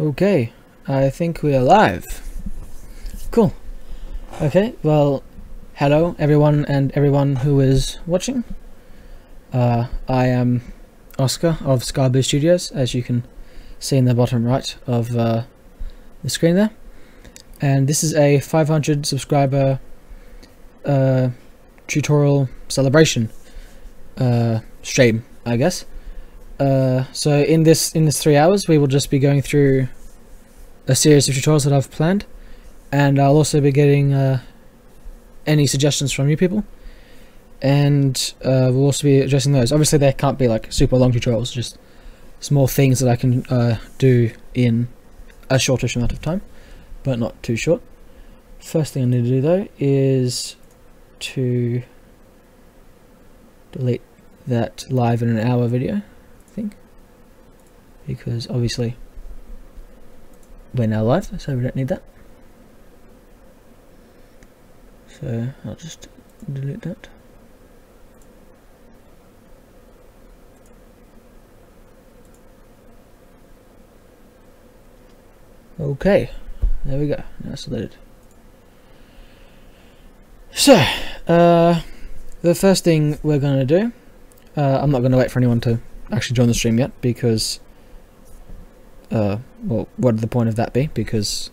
Okay, I think we are live. Cool. Okay, well, hello everyone and everyone who is watching. Uh, I am Oscar of Sky Blu Studios, as you can see in the bottom right of uh, the screen there. And this is a 500 subscriber uh, tutorial celebration uh, stream, I guess. Uh, so in this in this three hours, we will just be going through a series of tutorials that I've planned, and I'll also be getting uh, any suggestions from you people, and uh, we'll also be addressing those. Obviously, they can't be like super long tutorials, just small things that I can uh, do in a shortish amount of time, but not too short. First thing I need to do though is to delete that live in an hour video because obviously we're now live so we don't need that. So I'll just delete that. Okay there we go. Now it's deleted. So uh, the first thing we're going to do uh, I'm not going to wait for anyone to actually join the stream yet because uh, well, what would the point of that be? Because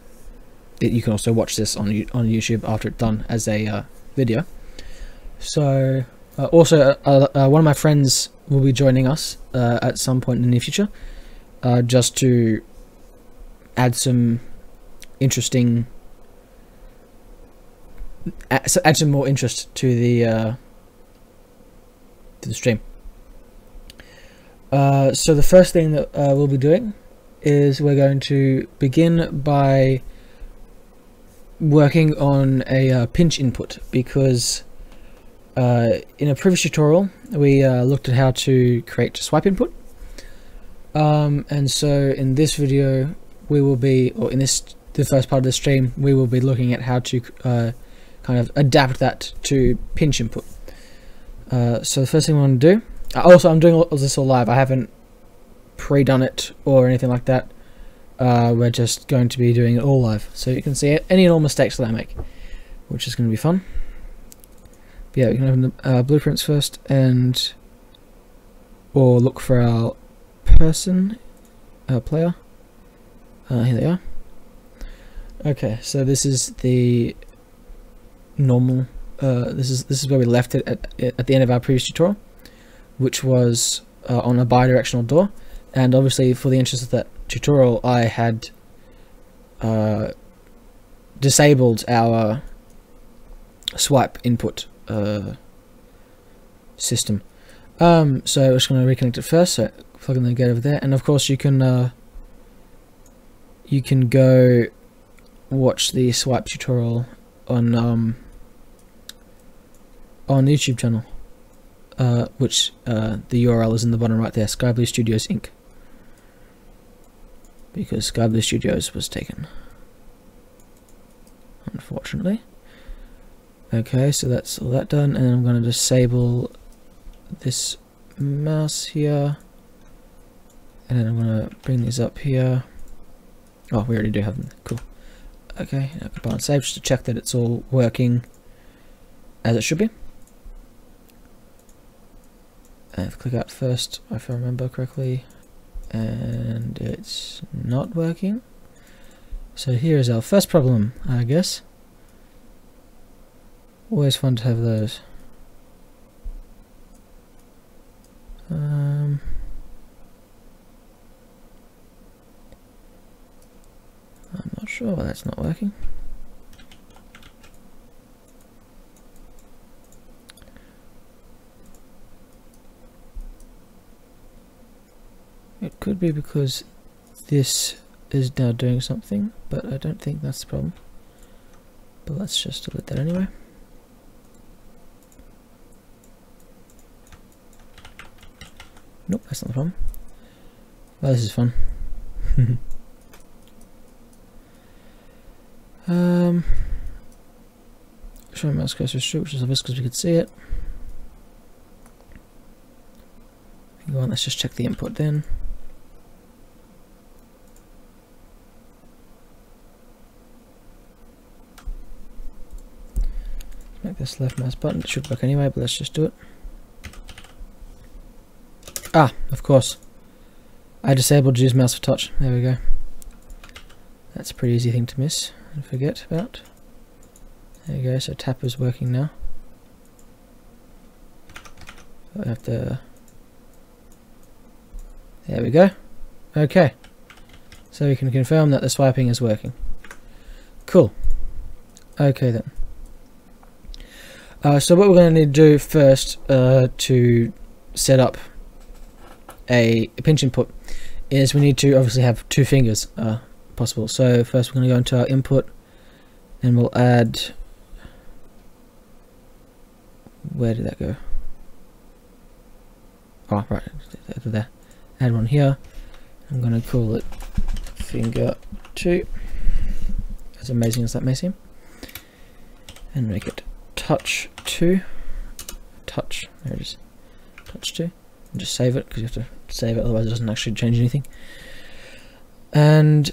it, you can also watch this on on YouTube after it's done as a uh, video. So, uh, also, uh, uh, one of my friends will be joining us uh, at some point in the near future, just to add some interesting, add, add some more interest to the to the stream. so the first thing that we'll be doing is we're going to begin by working on a uh, pinch input because uh, in a previous tutorial we uh, looked at how to create swipe input. Um, and so in this video we will be or in this the first part of the stream we will be looking at how to uh, kind of adapt that to pinch input. Uh, so the first thing I want to do uh, also I'm doing all this all live. I haven't pre-done it or anything like that. Uh, we're just going to be doing it all live. So you can see any and all mistakes that I make, which is going to be fun. But yeah, we can open the uh, blueprints first and or look for our person, our player. Uh, here they are. Okay, so this is the normal. Uh, this is this is where we left it at at the end of our previous tutorial, which was uh, on a bi-directional door and obviously for the interest of that tutorial I had uh, disabled our swipe input uh, system. Um, so I'm just going to reconnect it first so plug in the gate over there and of course you can uh, you can go watch the swipe tutorial on um, on YouTube channel uh, which uh, the URL is in the bottom right there Sky Blu Studios Inc because Sky Blu Studios was taken. Unfortunately. Okay, so that's all that done, and I'm going to disable this mouse here, and then I'm going to bring these up here. Oh, we already do have them. Cool. Okay, now combine save just to check that it's all working as it should be. And click out first, if I remember correctly and it's not working. So here's our first problem, I guess. Always fun to have those. Um, I'm not sure why that's not working. It could be because this is now doing something, but I don't think that's the problem. But let's just delete that anyway. Nope, that's not the problem. Well, this is fun. um, show mouse cursor which is obvious because we could see it. Go on, let's just check the input then. Press left mouse button. It should work anyway, but let's just do it. Ah, of course. I disabled use mouse for touch. There we go. That's a pretty easy thing to miss and forget about. There you go, so tap is working now. I have to... There we go. Okay. So we can confirm that the swiping is working. Cool. Okay then. Uh, so what we're going to need to do first uh, to set up a, a, pinch input is we need to obviously have two fingers uh, possible. So first we're going to go into our input and we'll add where did that go? Oh right, there. Add one here. I'm going to call it finger two. As amazing as that may seem. And make it touch two. Touch. There it is. Touch two. And just save it because you have to save it, otherwise it doesn't actually change anything. And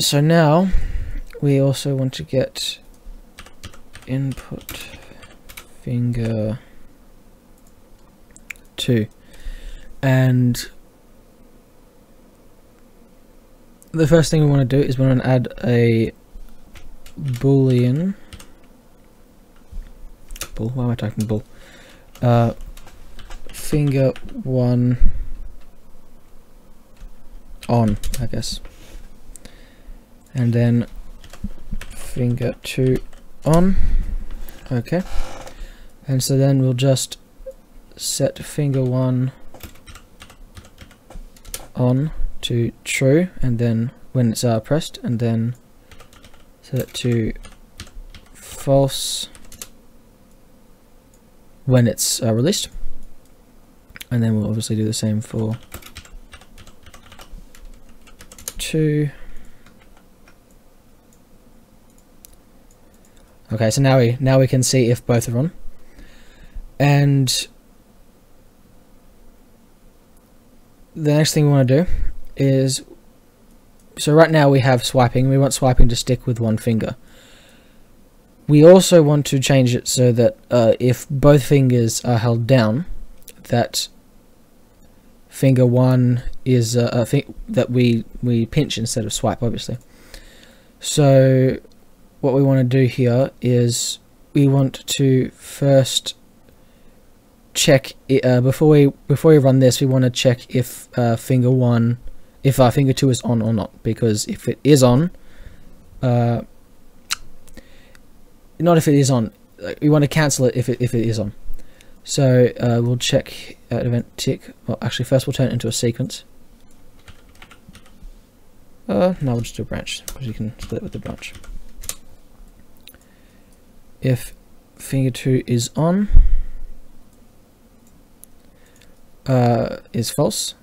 so now we also want to get input finger two and the first thing we want to do is we want to add a boolean bull? Why am I typing bull? Uh, finger one on I guess. And then finger two on. Okay. And so then we'll just set finger one on to true and then when it's uh, pressed and then set it to false when it's uh, released. And then we'll obviously do the same for two. Okay so now we now we can see if both are on. And the next thing we want to do is so right now we have swiping. We want swiping to stick with one finger we also want to change it so that uh, if both fingers are held down that finger one is uh, a thing that we we pinch instead of swipe obviously. So what we want to do here is we want to first check it, uh, before we before we run this we want to check if uh, finger one if our finger two is on or not because if it is on uh, not if it is on we want to cancel it if it, if it is on. So uh, we'll check event tick. Well actually first we'll turn it into a sequence. Uh, no we'll just do a branch because you can split it with the branch. If finger two is on uh, is false,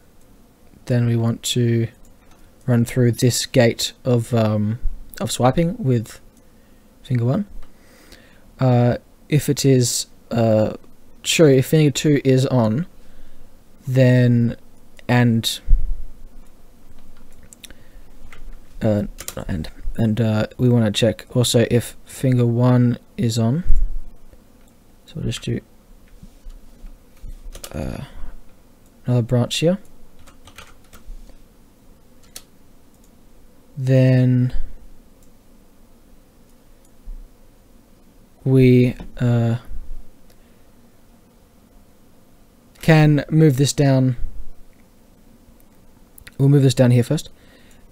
then we want to run through this gate of um, of swiping with finger one. Uh, if it is uh, true, if finger two is on, then and uh, and and uh, we want to check also if finger one is on. So we'll just do. Uh, another branch here. Then we uh, can move this down. We'll move this down here first.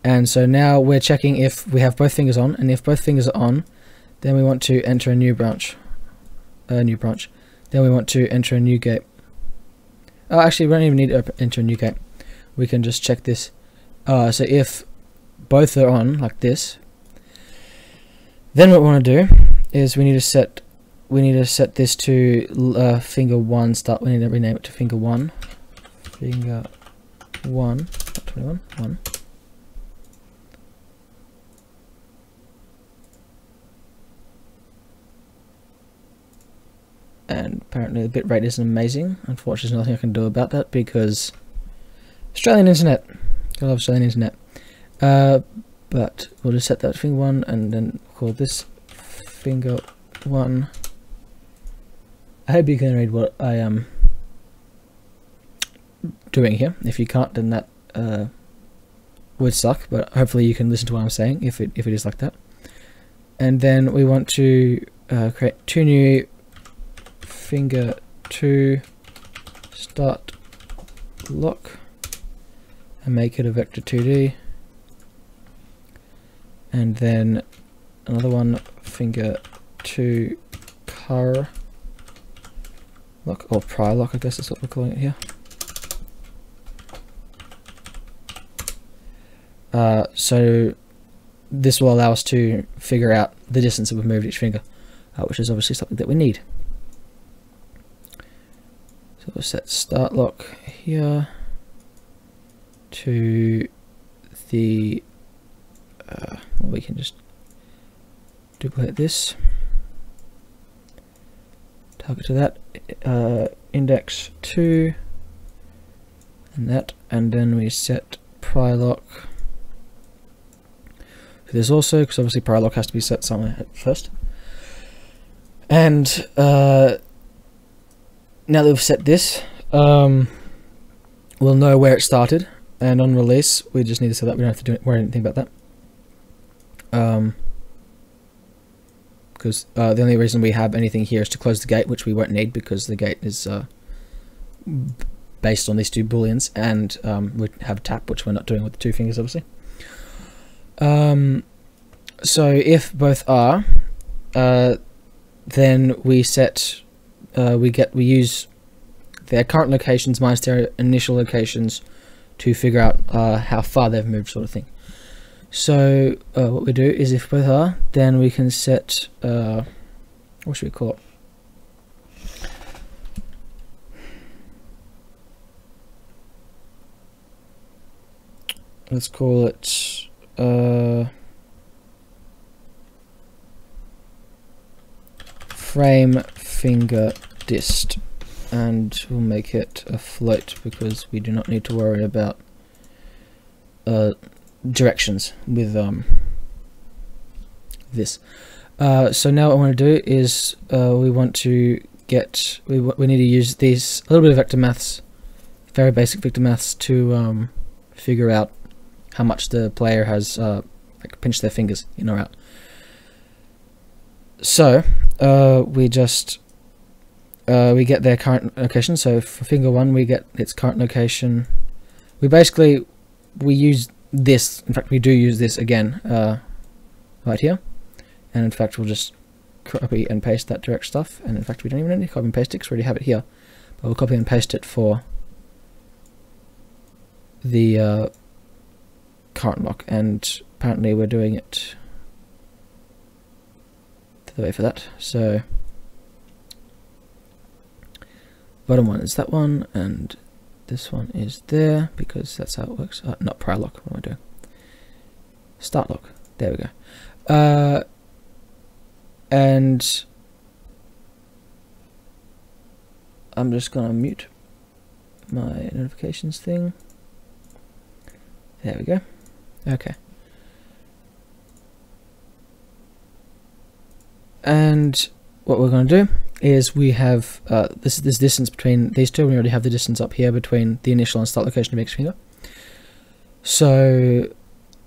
And so now we're checking if we have both fingers on, and if both fingers are on, then we want to enter a new branch. A new branch. Then we want to enter a new gate. Oh, actually, we don't even need to enter a new gate. We can just check this. Uh, so if both are on, like this, then what we want to do is we need to set we need to set this to uh, finger one. Start. We need to rename it to finger one. Finger one. Not twenty-one. One. and apparently the bitrate isn't amazing. Unfortunately, there's nothing I can do about that because Australian internet. I love Australian internet. Uh, but we'll just set that finger one and then call this finger one I hope you can read what I am doing here. If you can't, then that uh, would suck. But hopefully, you can listen to what I'm saying if it if it is like that. And then we want to uh, create two new finger two start lock and make it a vector 2D and then another one finger two car lock or pry lock I guess is what we're calling it here. Uh, so this will allow us to figure out the distance that we've moved each finger uh, which is obviously something that we need. So we'll set start lock here to the uh, well, we can just duplicate this. Target to that uh, index 2 and that and then we set pry lock for this also because obviously pry lock has to be set somewhere first. And uh, now that we've set this um, we'll know where it started. And on release we just need to set that. We don't have to do worry anything about that um, because uh, the only reason we have anything here is to close the gate, which we won't need because the gate is uh, based on these two booleans, and um, we have tap, which we're not doing with the two fingers, obviously. Um, so if both are, uh, then we set, uh, we get, we use their current locations minus their initial locations to figure out uh, how far they've moved, sort of thing. So uh, what we do is if both are, then we can set, uh, what should we call it? Let's call it, uh, frame finger dist and we'll make it a float because we do not need to worry about uh, directions with um, this. Uh, so now what I want to do is uh, we want to get we we need to use these a little bit of vector maths, very basic vector maths to um, figure out how much the player has uh, like pinched their fingers in or out. So uh, we just uh, we get their current location. So for finger one, we get its current location. We basically we use this, in fact we do use this again uh, right here. And in fact we'll just copy and paste that direct stuff. And in fact we don't even need to copy and paste it because we already have it here. But we'll copy and paste it for the uh, current lock. And apparently we're doing it the way for that. So bottom one is that one. And this one is there because that's how it works. Uh, not pry lock. What am I doing? Start lock. There we go. Uh, and I'm just gonna mute my notifications thing. There we go. Okay. And what we're to do is we have uh, this this distance between these two. We already have the distance up here between the initial and start location of each finger. So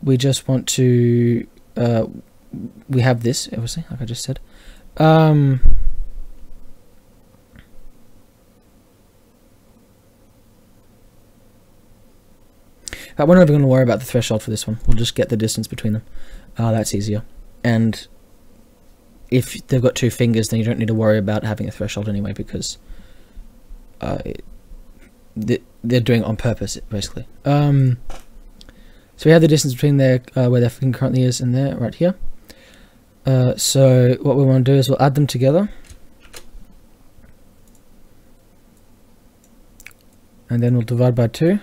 we just want to uh, we have this obviously, like I just said. Um, we're not even going to worry about the threshold for this one. We'll just get the distance between them. Uh, that's easier. And if they've got two fingers, then you don't need to worry about having a threshold anyway because uh, they're doing it on purpose, basically. Um, so we have the distance between their uh, where their finger currently is and there, right here. Uh, so what we want to do is we'll add them together. And then we'll divide by 2.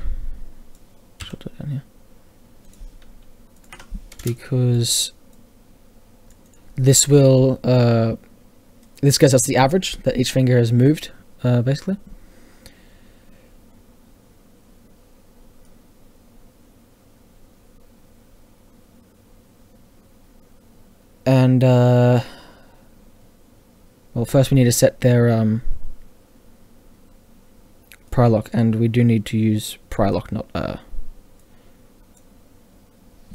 Because this will uh, this gives us the average that each finger has moved uh, basically and uh, well first we need to set their um, pry lock, and we do need to use pry lock, not uh.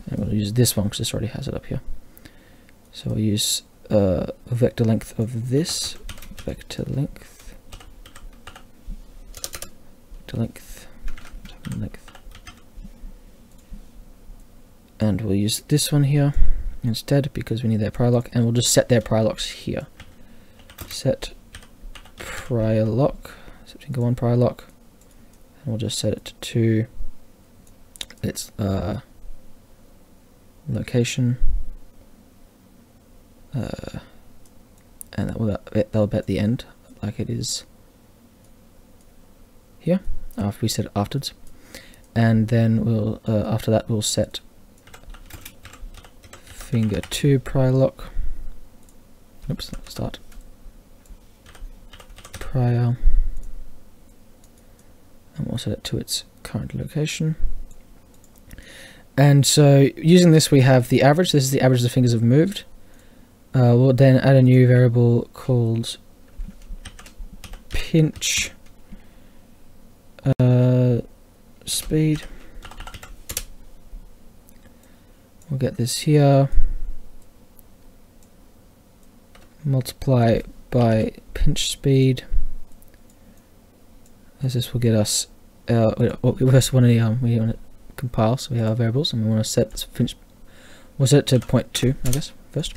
And we'll use this one because this already has it up here. So we'll use uh, a vector length of this vector length, vector length, length, and we'll use this one here instead because we need their pry lock, and we'll just set their pry locks here. Set pry lock go on pry lock and we'll just set it to its uh, location uh, and that will that'll be at the end like it is here after we set it afterwards. And then we'll uh, after that we'll set finger 2 pry lock oops start. Prior. And we'll set it to its current location. And so using this we have the average, this is the average the fingers have moved. Uh, we'll then add a new variable called pinch uh, speed. We'll get this here, multiply by pinch speed. As this will get us uh, we first want to um, we want to compile so we have our variables and we want to set this finish we'll it to point two I guess first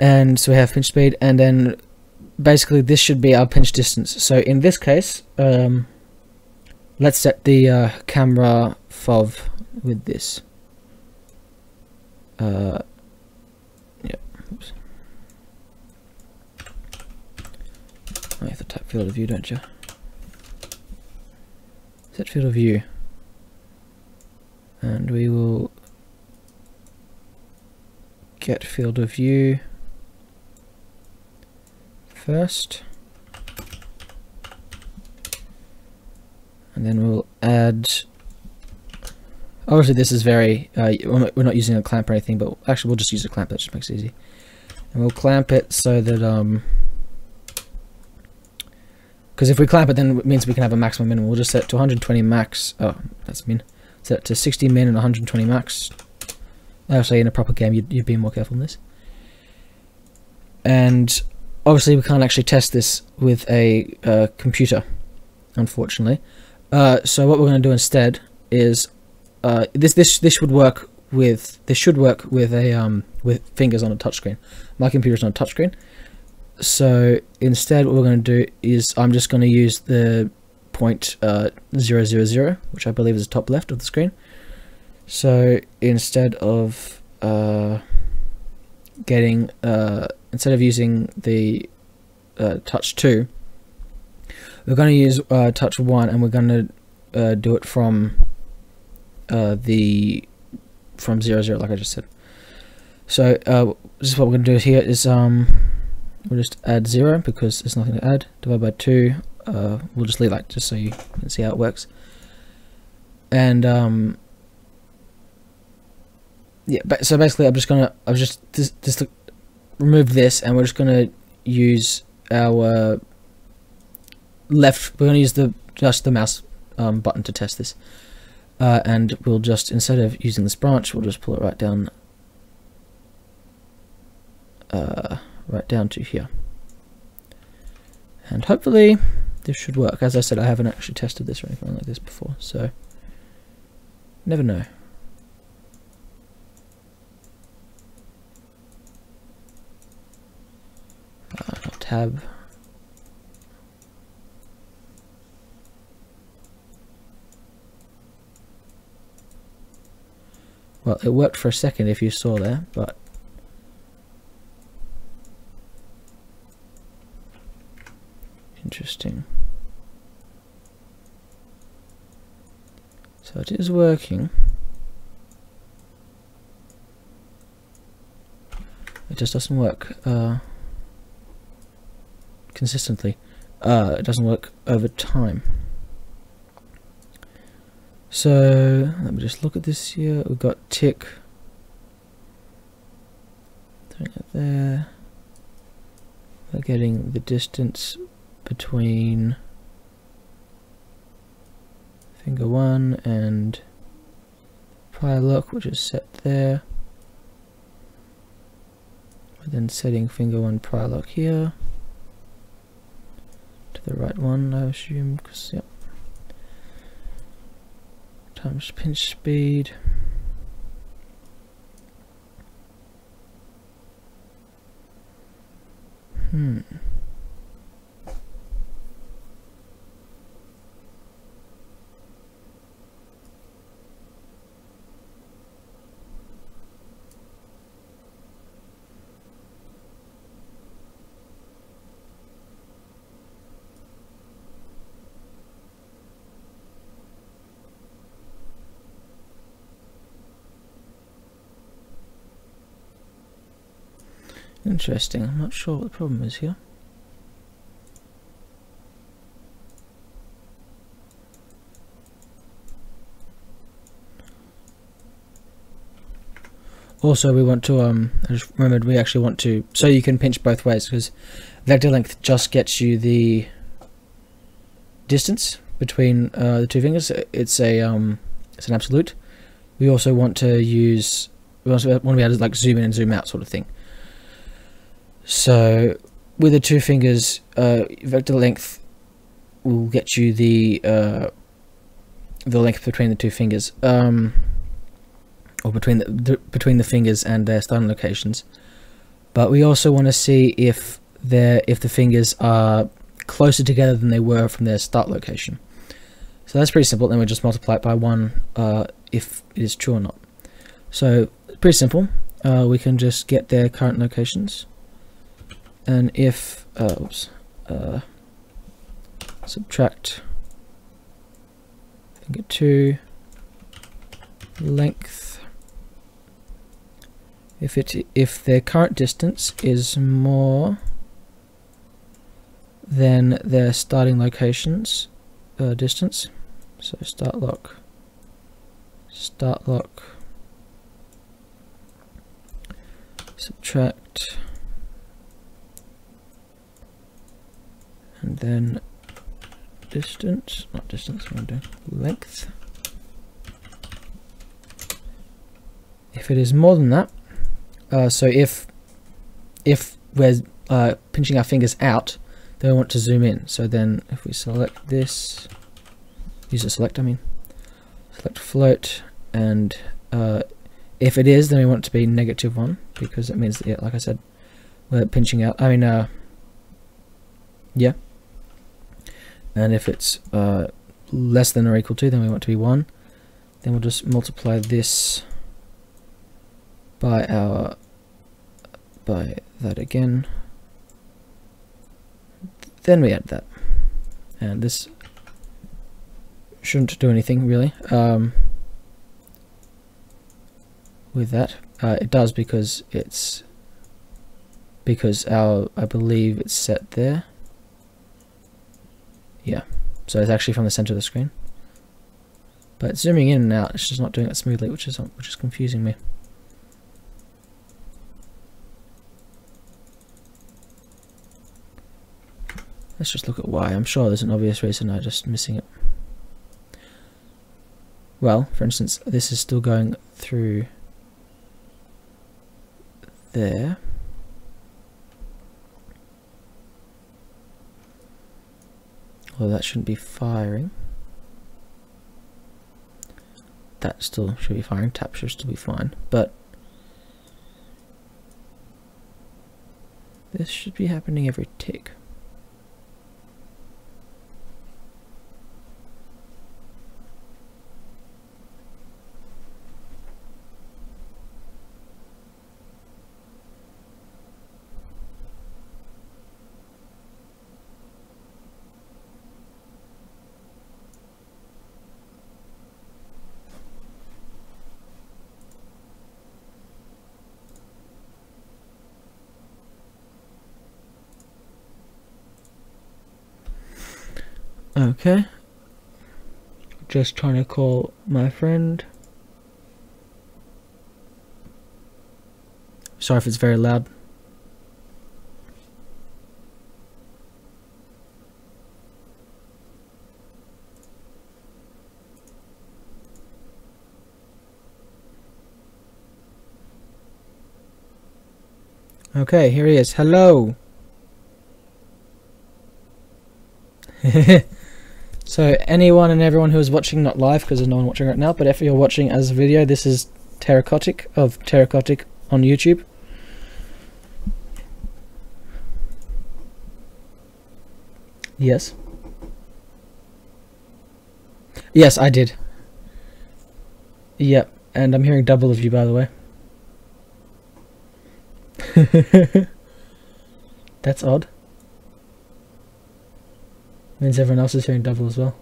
and so we have pinch speed and then basically this should be our pinch distance so in this case um, let's set the uh, camera FOV with this uh, yeah oops I have to type field of view, don't you? Set field of view. And we will get field of view first. And then we'll add obviously this is very uh, we're not using a clamp or anything but actually we'll just use a clamp that just makes it easy and we'll clamp it so that um, because if we clamp it, then it means we can have a maximum minimum. We'll just set to 120 max. Oh, that's min. Set it to 60 min and 120 max. Actually, in a proper game, you'd, you'd be more careful in this. And obviously, we can't actually test this with a uh, computer, unfortunately. Uh, so what we're going to do instead is uh, this this this would work with this should work with a um with fingers on a touchscreen. My computer's on a touchscreen, so instead what we're going to do is I'm just going to use the point uh, 000, which I believe is the top left of the screen. So instead of uh, getting, uh, instead of using the uh, touch 2, we're going to use uh, touch 1 and we're going to uh, do it from the, from 00 0 like I just said. So this is what we're going to do here is um, we'll just add 0 because there's nothing to add, divide by 2, uh, we'll just leave that just so you can see how it works. And um, yeah, so basically I'm just gonna I'm just just, just removed this and we're just gonna use our left we're gonna use the just the mouse um, button to test this. Uh, and we'll just instead of using this branch we'll just pull it right down uh, right down to here. And hopefully this should work. As I said, I haven't actually tested this or anything like this before, so never know. Uh, tab. Well, it worked for a second if you saw there, but Interesting. So it is working. It just doesn't work uh, consistently. Uh, it doesn't work over time. So let me just look at this here. We've got tick. Throwing it there. We're getting the distance between finger one and prior lock which is set there and then setting finger one prior lock here to the right one I assume because yep. Times pinch speed. Hmm Interesting, I'm not sure what the problem is here. Also, we want to, um, I just remembered we actually want to, so you can pinch both ways, because vector length just gets you the distance between uh, the two fingers. It's a, um, it's an absolute. We also want to use, we also want to be able to like zoom in and zoom out sort of thing. So with the two fingers, uh, vector length will get you the uh, the length between the two fingers, um, or between the, the, between the fingers and their starting locations. But we also want to see if they if the fingers are closer together than they were from their start location. So that's pretty simple. Then we just multiply it by one uh, if it is true or not. So pretty simple. Uh, we can just get their current locations and if uh, oops, uh, subtract finger 2 length. If it if their current distance is more than their starting locations uh, distance so start lock start lock subtract and then distance, not distance, I'm going to do length. If it is more than that, uh, so if if we're uh, pinching our fingers out, then we want to zoom in. So then if we select this, use a select, I mean, select float, and uh, if it is, then we want it to be negative one because it means that, yeah, like I said, we're pinching out. I mean, uh, yeah, and if it's uh, less than or equal to then we want to be 1 then we'll just multiply this by our by that again. Then we add that. And this shouldn't do anything really. Um, with that uh, it does because it's because our I believe it's set there yeah, so it's actually from the center of the screen. But zooming in and out, it's just not doing it smoothly, which is which is confusing me. Let's just look at why. I'm sure there's an obvious reason I'm just missing it. Well, for instance, this is still going through there. Well, that shouldn't be firing. That still should be firing. Tap should still be fine. But this should be happening every tick. Okay. Just trying to call my friend. Sorry if it's very loud. Okay, here he is. Hello. so anyone and everyone who is watching, not live because there's no one watching right now, but if you're watching as a video, this is Terrachotic of Terrachotic on YouTube. Yes. Yes, I did. Yep, and I'm hearing double of you, by the way. That's odd. Means everyone else is hearing double as well.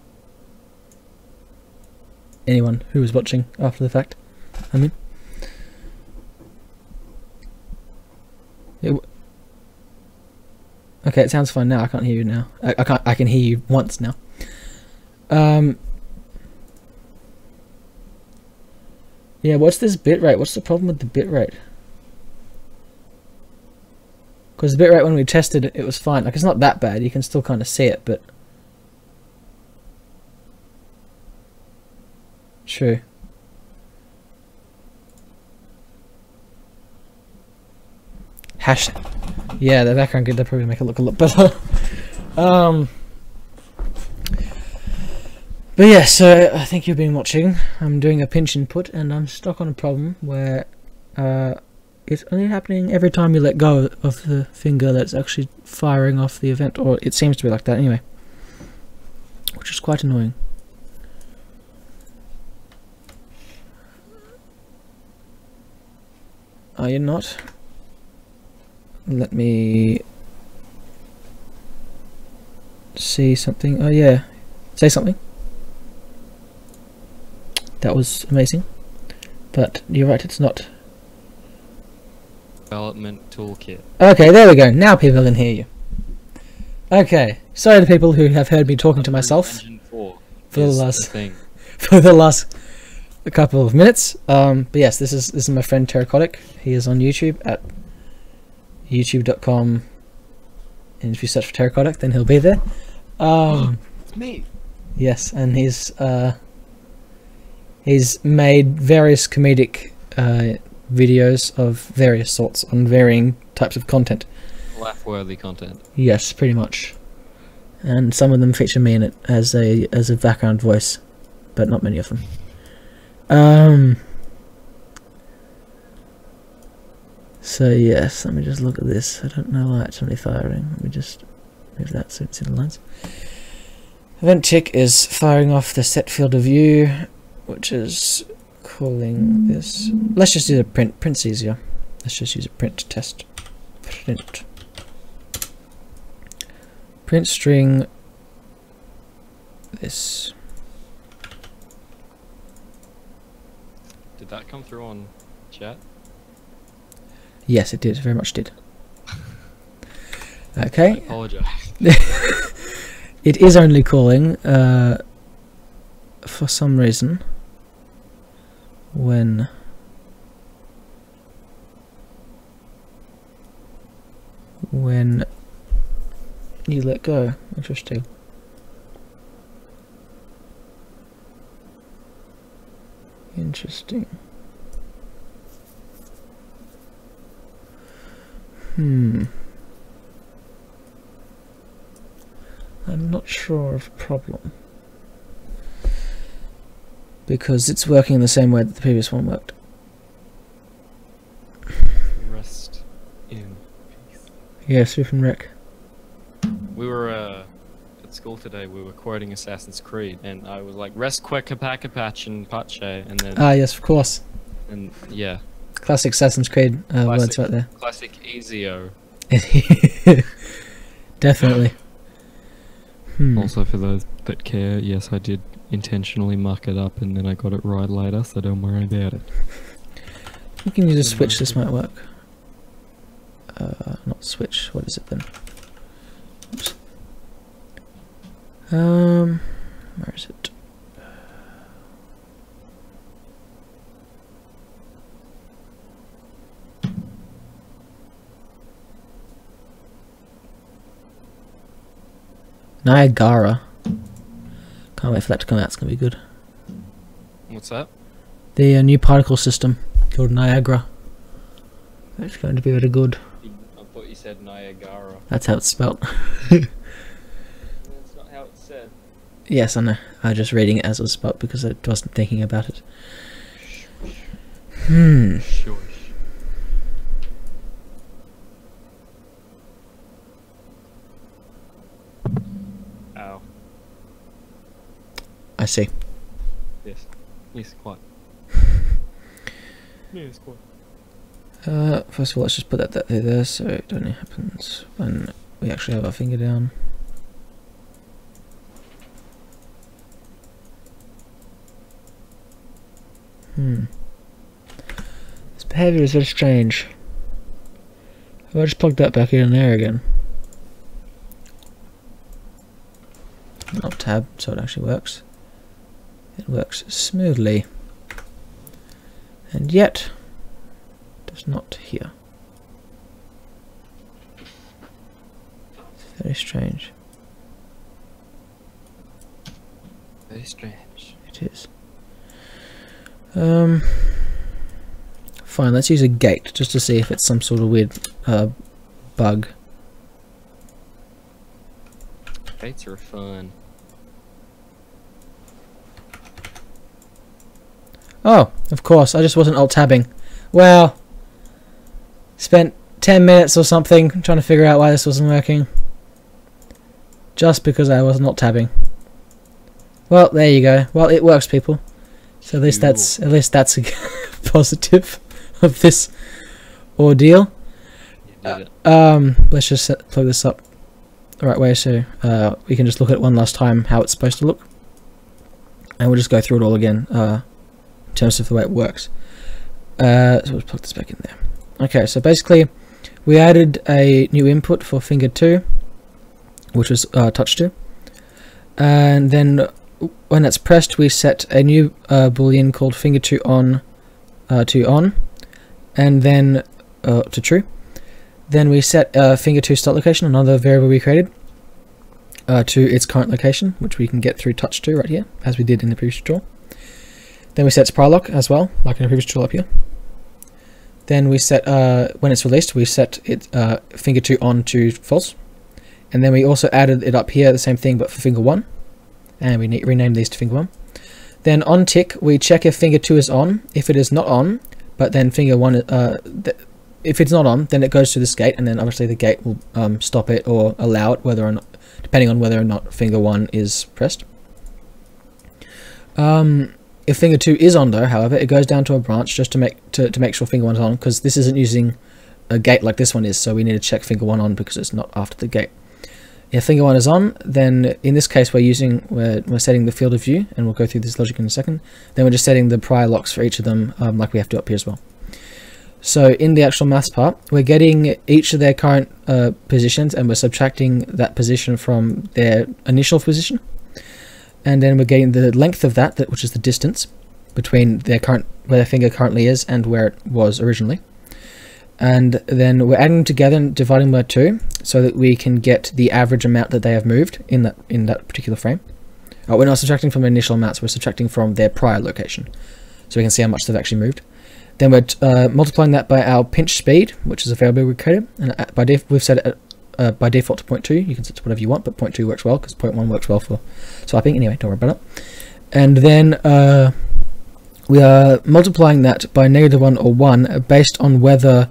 Anyone who was watching after the fact, I mean. It okay, it sounds fine now. I can't hear you now. I, I can't. I can hear you once now. Um. Yeah, what's this bitrate? What's the problem with the bitrate? Because the bitrate when we tested it, it was fine. Like, it's not that bad. You can still kind of see it, but... True. Hash... Yeah, the background could probably make it look a lot better. um... But yeah, so I think you've been watching. I'm doing a pinch input and I'm stuck on a problem where uh, it's only happening every time you let go of the finger that's actually firing off the event, or it seems to be like that anyway. Which is quite annoying. Are you not? Let me see something. Oh yeah, say something. That was amazing. But you're right, it's not. Development toolkit. Okay, there we go. Now people can hear you. Okay, sorry to people who have heard me talking to myself Engine 4 for the last thing. for the last couple of minutes. Um, but yes, this is this is my friend Terrachotic. He is on YouTube at youtube.com, and if you search for Terrachotic, then he'll be there. Um, It's me. Yes, and he's uh, he's made various comedic uh, videos of various sorts on varying types of content. Laugh-worthy content. Yes, pretty much. And some of them feature me in it as a as a background voice, but not many of them. Um. So yes, let me just look at this. I don't know why it's only firing. Let me just move that so it's in the lines. Event tick is firing off the set field of view, which is calling this. Let's just do a print. Print's easier. Let's just use a print test. Print. Print string. This. Did that come through on chat? Yes, it did. Very much did. I Okay. apologize. It is only calling uh, for some reason when when you let go. Interesting. Interesting. Hmm. I'm not sure of a problem. Because it's working in the same way that the previous one worked. Rest in peace. Yes, Rip and Wreck. We were uh, school today. We were quoting Assassin's Creed, and I was like, "Rest quick, patch and pache," and then Ah, yes, of course. and yeah, Classic Assassin's Creed uh, words right there. classic Ezio. Definitely. Hmm. Also, for those that care, yes, I did intentionally muck it up, and then I got it right later, so don't worry about it. You can use a switch, this might work. Uh, not switch, what is it then? Oops. Um, where is it? Niagara. Can't wait for that to come out, it's gonna be good. What's that? The uh, new particle system called Niagara. It's going to be very good. I thought you said Niagara. That's how it's spelt. That's not how it's said. Yes, I know. I was just reading it as it was spelt because I wasn't thinking about it. Hmm. Ow. I see. Yes. Yes, quite. yes, quite. Uh, first of all, let's just put that, that there so it only happens when we actually have our finger down. Hmm. Behavior is very strange. I just plug that back in there again. Not tab, so it actually works. It works smoothly. And yet, does not here. Very strange. Very strange. It is. Um. Fine. Let's use a gate just to see if it's some sort of weird uh, bug. Gates are fun. Oh, of course. I just wasn't alt tabbing. Well, spent 10 minutes or something trying to figure out why this wasn't working. Just because I was not tabbing. Well, there you go. Well, it works, people. So at least that's at least that's a positive of this ordeal. It. Um, let's just set, plug this up the right way so uh, we can just look at it one last time how it's supposed to look. And we'll just go through it all again uh, in terms of the way it works. Uh, so let's plug this back in there. Okay, so basically we added a new input for finger 2, which was uh, touch 2. And then when it's pressed, we set a new uh, boolean called finger 2 on uh, to on, and then uh, to true. Then we set uh, finger 2 start location, another variable we created, uh, to its current location, which we can get through touch 2 right here, as we did in the previous tutorial. Then we set prior lock as well, like in the previous tutorial up here. Then we set, uh, when it's released, we set it uh, finger 2 on to false. And then we also added it up here, the same thing, but for finger 1. And we renamed these to finger 1. Then on tick, we check if finger 2 is on. If it is not on, but then finger 1, uh, th- if it's not on, then it goes to this gate, and then obviously the gate will um, stop it or allow it, whether or not, depending on whether or not finger 1 is pressed. Um, if finger 2 is on though, however, it goes down to a branch just to make to, to make sure finger 1 is on, because this isn't using a gate like this one is, so we need to check finger 1 on because it's not after the gate. If finger 1 is on, then in this case we're using, we're, we're setting the field of view, and we'll go through this logic in a second. Then we're just setting the prior locks for each of them, um, like we have to up here as well. So in the actual maths part, we're getting each of their current uh, positions, and we're subtracting that position from their initial position. And then we're getting the length of that, that which is the distance between their current, where their finger currently is and where it was originally and then we're adding them together and dividing by two so that we can get the average amount that they have moved in that in that particular frame. Oh, we're not subtracting from initial amounts, we're subtracting from their prior location. So we can see how much they've actually moved. Then we're uh, multiplying that by our pinch speed, which is a variable we created, and uh, by def we've set it at, uh, by default to 0.2. You can set it to whatever you want, but 0.2 works well because 0.1 works well for swiping. Anyway, don't worry about it. And then uh, we are multiplying that by negative 1 or 1 based on whether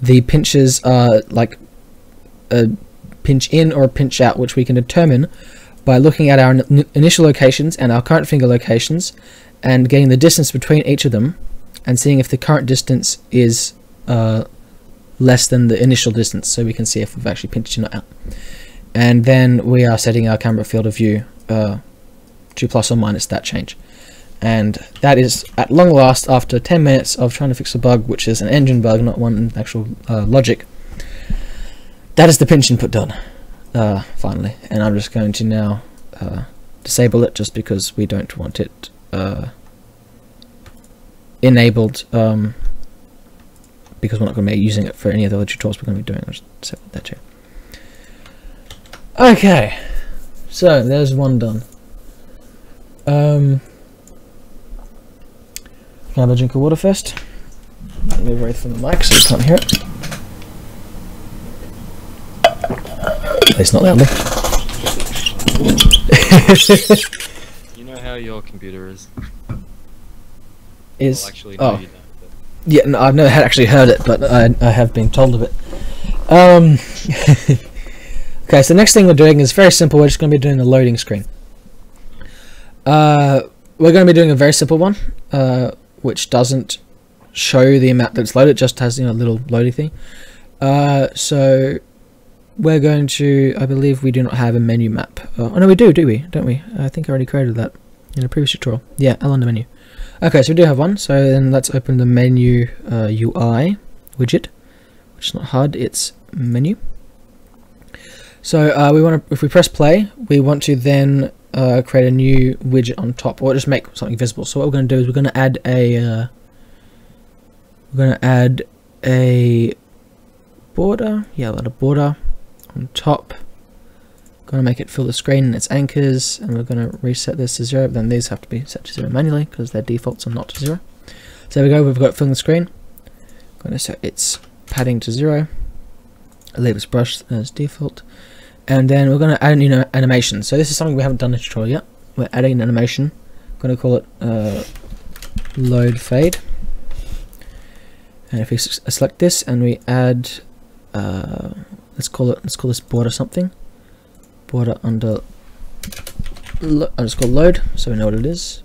the pinches are like a pinch in or a pinch out, which we can determine by looking at our in- initial locations and our current finger locations and getting the distance between each of them and seeing if the current distance is uh, less than the initial distance so we can see if we've actually pinched in or out. And then we are setting our camera field of view uh, to plus or minus that change. And that is at long last after 10 minutes of trying to fix a bug, which is an engine bug, not one in actual uh, logic. That is the pinch input done, uh, finally. And I'm just going to now uh, disable it just because we don't want it uh, enabled um, because we're not going to be using it for any of the other tutorials we're going to be doing. I'll just set that too. Okay, so there's one done. Um, can I have a drink of water first? Move away from the mic so you can't hear it. At least not loudly. You know how your computer is. Is well, actually, oh you don't. Yeah, no, I've never had actually heard it, but I I have been told of it. Um. okay, so the next thing we're doing is very simple. We're just going to be doing a loading screen. Uh, we're going to be doing a very simple one, uh, which doesn't show the amount that's loaded. It just has you know a little loading thing. Uh, so we're going to. I believe we do not have a menu map. Uh, oh no, we do, do we? Don't we? I think I already created that in a previous tutorial. Yeah, L on the menu. Okay, so we do have one. So then let's open the menu uh, UI widget, which is not HUD. It's menu. So uh, we want to, if we press play, we want to then uh, create a new widget on top, or just make something visible. So what we're going to do is we're going to add a, uh, we're going to add a border. Yeah, a border on top. Going to make it fill the screen and its anchors, and we're going to reset this to zero. Then these have to be set to zero manually because their defaults are not to zero. So there we go. We've got filling the screen. Going to set its padding to zero. Leave its brush as default, and then we're going to add a new animation. So this is something we haven't done in the tutorial yet. We're adding an animation. I'm going to call it uh, load fade. And if we select this and we add, uh, let's call it, let's call this border something. Border under, underscore load, so we know what it is.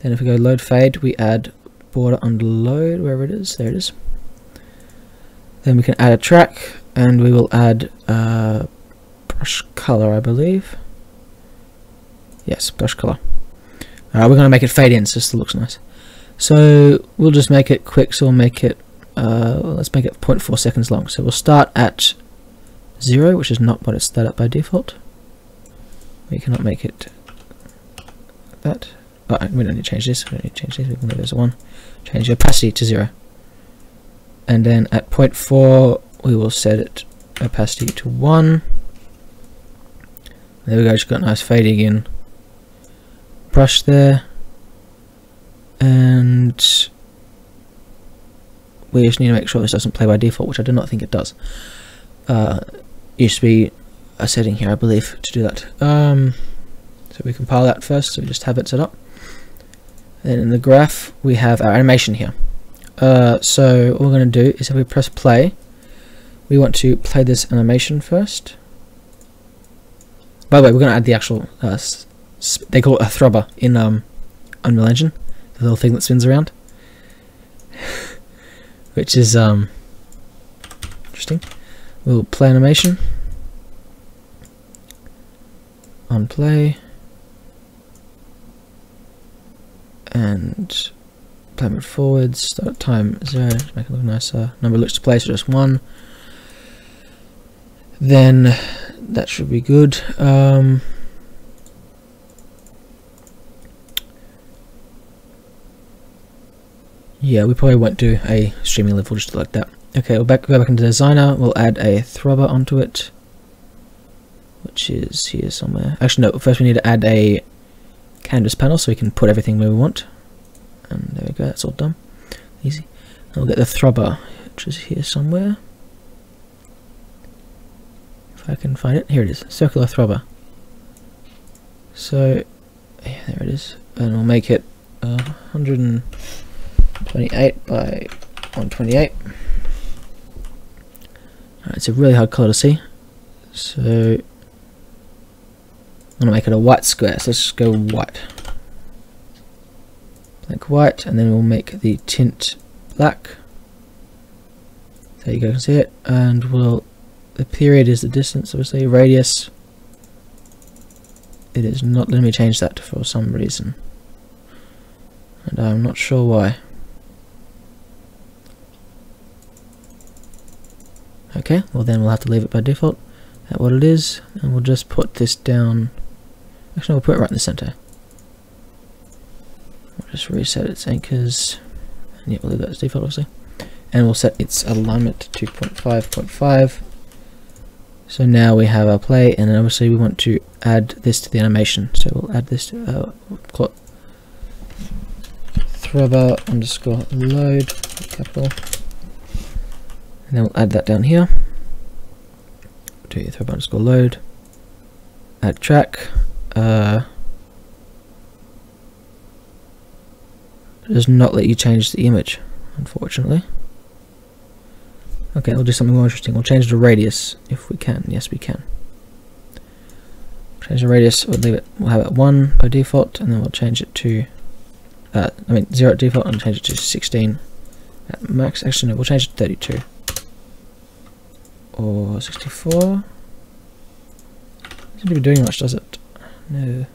Then if we go load fade, we add border under load, wherever it is, there it is. Then we can add a track, and we will add uh, brush color, I believe. Yes, brush color. We're going to make it fade in, so this looks nice. So we'll just make it quick, so we'll make it, uh, let's make it 0.4 seconds long. So we'll start at 0, which is not what it's set up by default. We cannot make it that. Oh, we don't need to change this, we don't need to change this, we can leave it as 1. Change the opacity to 0. And then at 0.4, we will set it opacity to 1. There we go, just got a nice fading in brush there. And we just need to make sure this doesn't play by default, which I do not think it does. Uh, used to be a setting here, I believe, to do that. Um, so we compile that first, so we just have it set up. Then in the graph, we have our animation here. Uh, so what we're going to do is if we press play, we want to play this animation first. By the way, we're going to add the actual, uh, they call it a throbber in um, Unreal Engine, the little thing that spins around. Which is um, interesting. We'll play animation. On play. And play it forwards, start time zero, to make it look nicer. Number looks to play, so just one. Then that should be good. Um, yeah, we probably won't do a streaming level just like that. Okay, we'll back, go back into designer. We'll add a throbber onto it, which is here somewhere. Actually, no. First, we need to add a canvas panel so we can put everything where we want. And there we go. That's all done. Easy. And we'll get the throbber, which is here somewhere. I can find it, here it is. Circular throbber. So, yeah, there it is. And we'll make it uh, 128 by 128. Alright, it's a really hard colour to see. So, I'm going to make it a white square. So let's just go white. Blank white, and then we'll make the tint black. There you go, can see it. And we'll, the period is the distance, obviously. Radius, it is not letting me change that for some reason. And I'm not sure why. Okay, well then we'll have to leave it by default at what it is, and we'll just put this down. Actually, we'll put it right in the center. We'll just reset its anchors, and yeah, we'll leave that as default, obviously. And we'll set its alignment to 2.5.5. So now we have our play, and then obviously we want to add this to the animation. So we'll add this to uh, throbber underscore load capital and then we'll add that down here to throw underscore load, add track. Uh, does not let you change the image, unfortunately. Okay, we'll do something more interesting. We'll change the radius if we can. Yes, we can. Change the radius. We'll leave it. We'll have it one by default, and then we'll change it to. Uh, I mean zero at default, and change it to 16 at max. Actually, no, we'll change it to 32 or 64. Doesn't be doing much, does it? No.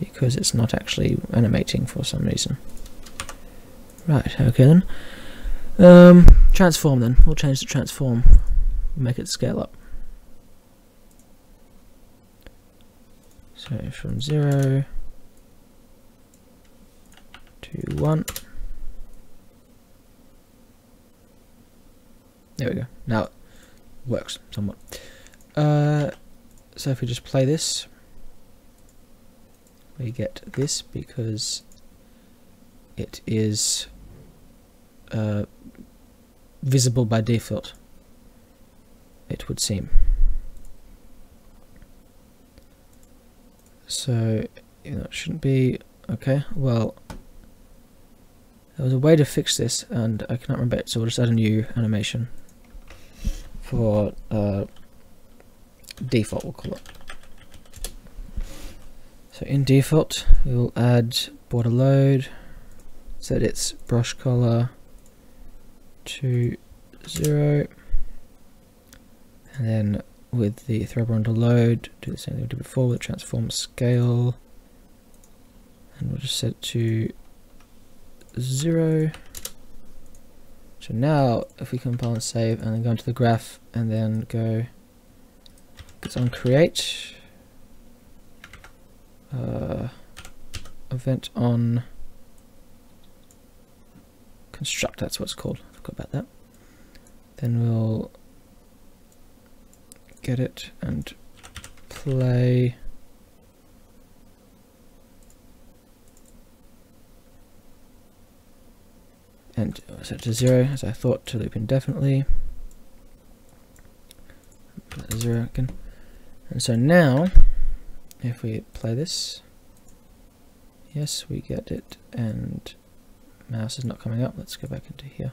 Because it's not actually animating for some reason. Right, okay then. Um, transform then. We'll change the transform. Make it scale up. So from 0 to 1. There we go. Now it works somewhat. Uh, so if we just play this, we get this because it is uh, visible by default, it would seem. So, you know, it shouldn't be... Okay, well, there was a way to fix this, and I cannot remember it, so we'll just add a new animation for uh, default, we'll call it. So in default, we will add border load, set its brush color to zero, and then with the throw under load, do the same thing we did before with transform scale, and we'll just set it to zero. So now, if we compile and save, and then go into the graph, and then go, it's on create, uh, event on construct, that's what it's called, forgot about that. Then we'll get it and play and oh, set to zero as I thought to loop indefinitely. Zero again. And so now, if we play this, yes, we get it, and mouse is not coming up. Let's go back into here.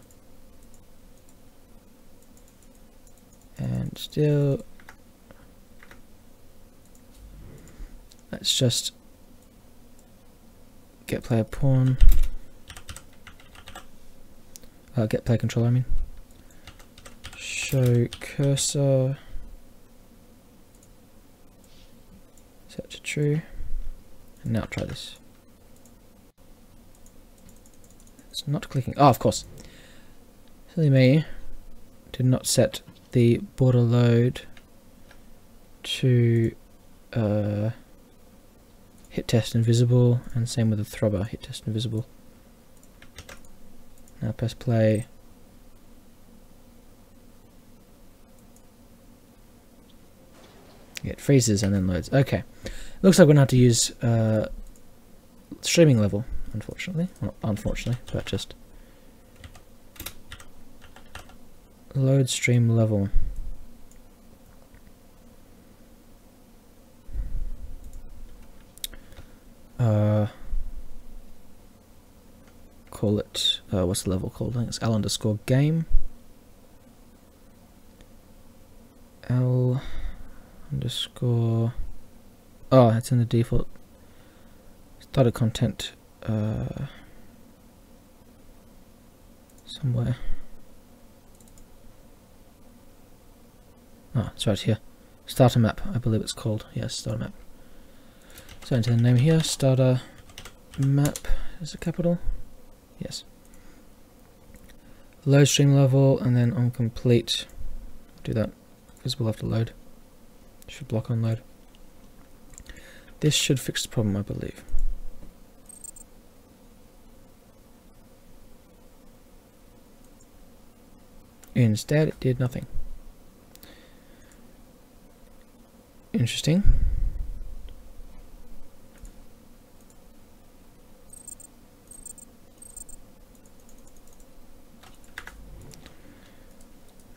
And still, let's just get player pawn uh, get player controller, I mean. Show cursor. Set to true. And now try this. It's not clicking. Oh, of course. Silly me. Did not set the border load to uh, hit test invisible and same with the throbber hit test invisible. Now press play. It freezes and then loads. Okay. Looks like we're going to have to use uh, streaming level, unfortunately. Well, unfortunately, but just load stream level. Uh, call it, uh, what's the level called? I think it's L underscore game. L underscore, oh, it's in the default started content uh, somewhere. Oh, it's right here. Starter map, I believe it's called. Yes, starter map. So enter the name here, starter map is a capital. Yes. Load stream level and then on complete. Do that because we'll have to load. Should block on load. This should fix the problem, I believe. Instead, it did nothing. Interesting.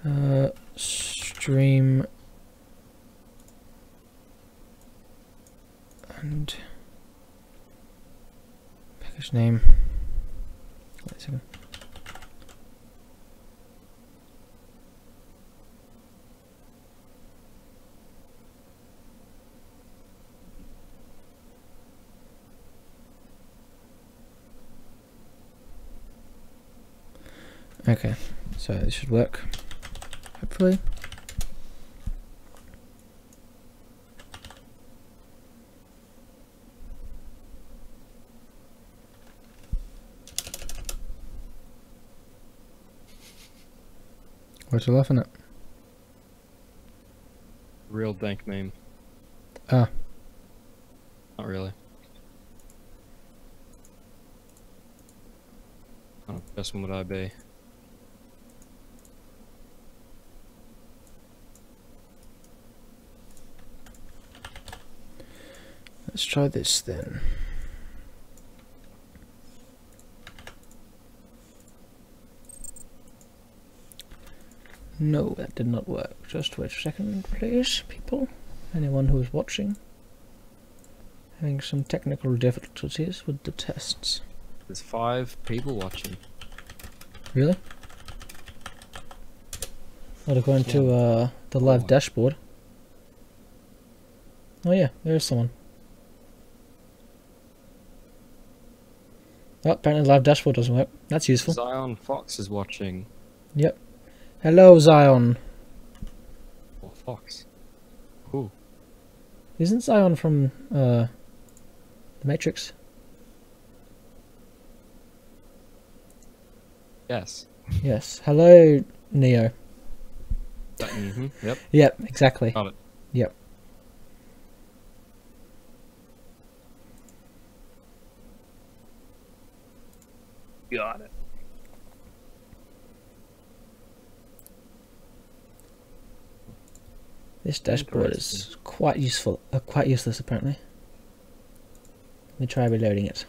Uh, stream and package name. Wait a second. Okay, so this should work. Hopefully. What you laughing at? Real dank meme. Ah. Not really. What person would I be? Let's try this then. No, that did not work. Just wait a second, please, people. Anyone who is watching. Having some technical difficulties with the tests. There's five people watching. Really? Not according to uh, the live Oh. dashboard. Oh yeah, there is someone. Oh, apparently the live dashboard doesn't work. That's useful. Zion Fox is watching. Yep. Hello, Zion. Or Fox. Ooh. Isn't Zion from uh, the Matrix? Yes. Yes. Hello, Neo. mm-hmm. Yep. Yep, exactly. Got it. Yep. Got it. This dashboard is quite useful. Uh, quite useless, apparently. Let me try reloading it.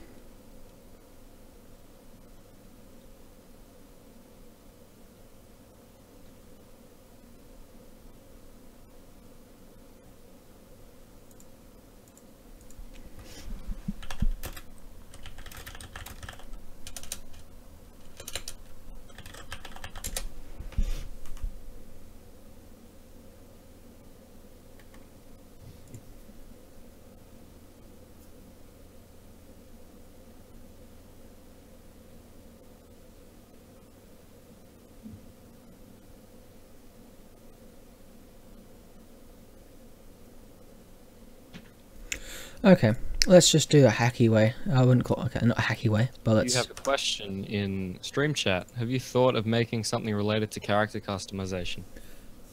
Okay, let's just do a hacky way. I wouldn't call okay, not a hacky way, but let's. You have a question in stream chat. Have you thought of making something related to character customization?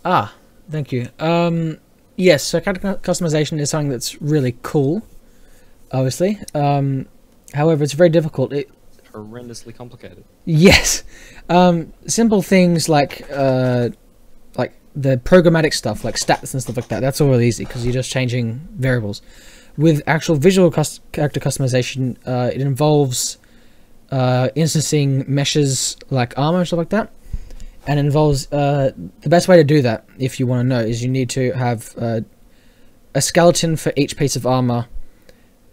Ah, thank you. Um, yes, so character customization is something that's really cool, obviously. Um, however, it's very difficult. It, Horrendously complicated. yes, um, simple things like uh, like the programmatic stuff, like stats and stuff like that. That's all really easy because you're just changing variables. With actual visual character customization, uh, it involves uh, instancing meshes like armor and stuff like that. and it involves uh, the best way to do that, if you want to know, is you need to have uh, a skeleton for each piece of armor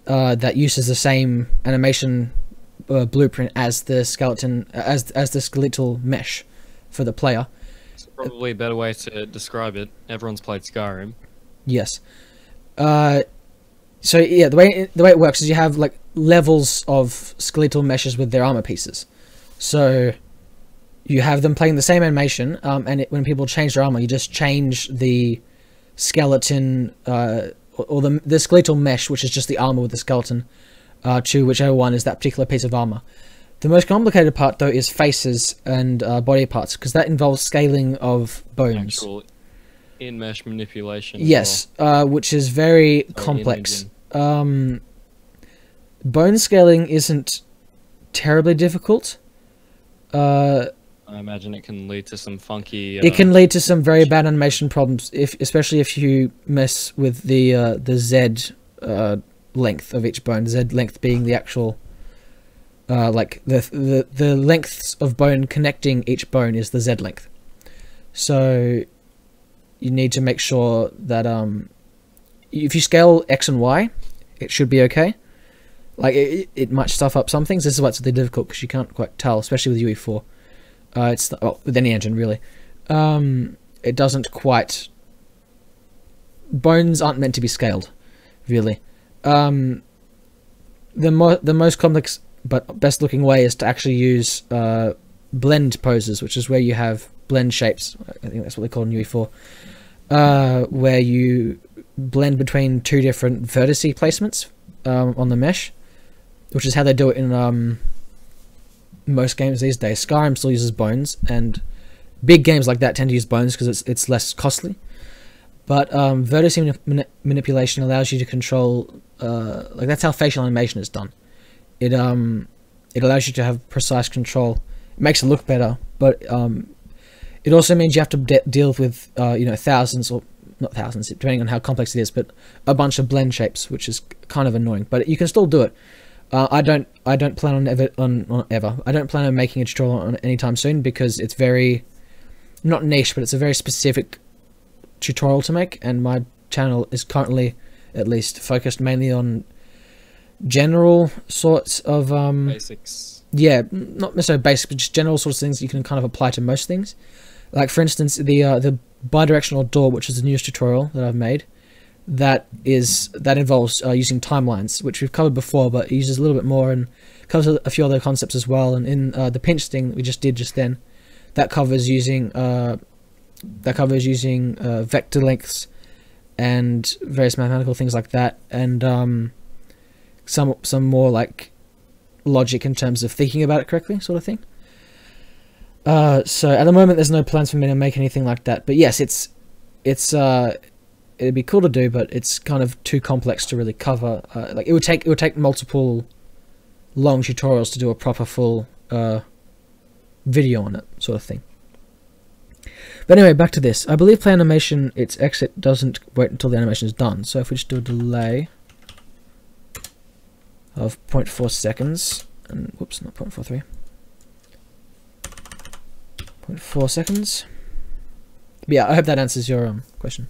uh, that uses the same animation uh, blueprint as the skeleton, as as the skeletal mesh for the player. It's probably a better way to describe it. Everyone's played Skyrim. Yes. Uh, so yeah, the way the way it works is you have like levels of skeletal meshes with their armor pieces. So you have them playing the same animation, um, and it, when people change their armor, you just change the skeleton uh, or, the the skeletal mesh, which is just the armor with the skeleton, uh, to whichever one is that particular piece of armor. The most complicated part, though, is faces and uh, body parts, because that involves scaling of bones. Actual in-mesh manipulation. as Yes, uh, which is very. Complex. Um, bone scaling isn't terribly difficult. Uh, I imagine it can lead to some funky. it uh, can lead to some very bad animation problems, if especially if you mess with the uh, the Z uh, length of each bone. Z length being the actual, uh, like the the the lengths of bone connecting each bone is the Z length. So, you need to make sure that um, if you scale X and Y, it should be okay. Like it, it might stuff up some things. This is why it's really difficult because you can't quite tell, especially with UE4. Uh, it's well, with any engine really. Um, it doesn't quite. Bones aren't meant to be scaled, really. Um, the mo- the most complex but best looking way is to actually use uh, blend poses, which is where you have blend shapes. I think that's what they call in UE4, uh, where you blend between two different vertice placements um, on the mesh, which is how they do it in um, most games these days. Skyrim still uses bones, and big games like that tend to use bones because it's it's less costly. But um, vertex mani- manipulation allows you to control, uh, like that's how facial animation is done. It um, it allows you to have precise control. It makes it look better, but um, it also means you have to de- deal with uh, you know thousands or not thousands, depending on how complex it is, but a bunch of blend shapes, which is kind of annoying. But you can still do it. Uh, I don't. I don't plan on ever on, on ever. I don't plan on making a tutorial on anytime soon because it's very, not niche, but it's a very specific tutorial to make, and my channel is currently, at least, focused mainly on general sorts of um Basics. yeah, not necessarily basic, but just general sorts of things you can kind of apply to most things. Like for instance, the uh, the bidirectional door, which is the newest tutorial that I've made, that is that involves uh, using timelines, which we've covered before, but it uses a little bit more and covers a few other concepts as well. And in uh, the pinch thing we just did just then, that covers using uh, that covers using uh, vector lengths and various mathematical things like that, and um, some some more like logic in terms of thinking about it correctly, sort of thing. Uh, so at the moment, there's no plans for me to make anything like that. But yes, it's it's uh, it'd be cool to do, but it's kind of too complex to really cover. Uh, like it would take it would take multiple long tutorials to do a proper full uh, video on it, sort of thing. But anyway, back to this. I believe play animation, its exit doesn't wait until the animation is done. So if we just do a delay of 0.4 seconds, and whoops, not 0.43. 0.4 seconds. But yeah, I hope that answers your um, question.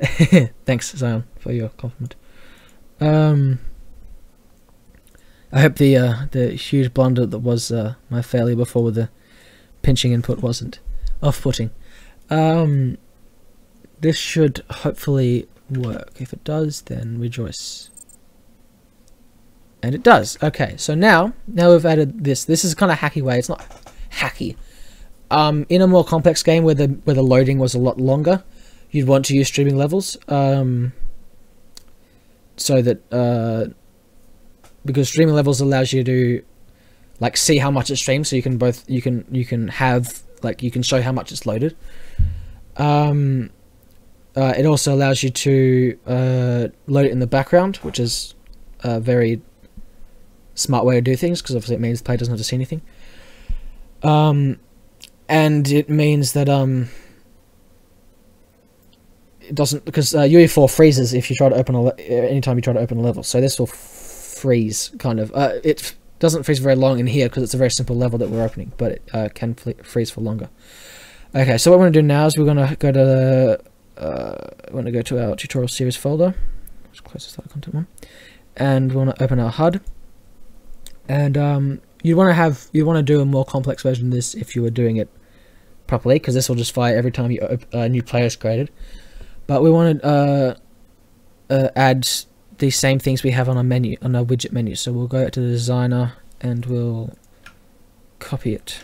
Thanks, Zion, for your compliment. Um, I hope the uh, the huge blunder that was uh, my failure before with the pinching input wasn't off-putting. Um, this should hopefully work. If it does, then rejoice. And it does. Okay, so now, now we've added this. This is kind of hacky way. It's not hacky. Um, in a more complex game where the where the loading was a lot longer, you'd want to use streaming levels. Um, so that uh, because streaming levels allows you to like see how much it streams, so you can both you can you can have like you can show how much it's loaded. Um, uh, it also allows you to uh, load it in the background, which is a very smart way to do things because obviously it means the player doesn't have to see anything. Um, and it means that um, it doesn't because uh, UE4 freezes if you try to open a le- anytime you try to open a level. So this will freeze kind of. Uh, it doesn't freeze very long in here because it's a very simple level that we're opening, but it uh, can freeze for longer. Okay, so what we're going to do now is we're going to go to the, uh, we're going to go to our tutorial series folder. Let's close the start content one, and we want to open our HUD. And um, you want to have you want to do a more complex version of this if you were doing it properly, because this will just fire every time you a new player is created. But we want to uh, uh, add the same things we have on our menu on our widget menu. So we'll go to the designer and we'll copy it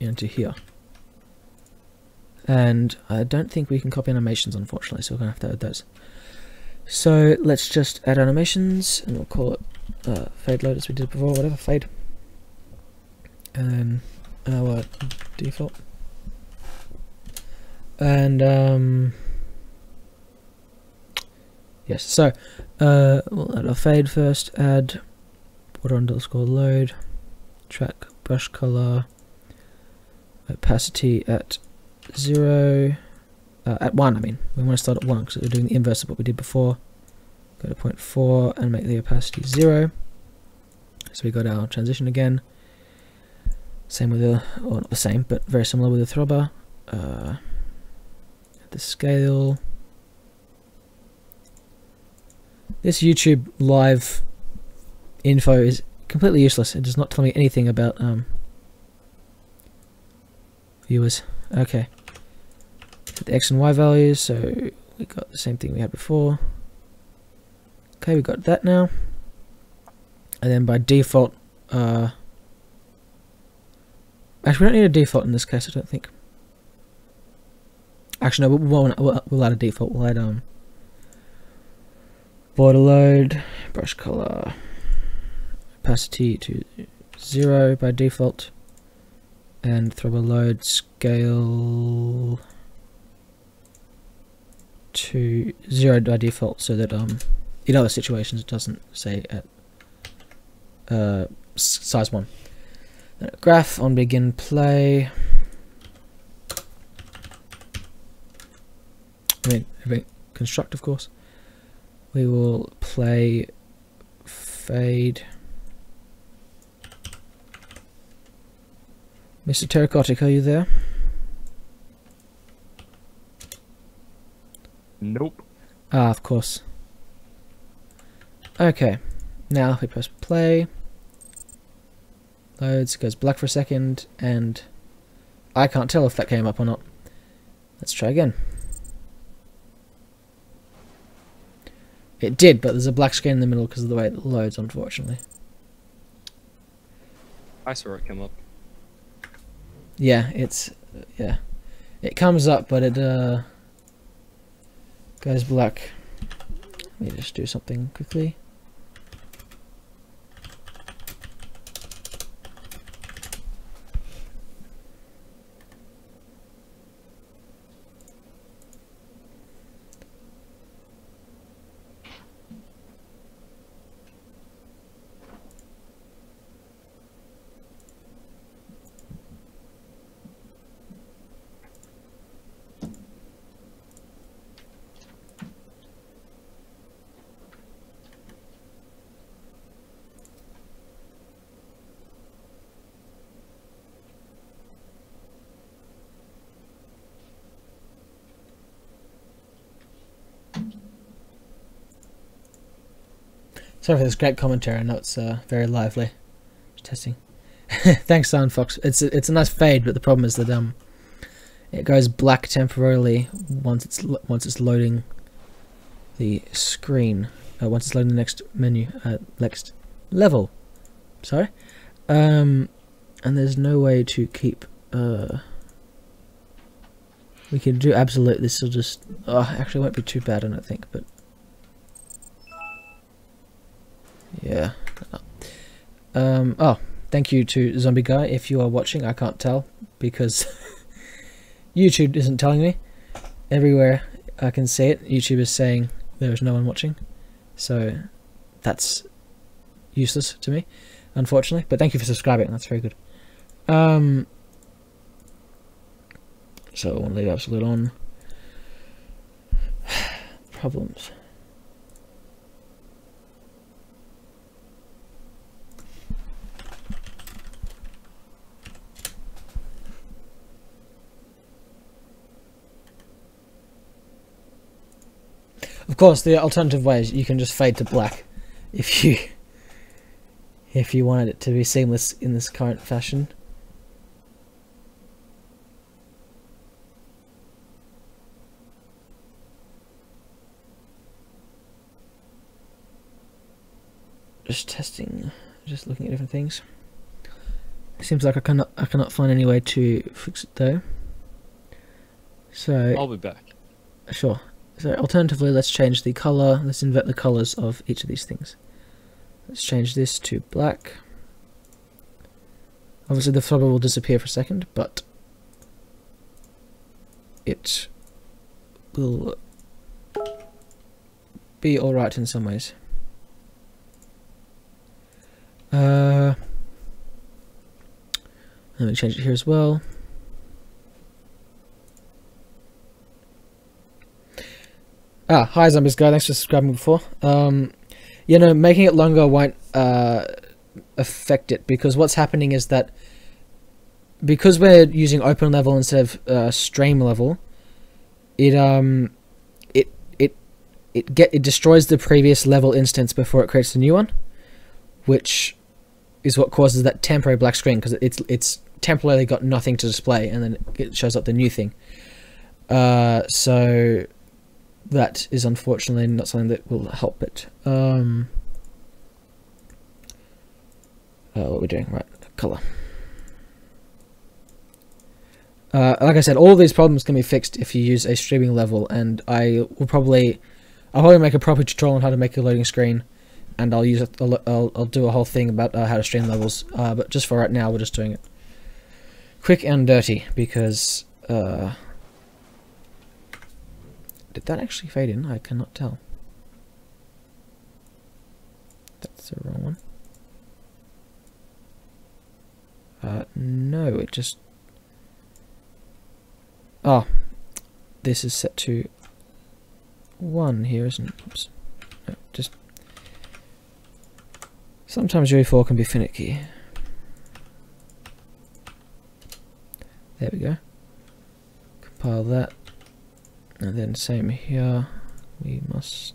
into here. And I don't think we can copy animations unfortunately, so we're gonna have to add those. So let's just add animations and we'll call it uh, fade load as we did before, whatever, fade. And our default. And um Yes, so uh, we'll add our fade first, add underscore load, track brush color, opacity at zero, uh, at one I mean, we want to start at one because we're doing the inverse of what we did before. Go to point 0.4 and make the opacity zero. So we got our transition again. Same with the, or not the same, but very similar with the throbber. Uh, the scale. This YouTube live info is completely useless. It does not tell me anything about um, viewers. Okay. The X and Y values, so we got the same thing we had before. Okay, we got that now. And then by default, uh, actually we don't need a default in this case, I don't think. Actually, no, we won't, we'll, we'll add a default. We'll add um, border load, brush color, opacity to zero by default, and throbber load scale to zero by default, so that um, in other situations it doesn't say at uh, size one. graph on begin play. I mean, construct, of course. We will play fade. Mr. Terrachotic, are you there? Nope. Ah, of course. Okay. Now if we press play, loads, goes black for a second, and I can't tell if that came up or not. Let's try again. It did, but there's a black screen in the middle because of the way it loads, unfortunately. I saw it come up. Yeah, it's yeah. It comes up, but it uh goes black. Let me just do something quickly. Sorry for this great commentary. I know it's uh, very lively. Just testing. Thanks, Zion Fox. It's a, it's a nice fade, but the problem is that um, it goes black temporarily once it's once it's loading the screen. Uh, once it's loading the next menu, uh, next level. Sorry. Um, and there's no way to keep. Uh, we can do absolute. This will just. Oh, actually, won't be too bad. I don't think, but. Yeah. Um, oh, thank you to Zombie Guy. If you are watching, I can't tell because YouTube isn't telling me. Everywhere I can see it, YouTube is saying there is no one watching. So that's useless to me, unfortunately. But thank you for subscribing. That's very good. Um, so I want to leave absolute on. Problems. Of course, the alternative way is you can just fade to black if you if you wanted it to be seamless in this current fashion. Just testing, just looking at different things. Seems like I cannot I cannot find any way to fix it though. So I'll be back. Sure. So alternatively, let's change the color. Let's invert the colors of each of these things. Let's change this to black. Obviously the throbber will disappear for a second, but it will be alright in some ways. Uh, let me change it here as well. Ah, hi Zombies guy, thanks for subscribing before. Um, you know, making it longer won't uh, affect it because what's happening is that because we're using open level instead of uh, stream level, it um, it it it get it destroys the previous level instance before it creates a new one, which is what causes that temporary black screen because it's it's temporarily got nothing to display and then it shows up the new thing. Uh, so that is unfortunately not something that will help it. Um, uh, what are we doing? Right, color. Uh, like I said, all these problems can be fixed if you use a streaming level, and I will probably, I'll probably make a proper tutorial on how to make a loading screen, and I'll use, it, I'll, I'll, do a whole thing about uh, how to stream levels. Uh, but just for right now, we're just doing it quick and dirty because. Did that actually fade in? I cannot tell. That's the wrong one. Uh, no, it just... Oh, this is set to 1 here, isn't it? Oops. No, just... Sometimes UE4 can be finicky. There we go. Compile that. And then same here, we must...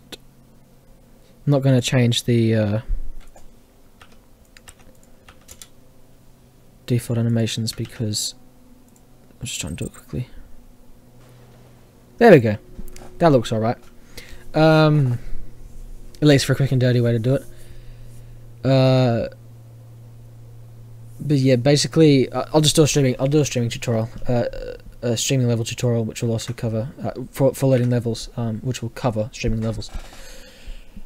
I'm not going to change the uh, default animations because I'm just trying to do it quickly. There we go. That looks alright. Um, at least for a quick and dirty way to do it. Uh, but yeah, basically, I'll just do a streaming. I'll do a streaming tutorial. Uh, a streaming level tutorial, which will also cover uh, for for loading levels, um, which will cover streaming levels.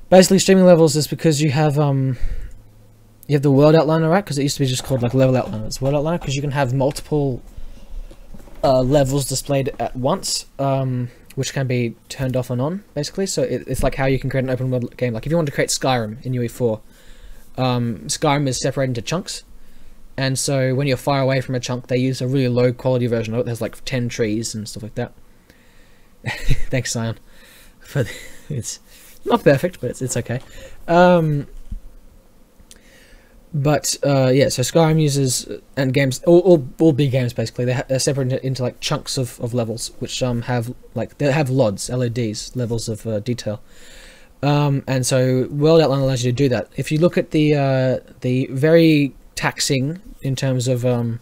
Basically, streaming levels is because you have um, you have the world outliner, right? Because it used to be just called like level outliner. It's world outliner because you can have multiple uh, levels displayed at once, um, which can be turned off and on, basically. So it, it's like how you can create an open world game. Like if you want to create Skyrim in UE4, um, Skyrim is separated into chunks. And so when you're far away from a chunk, they use a really low quality version of it. There's like 10 trees and stuff like that. Thanks, Zion. For it's not perfect, but it's, it's okay. Um, but uh, yeah, so Skyrim uses and games, all, all, all big games basically, they are separated into, like chunks of, of levels, which um have like they have LODs, LEDs, levels of uh, detail. Um, and so World Outline allows you to do that. If you look at the uh, the very taxing in terms of um,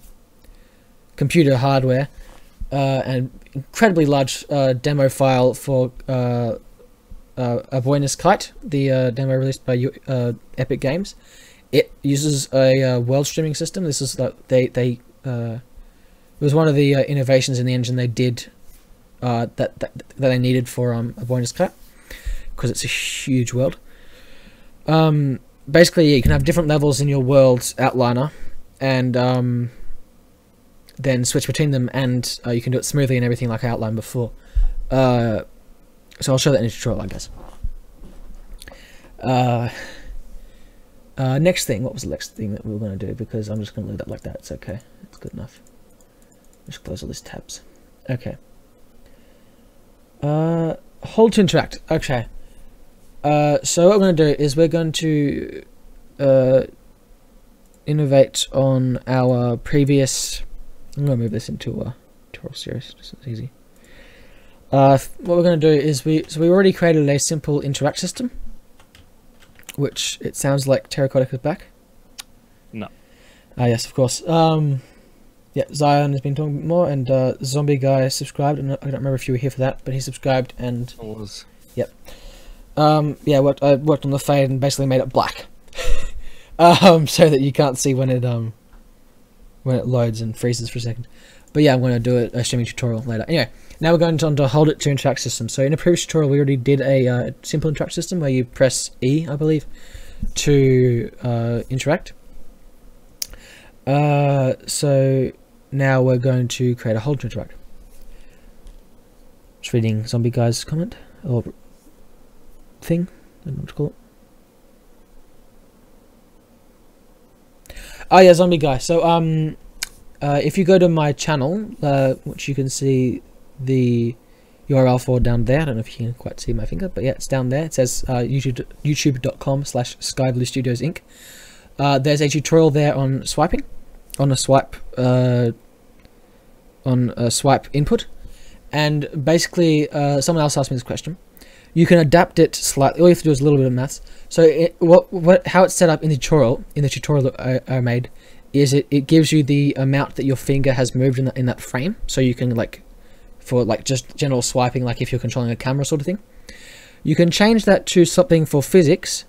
computer hardware uh, and incredibly large uh, demo file for uh, uh A Boy and His Kite, the uh, demo released by uh, Epic Games. It uses a world streaming system. This is like they they it was one of the innovations in the engine they did that, that that they needed for um, A Boy and His Kite because it's a huge world. Um, basically you can have different levels in your world's outliner and um, then switch between them and uh, you can do it smoothly and everything like I outlined before. Uh, so I'll show that in a tutorial I guess. Uh, uh, next thing, what was the next thing that we were going to do? Because I'm just going to leave that like that, it's okay. It's good enough. Just close all these tabs. Okay. Uh, hold to interact. Okay. Uh, so what we're going to do is we're going to uh, innovate on our previous... I'm going to move this into a tutorial series, just as easy. Uh, what we're going to do is we so we already created a simple interact system, which it sounds like Terrachotic is back. No. Ah yes, of course. Um, yeah, Zion has been talking more, and uh, Zombie Guy subscribed. And I don't remember if you were here for that, but he subscribed and. I was. Yep. Um, yeah, what I worked on the fade and basically made it black, um, so that you can't see when it um when it loads and freezes for a second. But yeah, I'm going to do a, a streaming tutorial later. Anyway, now we're going on to hold it to interact system. So in a previous tutorial, we already did a uh, simple interact system where you press E, I believe, to uh, interact. Uh, so now we're going to create a hold to interact. Just reading Zombie Guy's comment, or thing. I don't know what to call it. Oh yeah, zombie guy. So um, uh, if you go to my channel, uh, which you can see the URL for down there. I don't know if you can quite see my finger, but yeah, it's down there. It says uh, YouTube YouTube.com slash Sky Blu Studios Inc. Uh, there's a tutorial there on swiping, on a swipe uh, on a swipe input, and basically, uh, someone else asked me this question. You can adapt it slightly. All you have to do is a little bit of maths. So, it, what, what, how it's set up in the tutorial, in the tutorial that I, I made, is it, it gives you the amount that your finger has moved in, in that frame. So you can like, for like just general swiping, like if you're controlling a camera sort of thing. You can change that to something for physics.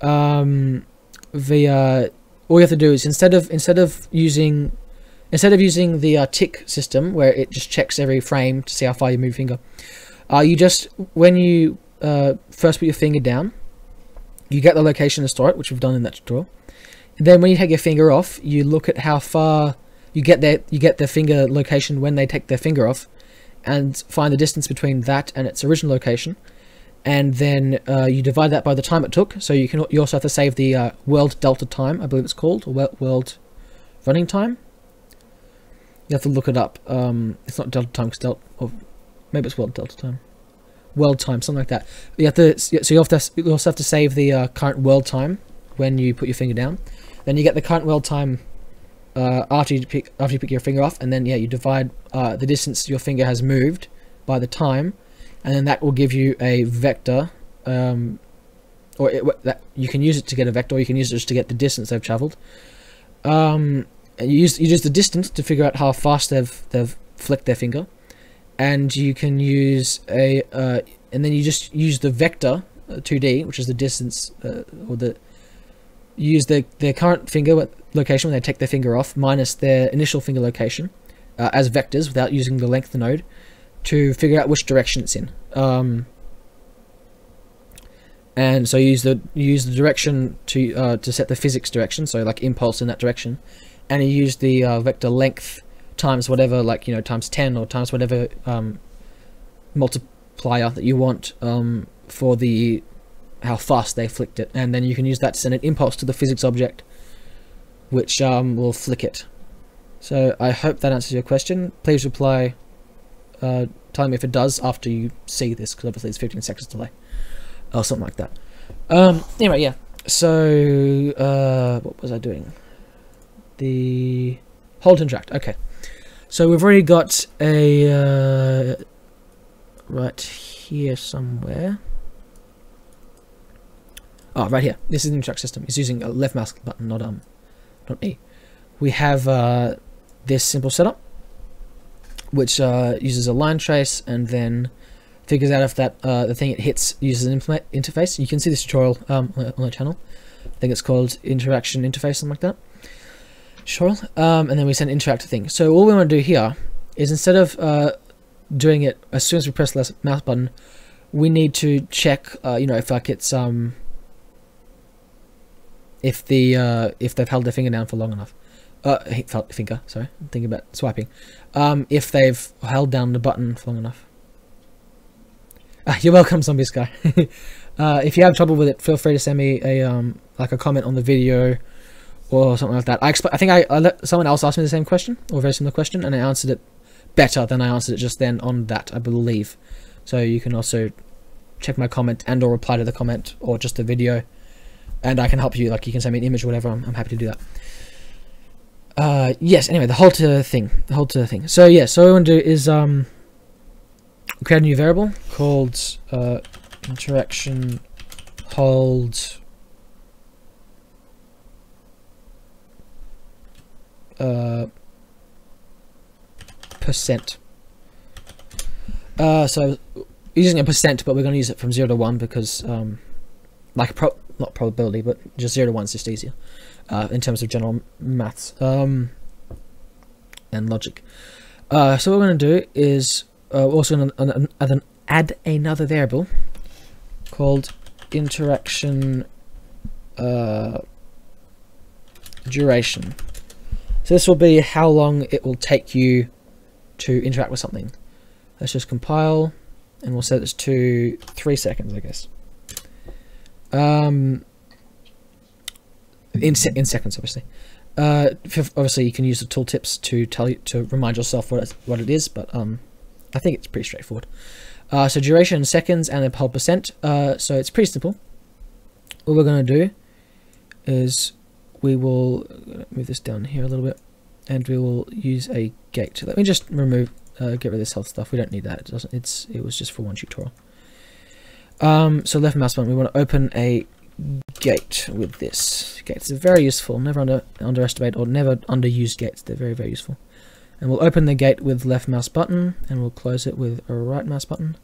Um, via all you have to do is instead of instead of using instead of using the uh, tick system where it just checks every frame to see how far you move your finger, uh, you just when you uh, first put your finger down, you get the location to store it, which we've done in that tutorial. And then when you take your finger off, you look at how far you get their you get their finger location when they take their finger off, and find the distance between that and its original location and then uh, you divide that by the time it took. So you can you also have to save the uh, world delta time, I believe it's called, or world running time. You have to look it up. Um, it's not delta time, because delta, maybe it's world delta time, world time, something like that. You have to so you have to you also have to save the uh, current world time when you put your finger down. Then you get the current world time uh, after you pick after you pick your finger off, and then yeah, you divide uh, the distance your finger has moved by the time and then that will give you a vector um, or it, that you can use it to get a vector or you can use it just to get the distance they've traveled um, you use, you use the distance to figure out how fast they've they've flicked their finger and you can use a uh, and then you just use the vector uh, 2D which is the distance uh, or the use their, their current finger location when they take their finger off minus their initial finger location uh, as vectors without using the length node to figure out which direction it's in. Um, and so use the use the direction to uh, to set the physics direction, so like impulse in that direction, and you use the uh, vector length times whatever, like you know times ten or times whatever um, multiplier that you want um, for the how fast they flicked it, and then you can use that to send an impulse to the physics object, which um, will flick it. So I hope that answers your question. Please reply uh, tell me if it does after you see this, because obviously it's 15 seconds delay, or something like that. Um, anyway, yeah. So, uh, what was I doing? The hold interact. Okay. So we've already got a uh, right here somewhere. Oh, right here. This is the interact system. It's using a left mouse button, not um, not E. We have uh, this simple setup which uh, uses a line trace and then figures out if that uh, the thing it hits uses an interface. You can see this tutorial um, on the channel. I think it's called interaction interface, something like that. Sure. Um, and then we send interact thing. So all we want to do here is instead of uh, doing it as soon as we press the mouse button, we need to check, uh, you know, if like it's um, if the uh, if they've held their finger down for long enough uh, finger, sorry, I'm thinking about swiping, um, if they've held down the button for long enough. Ah, you're welcome, Zombies guy. uh, if you have trouble with it, feel free to send me a um, like a comment on the video or something like that. I, I think I, I let someone else ask me the same question or very similar question, and I answered it better than I answered it just then on that, I believe. So you can also check my comment and or reply to the comment or just the video, and I can help you. Like you can send me an image or whatever. I'm, I'm happy to do that uh, yes, anyway, the halter thing. The halter thing. So, yeah, so what I want to do is um, create a new variable called uh, interaction hold uh, percent. Uh, so using a percent, but we're going to use it from 0 to 1 because, um, like, pro not probability, but just 0 to 1 is just easier uh, in terms of general maths um, and logic. Uh, so what we're going to do is uh, also going to add another variable called interaction uh, duration. So this will be how long it will take you to interact with something. Let's just compile and we'll set this to three seconds, I guess. Um, in se in seconds, obviously. Uh, obviously, you can use the tooltips to tell you to remind yourself what it, what it is, but um, I think it's pretty straightforward. Uh, so duration in seconds and then hold percent. Uh, so it's pretty simple. What we're going to do is we will move this down here a little bit. and we will use a gate. Let me just remove, uh, get rid of this health stuff. We don't need that. It doesn't. It's it was just for one tutorial. Um, so left mouse button. We want to open a gate with this. Gates are very useful. Never under underestimate or never underuse gates. They're very very useful. And we'll open the gate with left mouse button, and we'll close it with a right mouse button,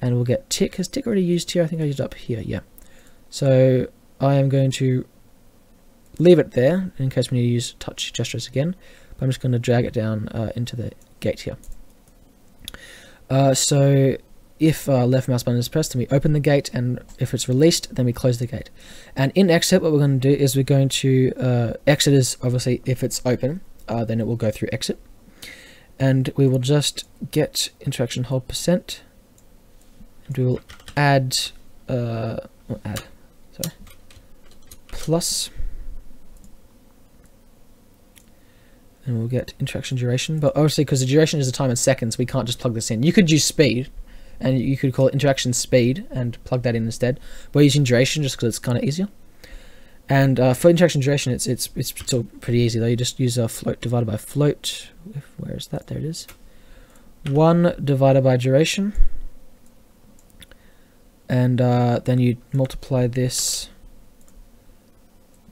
and we'll get tick. Has tick already used here? I think I used up here. Yeah. So I am going to leave it there in case we need to use touch gestures again. But I'm just going to drag it down uh, into the gate here. Uh, so if uh, left mouse button is pressed, then we open the gate, and if it's released, then we close the gate. And in exit, what we're going to do is we're going to uh, exit is obviously if it's open, uh, then it will go through exit, and we will just get interaction hold percent, and we will add uh, add sorry plus and we'll get interaction duration. But obviously, because the duration is the time in seconds, we can't just plug this in. You could use speed, and you could call it interaction speed and plug that in instead. We're using duration just because it's kind of easier. And uh, for interaction duration, it's it's it's still pretty easy though. You just use a float divided by float. Where is that? There it is. One divided by duration, and uh, then you multiply this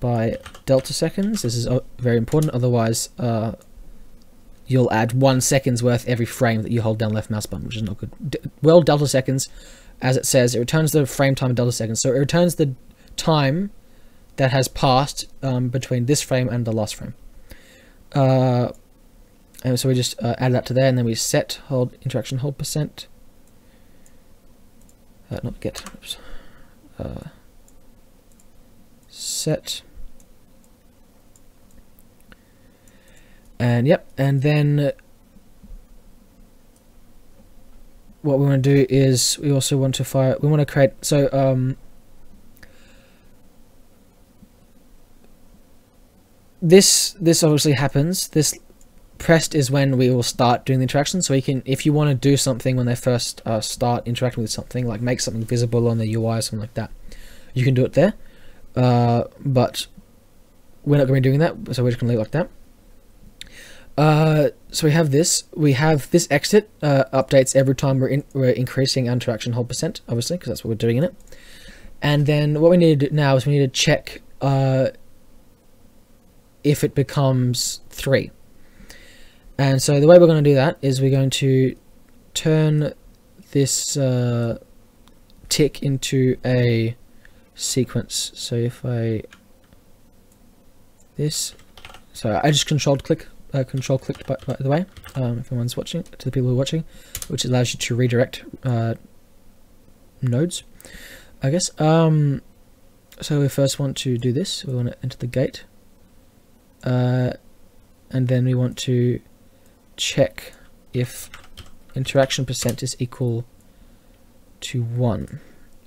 by delta seconds. This is uh, very important, otherwise uh, you'll add one second's worth every frame that you hold down left mouse button, which is not good. D well, delta seconds, as it says, it returns the frame time delta seconds. So it returns the time that has passed um, between this frame and the last frame. Uh, and so we just uh, add that to there, and then we set hold interaction hold percent. Uh, not get. Oops. Uh, set and yep and then what we want to do is we also want to fire we want to create so um this this obviously happens. This pressed is when we will start doing the interaction. So we can if you want to do something when they first uh, start interacting with something like make something visible on the UI or something like that you can do it there. Uh, but we're not going to be doing that, so we're just going to leave it like that. Uh, so we have this. We have this exit uh, updates every time we're, in, we're increasing interaction hold percent, obviously, because that's what we're doing in it. And then what we need to do now is we need to check uh, if it becomes 3. And so the way we're going to do that is we're going to turn this uh, tick into a sequence. So if I this, so I just controlled click, uh, control clicked by, by the way, um, if anyone's watching, to the people who are watching, which allows you to redirect uh, nodes, I guess. Um, so we first want to do this. We want to enter the gate, uh, and then we want to check if interaction percent is equal to one.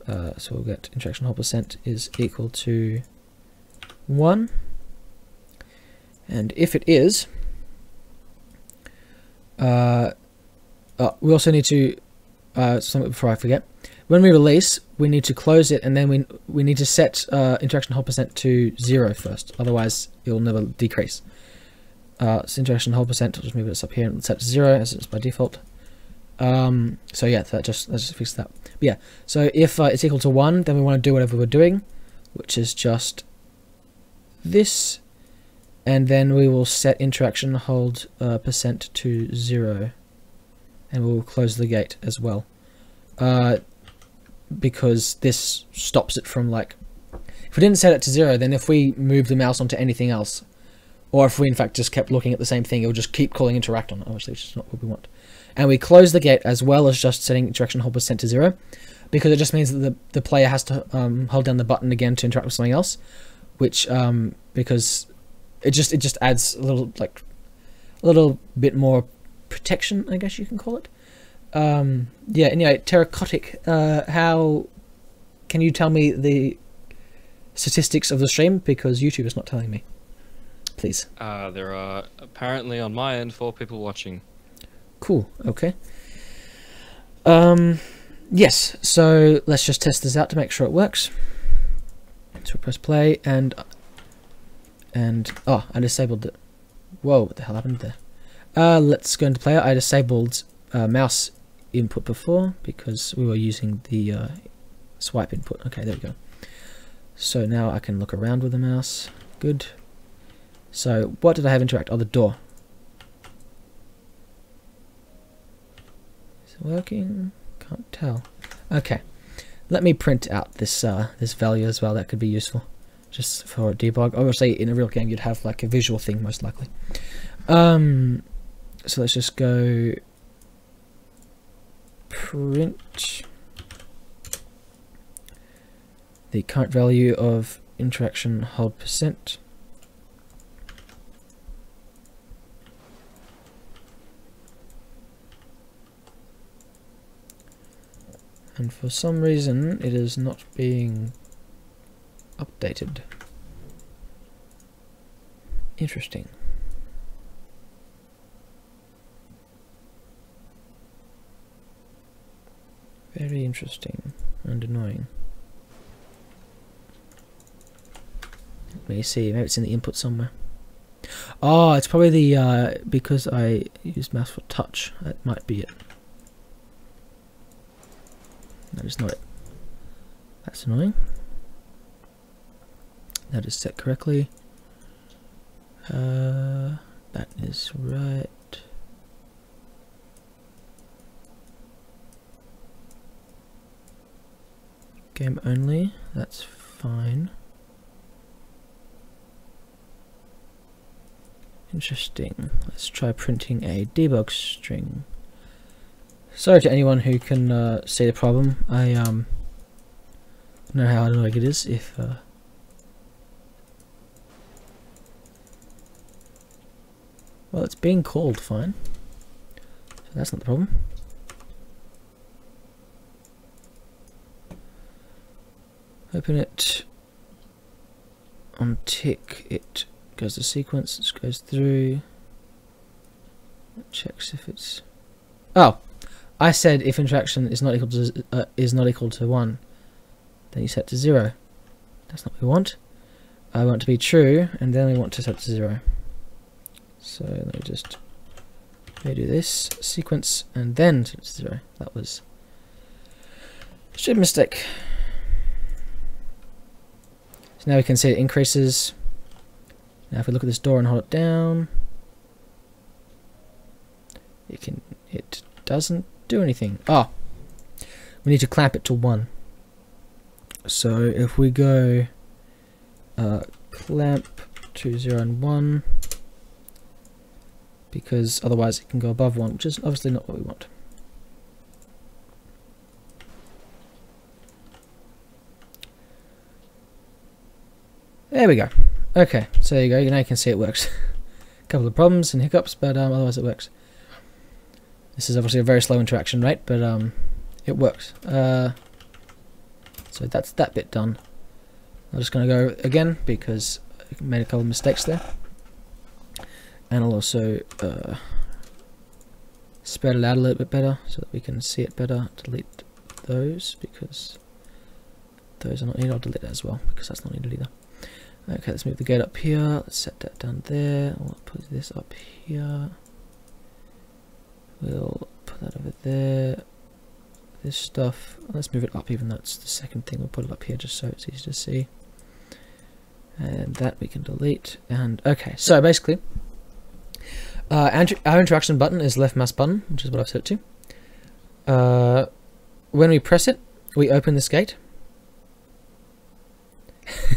Uh, so we'll get interaction hold percent is equal to 1. And if it is, uh, oh, we also need to, uh, something before I forget, when we release, we need to close it and then we we need to set uh, interaction hold percent to zero first, otherwise it will never decrease. Uh, so interaction hold percent, I'll just move this up here and set to zero as it's by default. Um, so yeah, that just let's just fix that. But yeah, so if uh, it's equal to one, then we want to do whatever we're doing, which is just this, and then we will set interaction hold uh, percent to zero, and we'll close the gate as well, uh, because this stops it from like. If we didn't set it to zero, then if we move the mouse onto anything else, or if we in fact just kept looking at the same thing, it will just keep calling interact on it, obviously, which is not what we want and we close the gate as well as just setting interaction hold percent to zero because it just means that the, the player has to um, hold down the button again to interact with something else which um, because it just it just adds a little like a little bit more protection I guess you can call it. Um, yeah anyway Terrachotic uh, how can you tell me the statistics of the stream? Because YouTube is not telling me. Please. Uh, there are apparently on my end four people watching. Cool, okay. Um, yes, so let's just test this out to make sure it works. So press play and, and, oh, I disabled it. Whoa, what the hell happened there? Uh, let's go into player. I disabled uh, mouse input before because we were using the uh, swipe input. Okay, there we go. So now I can look around with the mouse. Good. So what did I have interact? Oh, the door. Is it working? Can't tell. Okay. Let me print out this uh, this value as well. That could be useful, just for debug. Obviously, in a real game, you'd have like a visual thing most likely. Um, so let's just go print the current value of interaction hold percent. And for some reason it is not being updated. Interesting. Very interesting and annoying. Let me see, maybe it's in the input somewhere. Oh, it's probably the, uh, because I used mouse for touch, that might be it. That is not it. That's annoying. That is set correctly. Uh, that is right. Game only, that's fine. Interesting. Let's try printing a debug string. Sorry to anyone who can uh, see the problem. I um know how annoying it is if uh, well it's being called fine. So that's not the problem. Open it. On tick it goes to sequence, it goes through. It checks if it's oh I said if interaction is not equal to uh, is not equal to one then you set to zero. That's not what we want. I want to be true and then we want to set to zero so let me just redo this sequence and then zero that was stupid mistake so now we can see it increases. Now if we look at this door and hold it down, it can it doesn't do anything. Oh, we need to clamp it to one. So if we go uh, clamp to zero and one, because otherwise it can go above one, which is obviously not what we want. There we go. Okay, so there you go. Now you can see it works. a couple of problems and hiccups, but um, otherwise it works. This is obviously a very slow interaction rate, but um, it works. Uh, so that's that bit done. I'm just going to go again because I made a couple of mistakes there. And I'll also uh, spread it out a little bit better so that we can see it better. Delete those because those are not needed. I'll delete that as well because that's not needed either. Okay, let's move the gate up here. Let's set that down there. We'll put this up here. We'll put that over there. This stuff, let's move it up even though it's the second thing. We'll put it up here just so it's easy to see. And that we can delete. And okay, so basically, uh, our interaction button is left mouse button, which is what I've set it to. Uh, when we press it, we open this gate.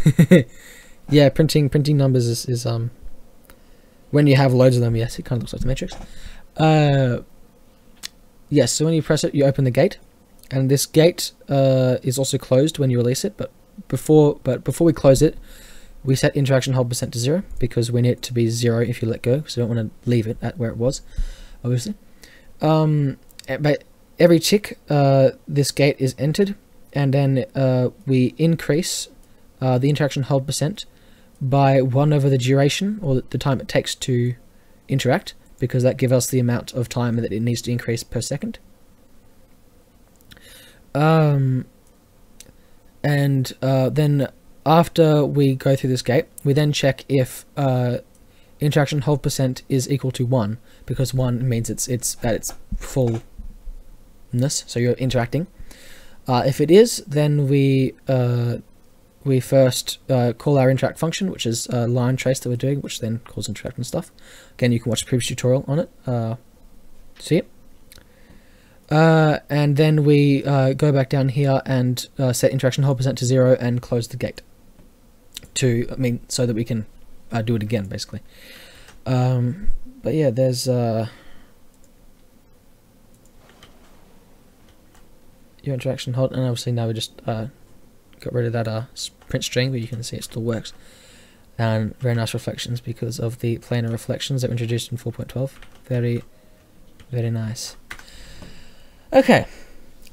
Yeah, printing printing numbers is, is um when you have loads of them, yes, it kind of looks like the matrix. Uh, yes, so when you press it, you open the gate, and this gate uh, is also closed when you release it. But before but before we close it, we set interaction hold percent to zero because we need it to be zero if you let go, so we don't want to leave it at where it was, obviously. Um, eh, but every tick, uh, this gate is entered, and then uh, we increase uh, the interaction hold percent by 1 over the duration, or the time it takes to interact, because that gives us the amount of time that it needs to increase per second. Um, and uh, then after we go through this gate, we then check if uh, interaction hold percent is equal to one because one means it's it's at its fullness, so you're interacting. Uh, if it is, then we uh, we first uh, call our interact function, which is a line trace that we're doing, which then calls interact and stuff. Again, you can watch the previous tutorial on it. Uh, see. Uh, and then we uh, go back down here and uh, set interaction hold percent to zero and close the gate. To I mean, so that we can uh, do it again, basically. Um, but yeah, there's uh, your interaction hold, and obviously now we just uh, got rid of that uh, print string, but you can see it still works. And very nice reflections because of the planar reflections that were introduced in 4.12. Very, very nice. Okay,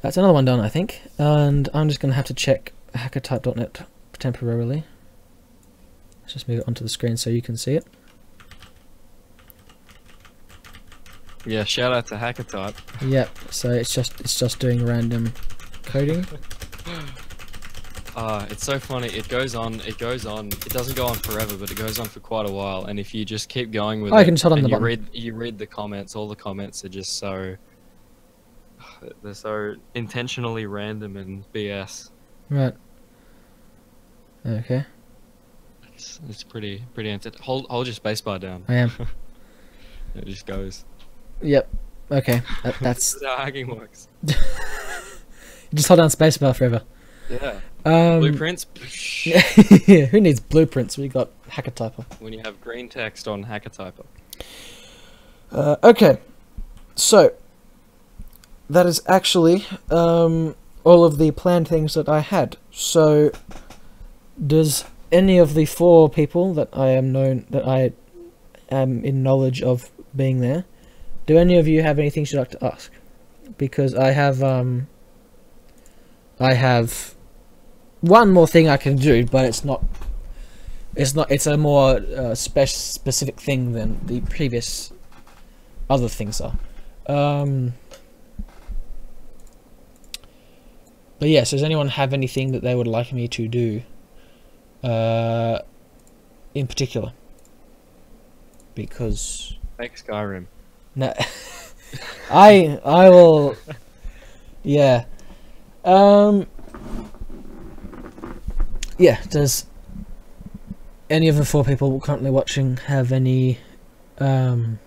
that's another one done, I think. And I'm just going to have to check hackertype.net temporarily. Let's just move it onto the screen so you can see it. Yeah, shout out to Hackertype. Yep. So it's just it's just doing random coding. Uh, it's so funny. It goes on. It goes on. It doesn't go on forever, but it goes on for quite a while. And if you just keep going with Oh, it, I can just hold on the you button. read, you read the comments. All the comments are just so. They're so intentionally random and BS. Right. Okay. It's, it's pretty pretty. Enter- hold hold your spacebar down. I am. It just goes. Yep. Okay. That, that's That's how hacking works. just hold down spacebar forever. Yeah. Um, Blueprints. yeah. Who needs blueprints? We got hacker typer. when you have green text on Hackertyper. Uh, okay. So that is actually um, all of the planned things that I had. So does any of the four people that I am known that I am in knowledge of being there, do any of you have anything you'd like to ask? Because I have um I have one more thing I can do, but it's not it's not it's a more uh, spec- specific thing than the previous other things are. Um, but yes, does anyone have anything that they would like me to do? Uh, in particular, because Make Skyrim. no, I I will. Yeah. Um. Yeah. Does any of the four people currently watching have any um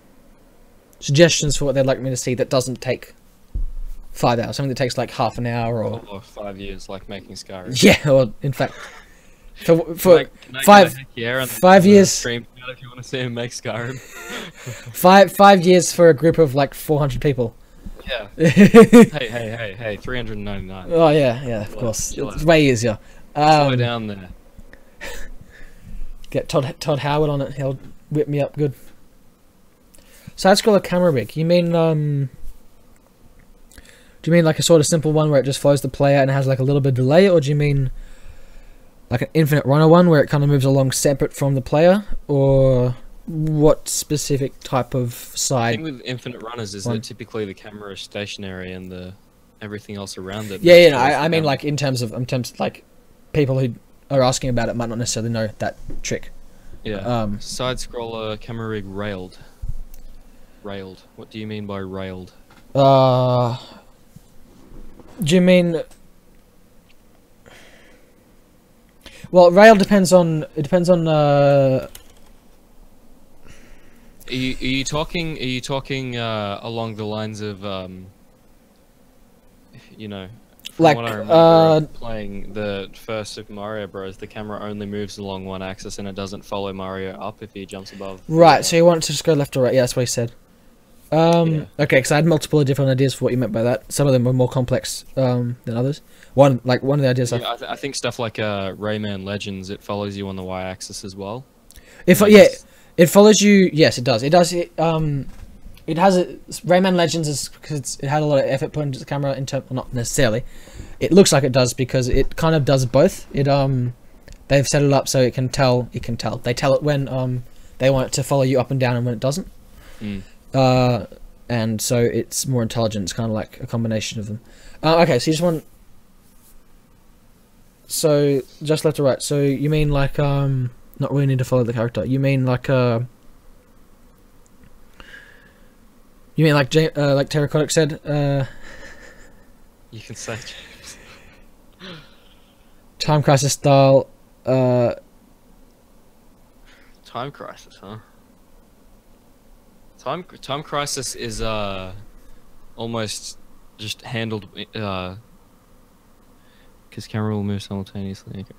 suggestions for what they'd like me to see that doesn't take five hours? Something that takes like half an hour or Or five years, like making Skyrim. yeah, or in fact, for for Can I- can I five- a heck yeah on the- five years- if you want to see him make Skyrim. five five years for a group of like four hundred people. yeah. Hey, hey, hey, hey! Three hundred and ninety-nine. Oh yeah, yeah, of course, it's way easier. Slow Um, down there. Get Todd Todd Howard on it. He'll whip me up good. Side scroller camera rig. You mean um? Do you mean like a sort of simple one where it just follows the player and has like a little bit of delay, or do you mean like an infinite runner one where it kind of moves along separate from the player, or what specific type of The side? thing with infinite runners is One. that typically the camera is stationary and the everything else around it. Yeah, yeah. No, I, I mean like in terms of in terms of, like people who are asking about it might not necessarily know that trick. yeah. Um, Side scroller camera rig railed. Railed. What do you mean by railed? Uh, do you mean? Well, rail depends on it depends on uh Are you, are you talking? Are you talking uh, along the lines of, um, you know, Like, what I remember uh, playing the first Super Mario Bros. The camera only moves along one axis and it doesn't follow Mario up if he jumps above. right. So you want to just go left or right? Yeah, that's what he said. Um, Yeah. okay, because I had multiple different ideas for what you meant by that. Some of them were more complex um than others. One like one of the ideas. I, Yeah, I, th- I think stuff like uh, Rayman Legends it follows you on the y-axis as well. if Like, yeah, it's- it follows you. Yes, it does. It does. It um. It has a Rayman Legends is because it had a lot of effort put into the camera in term, well, not necessarily. It looks like it does because it kind of does both. It um, they've set it up so it can tell. It can tell. They tell it when um they want it to follow you up and down and when it doesn't. Mm. Uh, and so it's more intelligent. It's kind of like a combination of them. Uh, okay, so you just want. So just left or right. So you mean like um, not really need to follow the character. You mean like uh, You mean like J- uh, like Terrachotic said? Uh, You can say James. Time Crisis style. Uh, Time Crisis, huh? Time Time Crisis is uh almost just handled uh because camera will move simultaneously. Okay.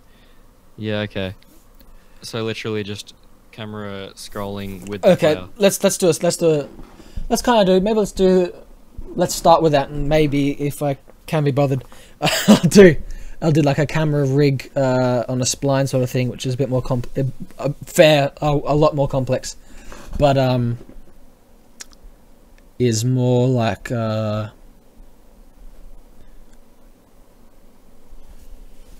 Yeah, okay. So literally just camera scrolling with the okay, let's let's do it. Let's do it. Let's kind of do. Maybe let's do. Let's start with that, and maybe if I can be bothered, I'll do. I'll do like a camera rig uh, on a spline sort of thing, which is a bit more comp, uh, uh, fair, a, a lot more complex, but um, is more like uh,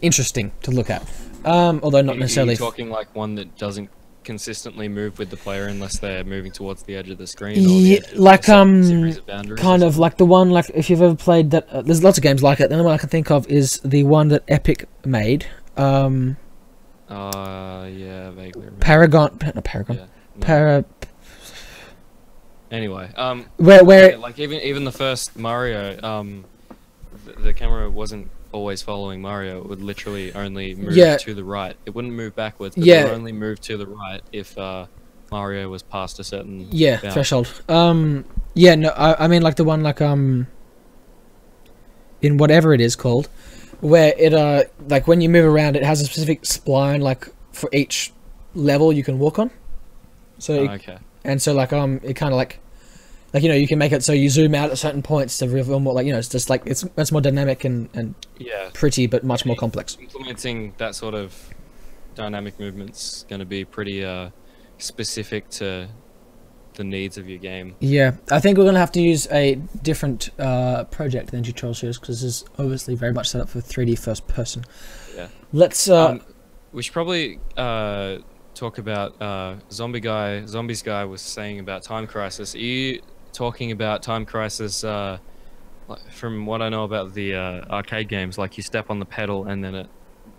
interesting to look at. Um, although not Are you necessarily. talking like one that doesn't consistently move with the player unless they're moving towards the edge of the screen. Or the Yeah, edge like, um, of kind of like the one like if you've ever played that uh, there's lots of games like it the only one i can think of is the one that epic made um Uh, yeah, vaguely. remember. paragon not paragon Yeah. no. para Anyway, um, where where yeah, like even even the first Mario, um, the, the camera wasn't always following Mario. It would literally only move Yeah. to the right. It wouldn't move backwards. But Yeah. It would only move to the right if uh, Mario was past a certain. yeah bound. threshold um yeah no I, I mean like the one like um in whatever it is called where it uh like when you move around it has a specific spline like for each level you can walk on so Oh, it- okay. and so like um it kind of like like you know you can make it so you zoom out at certain points to reveal more like you know it's just like it's it's more dynamic and and Yeah. pretty but much more complex Implementing that sort of dynamic movement's going to be pretty uh, specific to the needs of your game. yeah i think we're gonna have to use a different uh project than tutorial series because this is obviously very much set up for 3d first person Yeah. let's uh Um, we should probably uh, talk about uh, zombie guy. Zombies guy was saying about Time Crisis. Are you talking about Time Crisis? Uh, from what I know about the uh, arcade games, like you step on the pedal and then it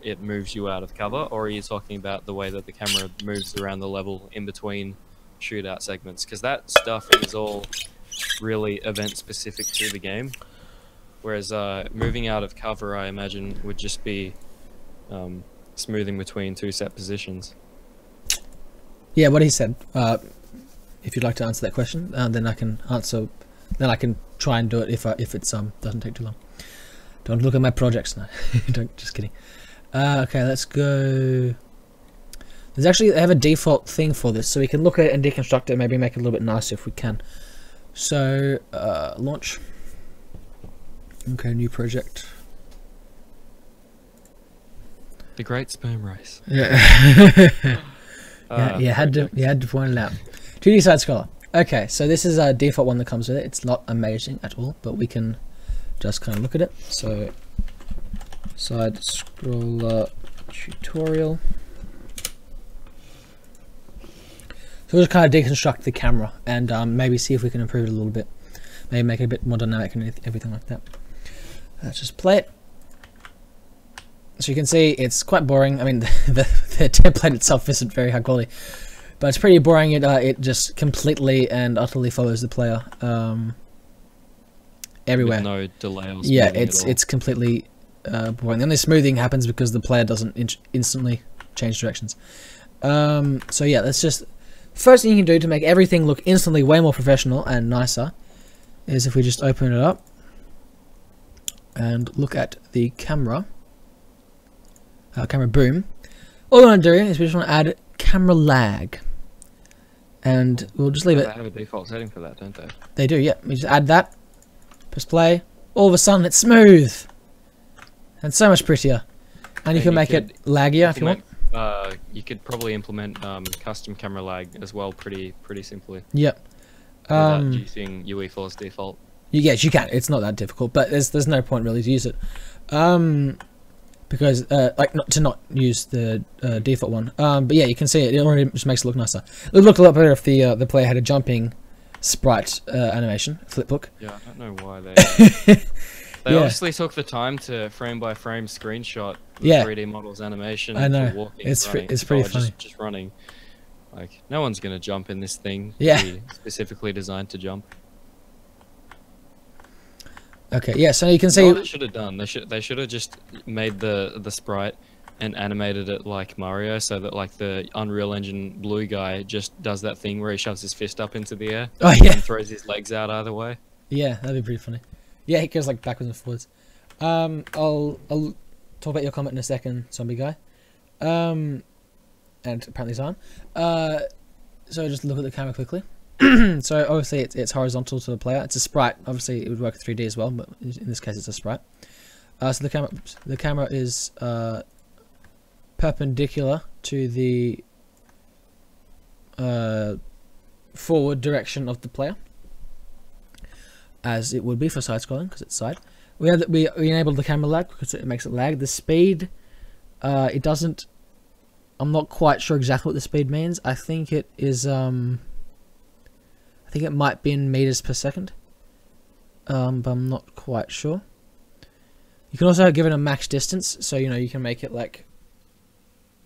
it moves you out of cover, or are you talking about the way that the camera moves around the level in between shootout segments? Because that stuff is all really event specific to the game. Whereas uh, moving out of cover, I imagine, would just be um, smoothing between two set positions. yeah what he said uh if you'd like to answer that question uh, then i can answer then i can try and do it if I, if it's um doesn't take too long. Don't look at my projects now. Don't just kidding. Uh, okay let's go. There's actually they have a default thing for this so we can look at it and deconstruct it maybe make it a little bit nicer if we can. So uh, launch. Okay new project. The Great Sperm Race. yeah. Uh, yeah, you had to you had to point it out. 2D side scroller. Okay, so this is a default one that comes with it. It's not amazing at all, but we can just kind of look at it. So side scroller tutorial. So we'll just kind of deconstruct the camera and um, maybe see if we can improve it a little bit. Maybe make it a bit more dynamic and everything like that. Let's just play it. So you can see it's quite boring. I mean, the, the, the template itself isn't very high quality, but it's pretty boring. It uh, it just completely and utterly follows the player um, everywhere. With no delay yeah, it's it's completely uh, boring. The only smoothing happens because the player doesn't in- instantly change directions. Um, so yeah, that's just first thing you can do to make everything look instantly way more professional and nicer is if we just open it up and look at the camera. Uh, camera boom. All we want to do is we just want to add camera lag. And we'll just leave They it. have a default setting for that, don't they? They do, yeah. We just add that, press play. All of a sudden, it's smooth and so much prettier. And you can you make it laggier if you want. Uh, you could probably implement um, custom camera lag as well, pretty pretty simply. Yep. without Um, using UE4 as default. you, yes, you can. It's not that difficult, but there's there's no point really to use it, um, because uh, like not to not use the uh, default one. Um, but yeah, you can see it. It already just makes it look nicer. It would look a lot better if the uh, the player had a jumping sprite uh, animation flipbook. Yeah, I don't know why they. they Yeah. obviously took the time to frame by frame screenshot the Yeah. 3D models animation. I know. Walking, It's running, it's pretty funny. Just, just running. Like no one's gonna jump in this thing. Yeah. Specifically designed to jump. Okay, yeah. So you can You know see. what they should have done? They should they should have just made the the sprite and animated it like Mario, so that like the Unreal Engine blue guy just does that thing where he shoves his fist up into the air Oh yeah, and throws his legs out either way. yeah. That'd be pretty funny. Yeah, he goes like backwards and forwards. Um, I'll I'll talk about your comment in a second, zombie guy. Um, and apparently Zion. Uh, so just look at the camera quickly. so obviously it's, it's horizontal to the player. It's a sprite. Obviously it would work 3D as well, but in this case it's a sprite. Uh, so the camera the camera is uh, perpendicular to the uh, forward direction of the player, as it would be for side scrolling because it's side. We have we, we enabled the camera lag because it makes it lag. The speed, uh, it doesn't. I'm not quite sure exactly what the speed means. I think it is. Um, think it might be in meters per second. Um, but I'm not quite sure. You can also give it a max distance, so you know you can make it like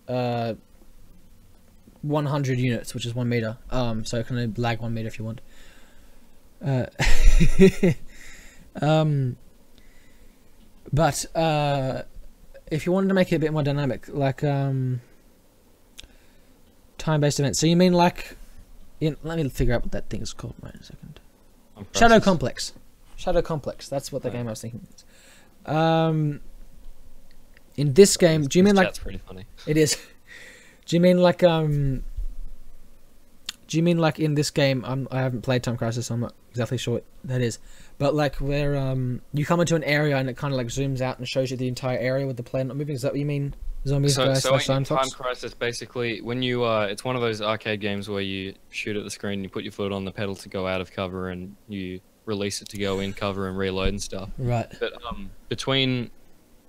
uh 100 units, which is one meter. Um, so it can lag one meter if you want. Uh, um, but uh, if you wanted to make it a bit more dynamic, like um, time-based events. So you mean like? You let me figure out what that thing is called. Right in a second. Shadow. Complex. Shadow Complex. That's what the Right. game I was thinking. is. Um, in this game, do you mean like pretty funny? it is? Do you mean like um? Do you mean like in this game? I'm, I haven't played Time Crisis, so I'm not exactly sure what that is. But like where um you come into an area and it kind of like zooms out and shows you the entire area with the player not moving. Is that what you mean? Zombies So, so in Time Time Crisis, basically, when you uh, it's one of those arcade games where you shoot at the screen, you put your foot on the pedal to go out of cover, and you release it to go in cover and reload and stuff. Right. But um, between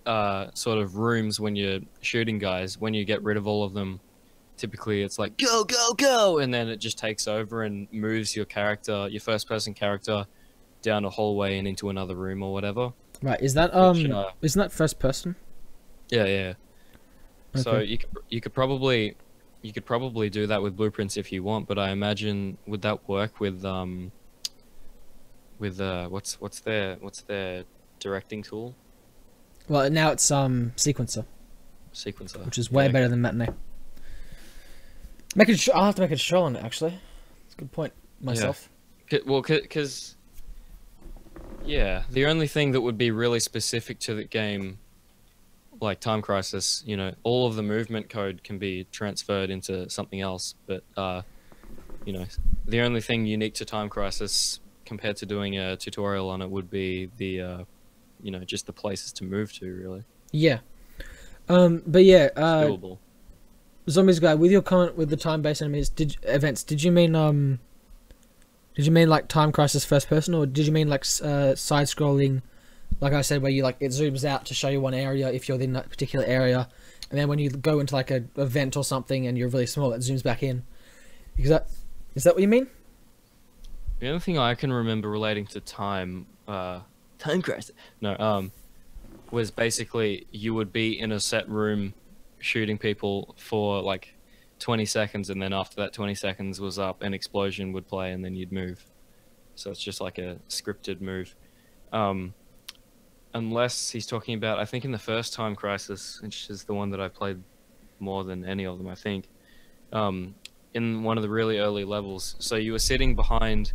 uh, sort of rooms when you're shooting guys, when you get rid of all of them, typically it's like go go go, and then it just takes over and moves your character, your first person character, down a hallway and into another room or whatever. Right. Is that um? uh, isn't that first person? Yeah, yeah. So you could you could probably you could probably do that with blueprints if you want, but I imagine would that work with um with uh what's what's their what's their directing tool Well, now it's um sequencer, sequencer, which is way Yeah, better than matinee. Make it. I'll have to make a show on it. Actually, it's a good point. Myself. C- well, because yeah, the only thing that would be really specific to the game, like Time Crisis, you know, all of the movement code can be transferred into something else, but uh, you know, the only thing unique to Time Crisis compared to doing a tutorial on it would be the, uh, you know, just the places to move to. Really, Yeah. Um. But yeah. Uh. doable. Zombies guy, with your comment with the time-based enemies, did events? Did you mean um? Did you mean like Time Crisis first person, or did you mean like uh, side-scrolling, like I said, where you like it zooms out to show you one area if you're in that particular area, and then when you go into like a event or something and you're really small, it zooms back in. Is that is that what you mean? The only thing I can remember relating to time, uh, time crisis, no, um, was basically you would be in a set room shooting people for like 20 seconds, and then after that 20 seconds was up, an explosion would play, and then you'd move. So it's just like a scripted move. Um, unless he's talking about, I think in the first time crisis, which is the one that I played more than any of them, I think. Um, in one of the really early levels. So you were sitting behind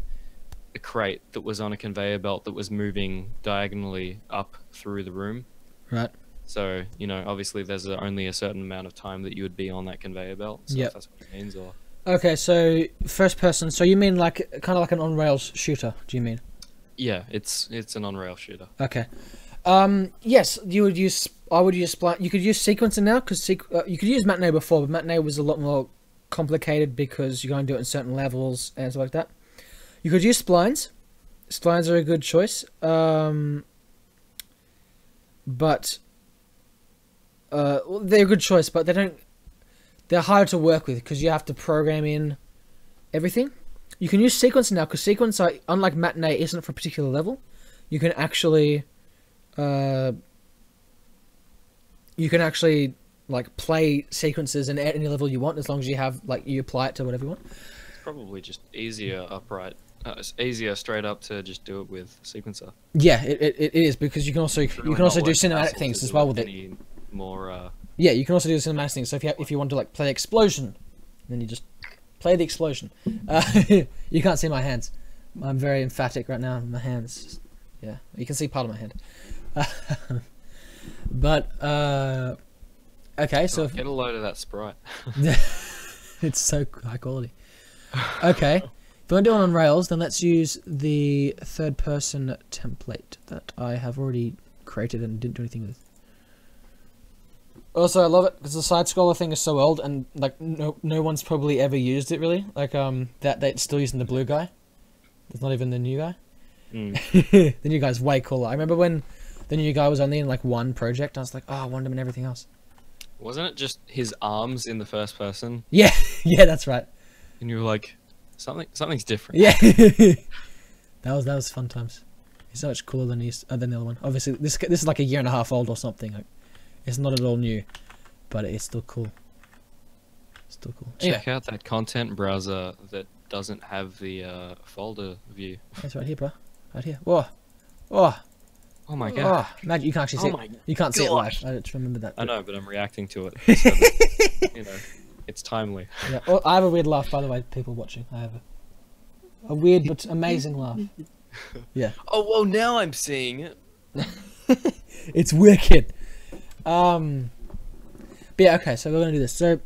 a crate that was on a conveyor belt that was moving diagonally up through the room. Right. So, you know, obviously there's a, only a certain amount of time that you would be on that conveyor belt. So Yep. that's what it means, or Okay, so first person. So you mean like kind of like an on rails shooter? Do you mean? yeah, it's it's an on-rail shooter. Okay. Um. Yes, you would use. I would use spline. You could use sequencer now because sequ- uh, you could use matinee before, but matinee was a lot more complicated because you're going to do it in certain levels and stuff like that. You could use splines. Splines are a good choice. Um. But. Uh, they're a good choice, but they don't. They're hard to work with because you have to program in everything. You can use sequencer now because sequencer, unlike matinee, isn't for a particular level. You can actually, uh, you can actually like play sequences in any level you want as long as you have like you apply it to whatever you want. It's probably just easier upright Uh, it's easier straight up to just do it with sequencer. Yeah, it, it, it is because you can also you can also do cinematic things as well with it. More. Uh, Yeah, you can also do cinematic things. So if you if you want to like play explosion, then you just play the explosion. Uh, you can't see my hands. I'm very emphatic right now. My hands. Yeah, you can see part of my hand. but uh, okay, so oh, if, get a load of that sprite. it's so high quality. Okay, if you want to do it on Rails, then let's use the third person template that I have already created and didn't do anything with. Also, I love it because the side scroller thing is so old and like no no one's probably ever used it really. Like um that they're still using the blue guy. It's not even the new guy. Mm. the new guy's way cooler. I remember when the new guy was only in like one project. I was like, oh, I wanted him in everything else. Wasn't it just his arms in the first person? Yeah, yeah, that's right. And you were like, something, something's different. Yeah, that was that was fun times. He's so much cooler than he's uh, than the other one. Obviously, this this is like a year and a half old or something. Like, it's not at all new, but it's still cool. Still cool. Check out that content browser that doesn't have the uh, folder view. that's right here, bro. Right here. Whoa, whoa, Oh my god. oh, imagine you can actually see Oh it. You can't see it live. I just remember that. I know, but I'm reacting to it. so that, you know, it's timely. Yeah. Oh, I have a weird laugh, by the way, people watching. I have a, a weird but amazing laugh. Yeah. Oh, whoa! Now I'm seeing it. It's wicked. Um, but yeah, okay, so we're gonna do this. So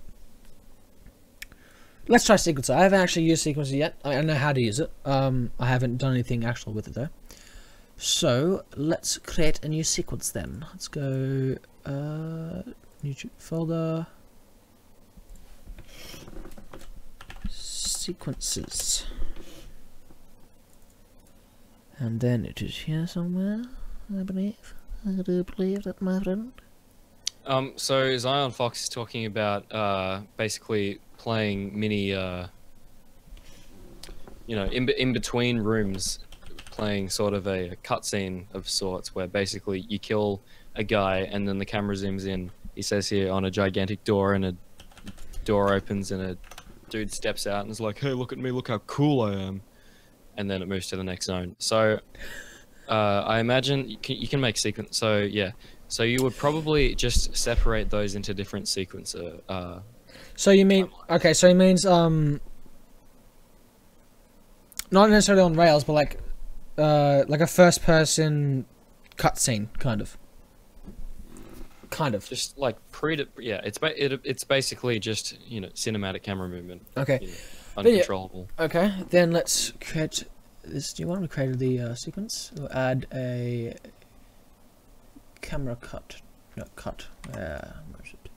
let's try sequencer. I haven't actually used sequencer yet. I I know how to use it. Um, I haven't done anything actual with it though. So let's create a new sequence then. Let's go uh, new folder. Sequences. And then it is here somewhere, I believe. I do believe that, my friend. Um, so Zion Fox is talking about uh, basically playing mini, uh, you know, in in between rooms, playing sort of a, a cutscene of sorts, where basically you kill a guy and then the camera zooms in. He says here on a gigantic door, and a door opens, and a dude steps out and is like, "Hey, look at me! Look how cool I am!" And then it moves to the next zone. So. Uh, I imagine you can, you can make sequence. So yeah, so you would probably just separate those into different sequencer. Uh, So you mean okay? So it means um, not necessarily on Rails, but like, uh, like a first-person cutscene, kind of. Kind of. just like pre, yeah, it's ba- it, it's basically just you know cinematic camera movement, Okay. you know, But yeah- uncontrollable. Okay. Then let's create this. Do you want to create the uh, sequence? We'll add a camera cut. No cut. Uh, where's it?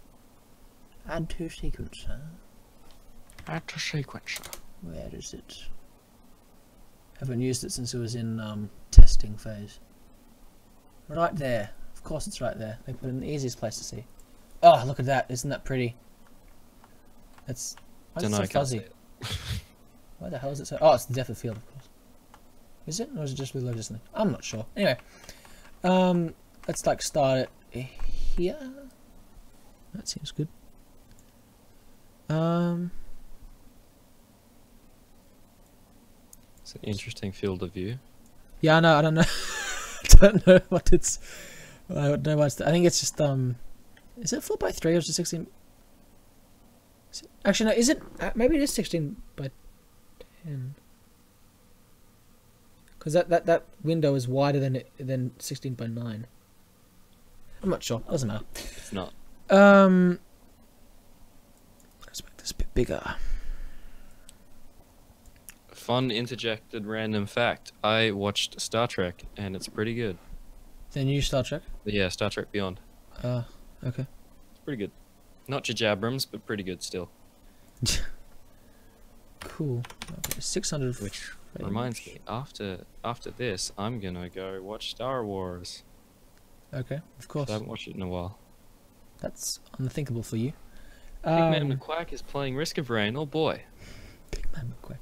Add to sequence. Huh? Add to sequencer. Where is it? I haven't used it since it was in um, testing phase. Right there. Of course it's right there. They put it in the easiest place to see. Oh, look at that. Isn't that pretty? That's why is it so I can't see fuzzy? Why the hell is it so? Oh, it's the depth of field, of course. Is it, or is it just reload or something? I'm not sure. Anyway, um, let's like start it here. That seems good. Um, It's an interesting field of view. yeah, I know. I don't know. I don't know what it's. I don't know what's. I think it's just um. Is it four by three or is it sixteen? is it- Actually, no. Is it? Uh, maybe it is sixteen by ten. Because that, that that window is wider than it, than sixteen by nine. I'm not sure. Doesn't matter. It's not. Um. Let's make this a bit bigger. Fun interjected random fact. I watched Star Trek and it's pretty good. The new Star Trek. Yeah, Star Trek Beyond. Uh. Okay. It's pretty good. Not J.J. Abrams, but pretty good still. Cool. Okay, six hundred. Which reminds me, after after this, I'm gonna go watch Star Wars. Okay, of course. I haven't watched it in a while. That's unthinkable for you. Big Man Um, McQuack is playing Risk of Rain. Oh boy. Big Man McQuack.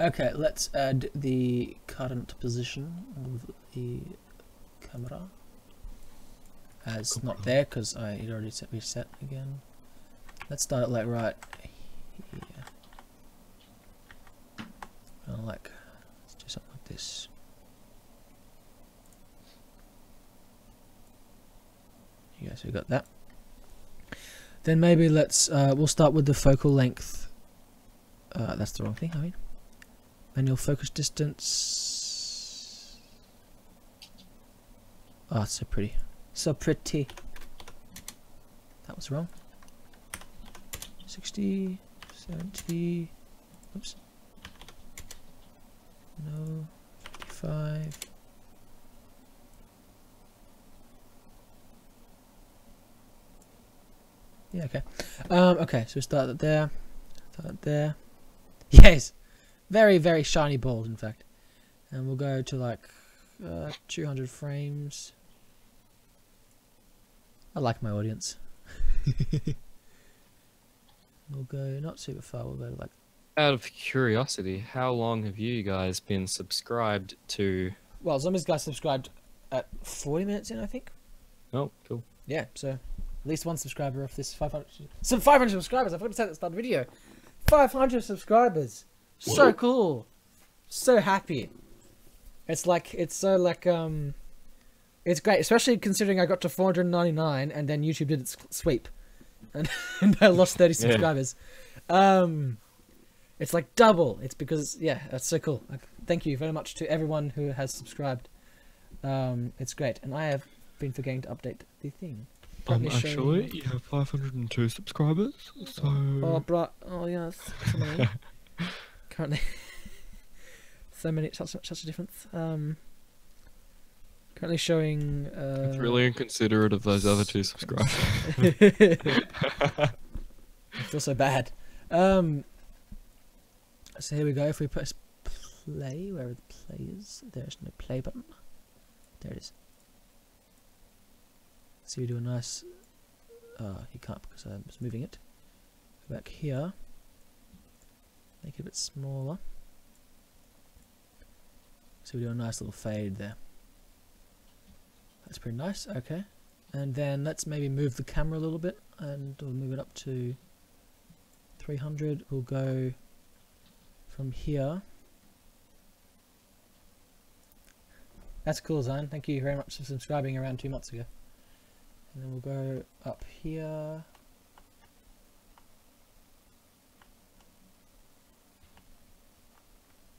Okay, let's add the current position of the camera. As not on. there because I already set reset again. Let's start it like right here. And like, let's do something like this. Yeah, so we got that. Then maybe let's, uh, we'll start with the focal length. Uh, that's the wrong thing, I mean manual focus distance. Oh, it's so pretty, so pretty. That was wrong. 60, 70. Oops. No. 55. Yeah, okay. Um, okay, so we start it there. Start it there. Yes! Very, very shiny balls, in fact. And we'll go to like uh, 200 frames. I like my audience. we'll go not super far, we'll go to like. Out of curiosity, how long have you guys been subscribed to? Well, Zombies Guy subscribed at 40 minutes in, I think. Oh, cool. Yeah, so at least one subscriber off this 500. Some 500 subscribers. I forgot to say at the start of the video. 500 subscribers. So cool. So happy. It's like it's so like um, it's great, especially considering I got to 499 and then YouTube did its sweep, and, and I lost 30 Yeah. subscribers. Um, it's like double. It's because yeah, that's so cool. Like, thank you very much to everyone who has subscribed. Um, it's great, and I have been forgetting to update the thing. Um, actually, you. you have 502 subscribers, so... Oh, bro. Oh, yes. So currently, so many. Such such a difference. Um, currently showing. Uh, It's really inconsiderate of those other two subscribers. I feel so bad. Um. So here we go. If we press play, where are the plays? There's no play button. There it is. So we do a nice. Uh, you can't because I was moving it. Go back here. Make it a bit smaller. So we do a nice little fade there. That's pretty nice. Okay. And then let's maybe move the camera a little bit and we'll move it up to 300. We'll go from here. That's cool, Zion. Thank you very much for subscribing around two months ago. And then we'll go up here.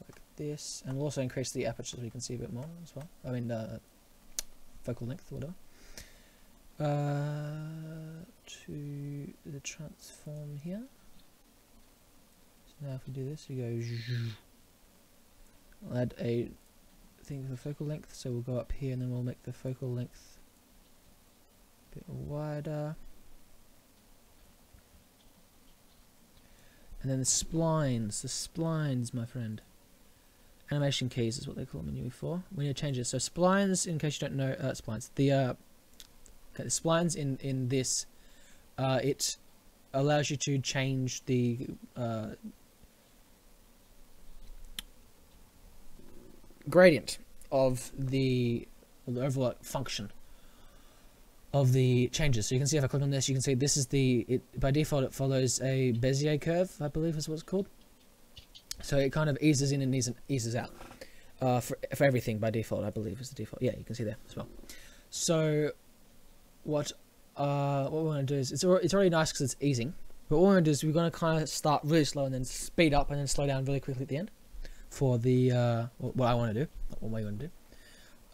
Like this. And we'll also increase the aperture so we can see a bit more as well. I mean, uh, focal length, whatever uh, to the transform here. So now if we do this, we go. I'll add a thing for focal length, so we'll go up here and then we'll make the focal length a bit wider. And then the splines, the splines, my friend. Animation keys is what they call them in UE4. We need to change this. So splines, in case you don't know, uh, splines. The uh, Okay, the splines in in this, uh, it allows you to change the uh, gradient of the, or the overall function of the changes. So you can see if I click on this, you can see this is the it by default it follows a Bezier curve, I believe is what it's called. So it kind of eases in and eases eases out uh, for for everything by default, I believe is the default. Yeah, you can see there as well. So what uh what we're gonna do is it's it's already nice because it's easing. But what we're gonna do is we're gonna kind of start really slow and then speed up and then slow down really quickly at the end for the uh what I want to do, not what we're gonna do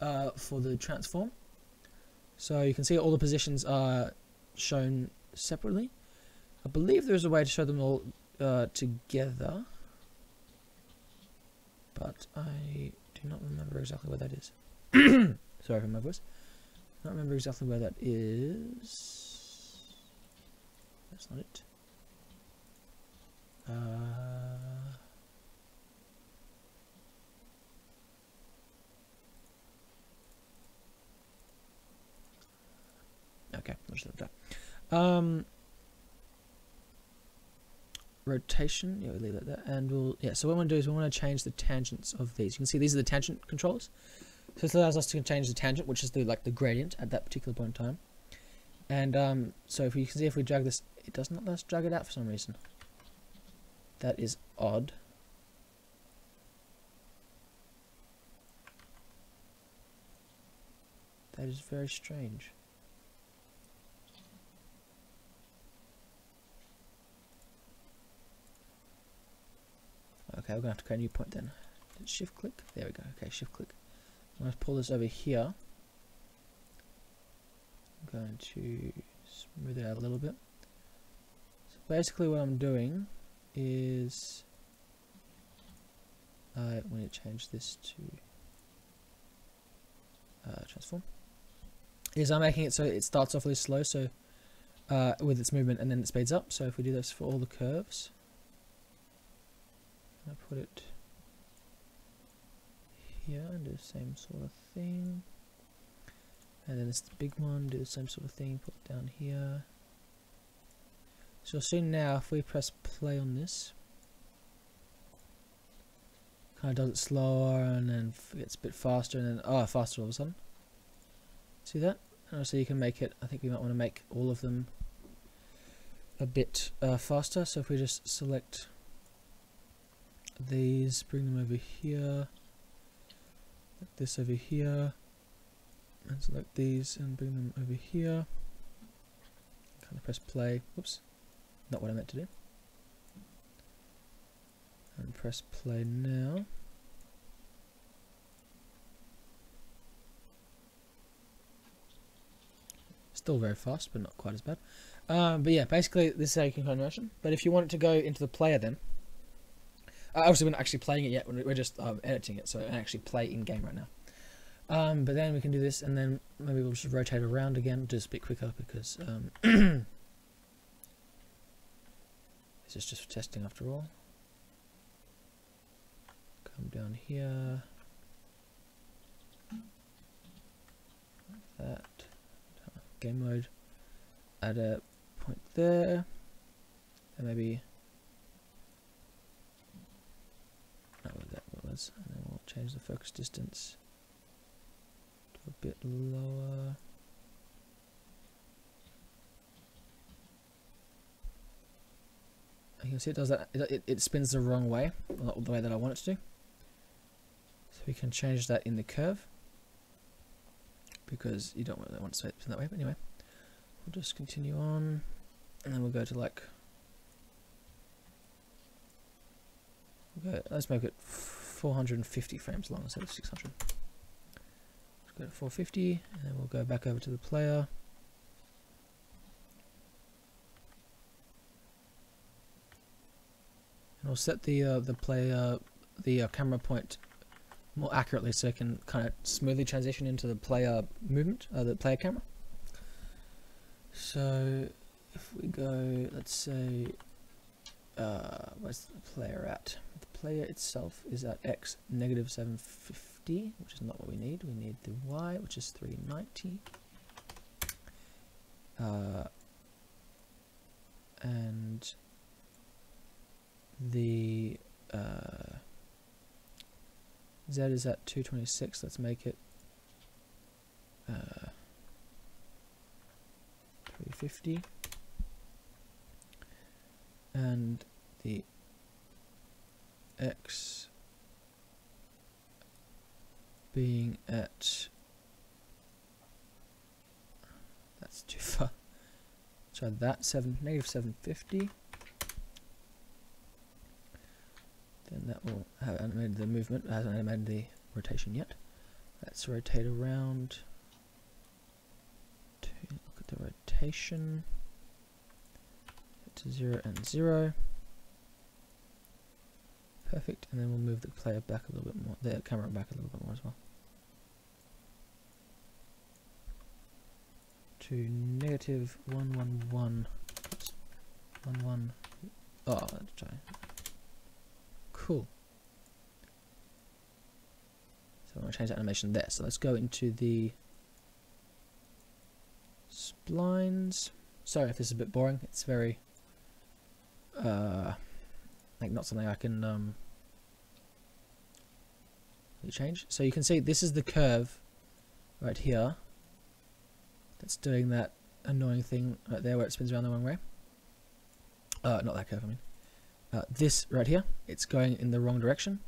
uh for the transform. So you can see all the positions are shown separately. I believe there's a way to show them all uh, together, but I do not remember exactly where that is. Sorry for my voice. I don't remember exactly where that is. That's not it. Uh, okay, let's do that. Um, rotation, yeah, we leave that there, and we'll yeah. So what we want to do is we want to change the tangents of these. You can see these are the tangent controls. So this allows us to change the tangent, which is the like the gradient at that particular point in time. And um, so if you can see if we drag this, it does not let us drag it out for some reason. That is odd. That is very strange. Okay, we're gonna have to create a new point then. Shift click. There we go. Okay, shift click. I'm gonna pull this over here. I'm going to smooth it out a little bit. So basically, what I'm doing is I want to change this to uh, transform. Is I'm making it so it starts off really slow, so uh, with its movement, and then it speeds up. So if we do this for all the curves, I put it here and do the same sort of thing. And then it's big one, do the same sort of thing, put it down here. So you'll see now if we press play on this, kind of does it slower and then gets a bit faster and then, oh, faster all of a sudden. See that? And so you can make it, I think we might want to make all of them a bit uh, faster. So if we just select these, bring them over here, this over here, and select these and bring them over here. Kind of press play. Whoops, not what I meant to do. And press play now. Still very fast, but not quite as bad. Um, but yeah, basically this is how you can convert motion. But if you want it to go into the player then, obviously we're not actually playing it yet, we're just um, editing it, so it actually play in game right now. Um, but then we can do this, and then maybe we'll just rotate around again, just a bit quicker, because um, this is just for testing after all. Come down here. That. Game mode. Add a point there. And maybe not what that And then we'll change the focus distance to a bit lower. You can see it does that. It, it, spins the wrong way, not the way that I want it to. So we can change that in the curve because you don't really want to spin that way. But anyway, we'll just continue on, and then we'll go to like. We'll let's make it 450 frames long instead of 600. Let's go to 450, and then we'll go back over to the player. And we'll set the uh, the player the uh, camera point more accurately so it can kind of smoothly transition into the player movement, uh, the player camera. So if we go, let's say, uh, where's the player at? Player itself is at x negative 750, which is not what we need. We need the y, which is 390. Uh, and the uh, Z is at 226, let's make it uh, 350 and the X being at that's too far so that 7 negative 750 then that will have animated the movement, hasn't animated the rotation yet. Let's rotate around to look at the rotation. To 0 and 0. Perfect, and then we'll move the player back a little bit more, the camera back a little bit more as well. To negative 111. 1, 1. Oh, let's try. Cool. So I'm going to change that animation there. So let's go into the splines. Sorry if this is a bit boring. It's very, uh, like not something I can um, change. So you can see this is the curve right here that's doing that annoying thing right there where it spins around the wrong way. Uh, not that curve, I mean uh, this right here, it's going in the wrong direction.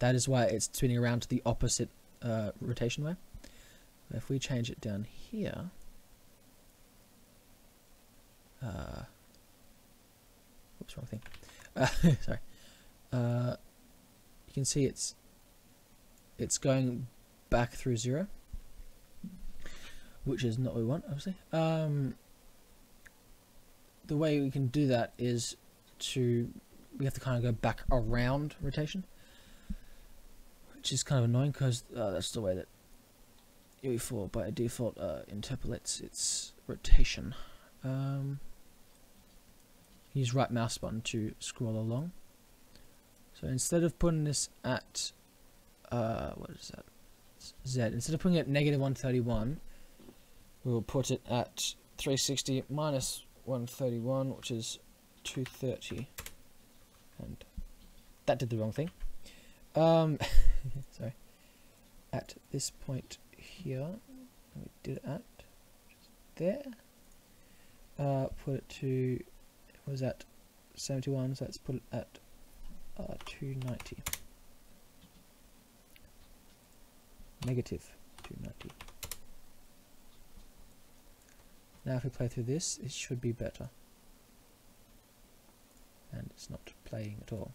That is why it's spinning around to the opposite uh, rotation way. If we change it down here, uh, what's wrong thing? Uh, sorry. Uh, you can see it's it's going back through zero, which is not what we want, obviously. Um, the way we can do that is to we have to kind of go back around rotation, which is kind of annoying because uh, that's the way that UE4 by default uh, interpolates its rotation. Um, use right mouse button to scroll along. So instead of putting this at uh, what is that? Z. Instead of putting it at negative 131, we will put it at 360 minus 131, which is 230. And that did the wrong thing. Um, sorry. At this point here, we did it at there. Uh, put it to, was at 71, so let's put it at uh, 290. Negative 290. Now if we play through this, it should be better. And it's not playing at all.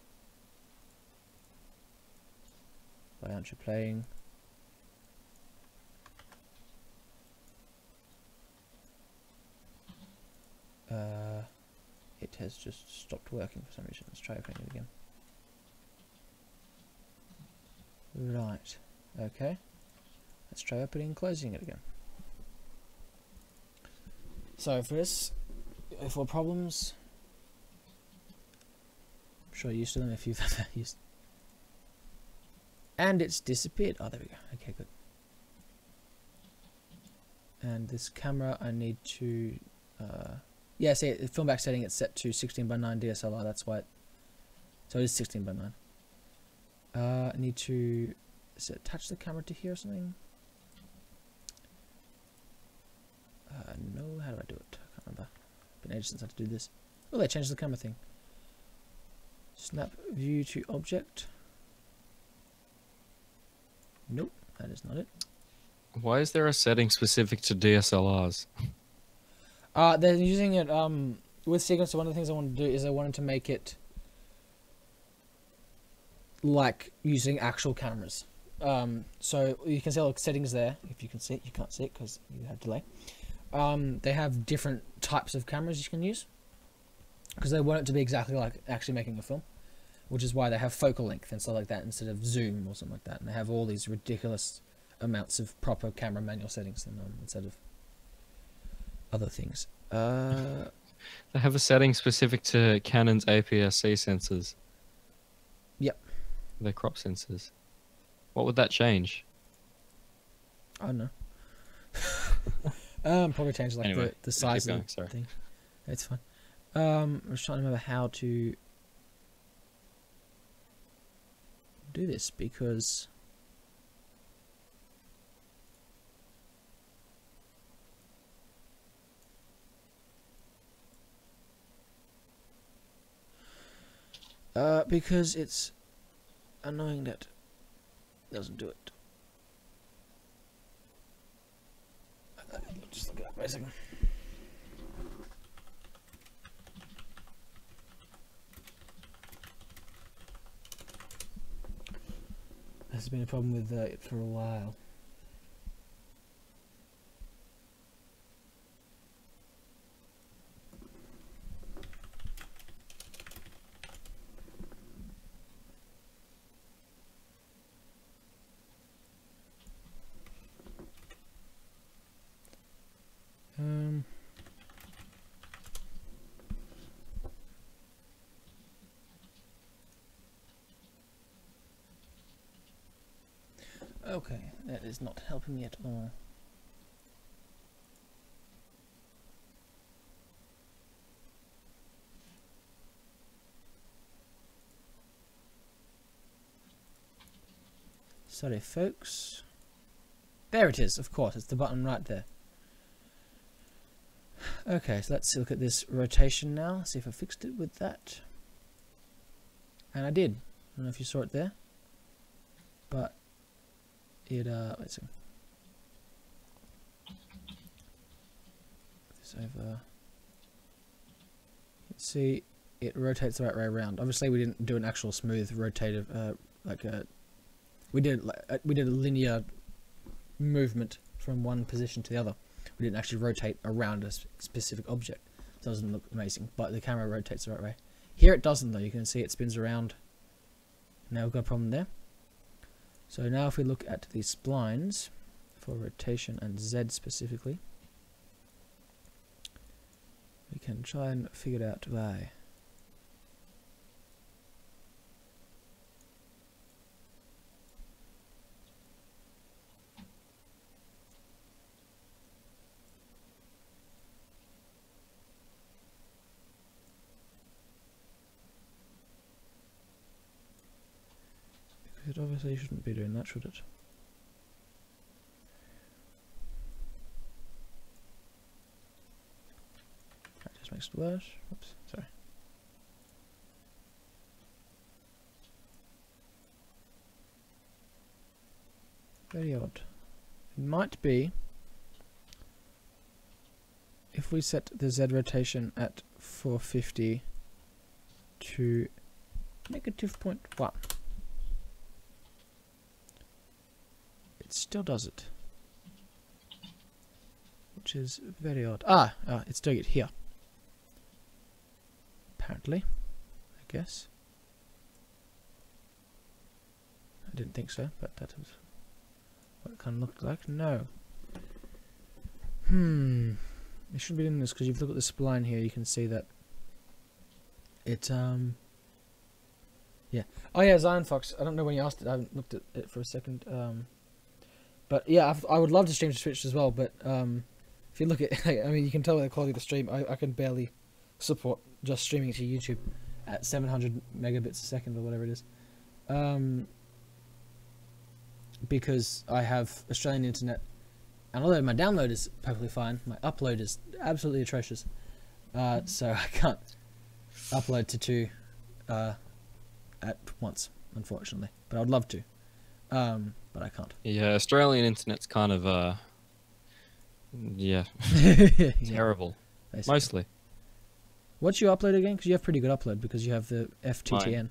Why aren't you playing? Uh, it has just stopped working for some reason. Let's try opening it again. Right, okay. Let's try opening and closing it again. So for this, for problems, I'm sure you're used to them if you've ever used. And it's disappeared. Oh, there we go. Okay, good. And this camera, I need to. Uh, yeah, see, the film back setting it's set to 16 by 9 DSLR. That's why. It, so it is 16 by 9. Uh, I need to. Is it attach the camera to here or something? Uh, no, how do I do it? I can't remember. Been ages since I had to do this. Oh, they changed the camera thing. Snap view to object. Nope, that is not it. Why is there a setting specific to DSLRs? Uh, they're using it um, with sequencer. One of the things I wanted to do is I wanted to make it like using actual cameras. Um, so you can see all the settings there. If you can see it, you can't see it because you have delay. Um, they have different types of cameras you can use because they want it to be exactly like actually making a film, which is why they have focal length and stuff like that instead of zoom or something like that. And they have all these ridiculous amounts of proper camera manual settings instead of other things. Uh, They have a setting specific to Canon's APS-C sensors. Yep. Their crop sensors. What would that change? I don't know. um, probably change like Anyway, the, the size of the sorry. thing. It's fine. Um, I was trying to remember how to do this because uh, because it's annoying that doesn't do it. Uh, Just look it up. Wait a second. This has been a problem with uh, it for a while. Okay, that is not helping me at all. Sorry, folks. There it is, of course, it's the button right there. Okay, so let's look at this rotation now, see if I fixed it with that. And I did. I don't know if you saw it there. But it uh second. Put this over. Can see it rotates the right way around. Obviously we didn't do an actual smooth rotative uh, like a we did a- we did a linear movement from one position to the other. We didn't actually rotate around a specific object. It doesn't look amazing, but the camera rotates the right way. Here it doesn't though. You can see it spins around. Now we've got a problem there. So now if we look at the splines for rotation and Z specifically, we can try and figure it out why. It obviously shouldn't be doing that, should it? That just makes it worse. Oops, sorry. Very odd. It might be if we set the Z rotation at 450 to negative point 0.1. still does it. Which is very odd. Ah, ah, it's doing it here. Apparently. I guess. I didn't think so, but that was what it kind of looked like. No. Hmm. It shouldn't be doing this because if you look at the spline here, you can see that it, um, yeah. Oh yeah, Zion Fox. I don't know when you asked it. I haven't looked at it for a second. Um, but yeah, I've, I would love to stream to Twitch as well. But um, if you look at, I mean, you can tell by the quality of the stream. I, I can barely support just streaming to YouTube at 700 megabits a second or whatever it is. Um, because I have Australian internet, and although my download is perfectly fine, my upload is absolutely atrocious. Uh, so I can't upload to two uh, at once, unfortunately. But I would love to, um, but I can't. Yeah, Australian internet's kind of uh, yeah, Yeah, terrible. basically. Mostly. What's your upload again? Because you have pretty good upload because you have the FTTN,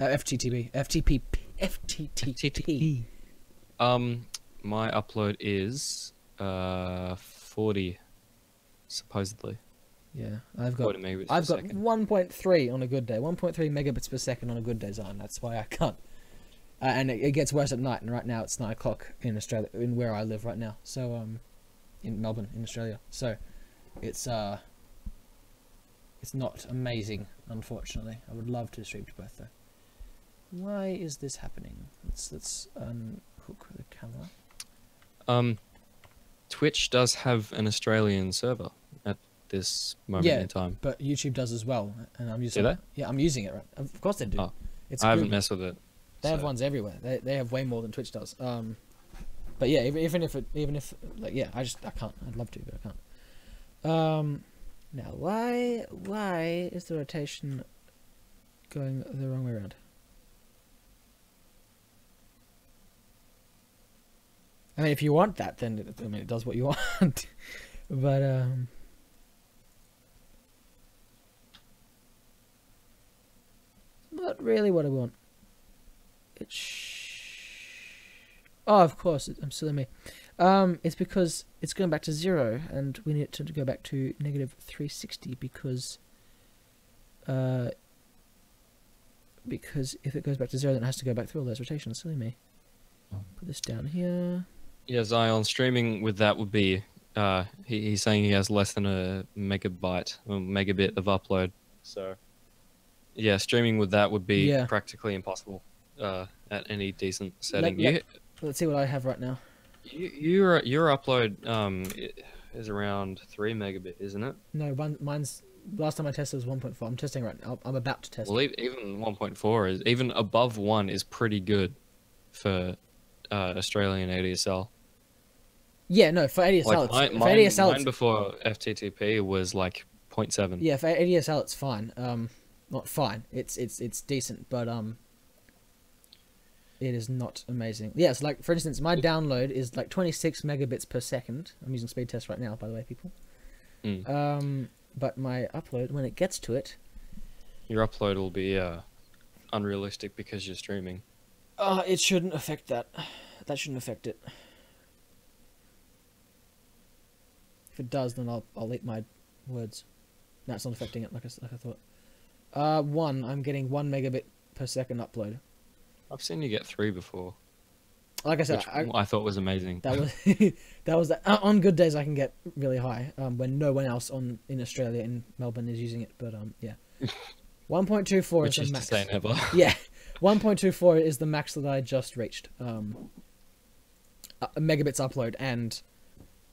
uh, FTTB, FTP, FTTP. Um, my upload is uh 40, supposedly. Yeah, I've got 40 megabits I've got 1.3 on a good day, 1.3 megabits per second on a good day, Zion. That's why I can't. Uh, and it, it gets worse at night. And right now it's nine o'clock in Australia, in where I live right now. So um, in Melbourne, in Australia. So it's uh, it's not amazing, unfortunately. I would love to stream to both though. Why is this happening? Let's let's unhook the camera. Um, Twitch does have an Australian server at this moment Yeah, in time. But YouTube does as well, and I'm using. Do it. Yeah, I'm using it. Right. Of course they do. Oh, it's I haven't messed with it. They have ones everywhere. They they have way more than Twitch does. Um, but yeah, even, even if it, even if like yeah, I just I can't. I'd love to, but I can't. Um, now why why is the rotation going the wrong way around? I mean, if you want that, then it, I mean it does what you want. but um. Not really what I want. Oh, of course, I'm silly me. Um, it's because it's going back to zero, and we need it to go back to negative 360 because, uh, because if it goes back to zero, then it has to go back through all those rotations. Silly me. Put this down here. Yeah, Zion streaming with that would be. Uh, he, he's saying he has less than a megabyte or megabit of upload. So, yeah, streaming with that would be Yeah. practically impossible uh, at any decent setting. let- you, Let's see what I have right now. you, your your upload um is around three megabit, isn't it? No, one, mine's last time I tested was 1.4. I'm testing right now. I'm about to test. Well, e- even 1.4 is even above one is pretty good for uh, Australian ADSL. Yeah, no, for ADSL, Like it's, mine, for ADSL, mine it's, before FTTP was like 0.7. yeah, for ADSL, it's fine. Um, not fine. It's it's it's decent, but um, it is not amazing. Yeah, so like for instance, my download is like 26 megabits per second. I'm using speed test right now, by the way, people. Mm. Um, but my upload when it gets to it, Your upload will be uh, unrealistic because you're streaming. Uh, it shouldn't affect that. That shouldn't affect it. If it does, then I'll I'll eat my words. No, it's not affecting it like I, like I thought. Uh, one, I'm getting one megabit per second upload. I've seen you get three before, Like I said, I, I thought was amazing. that was that was the, uh, on good days I can get really high. Um, when no one else on in Australia in Melbourne is using it, but um, yeah, one point two four is the is to say never. Yeah, one point two four is the max that I just reached. Um, uh, megabits upload, and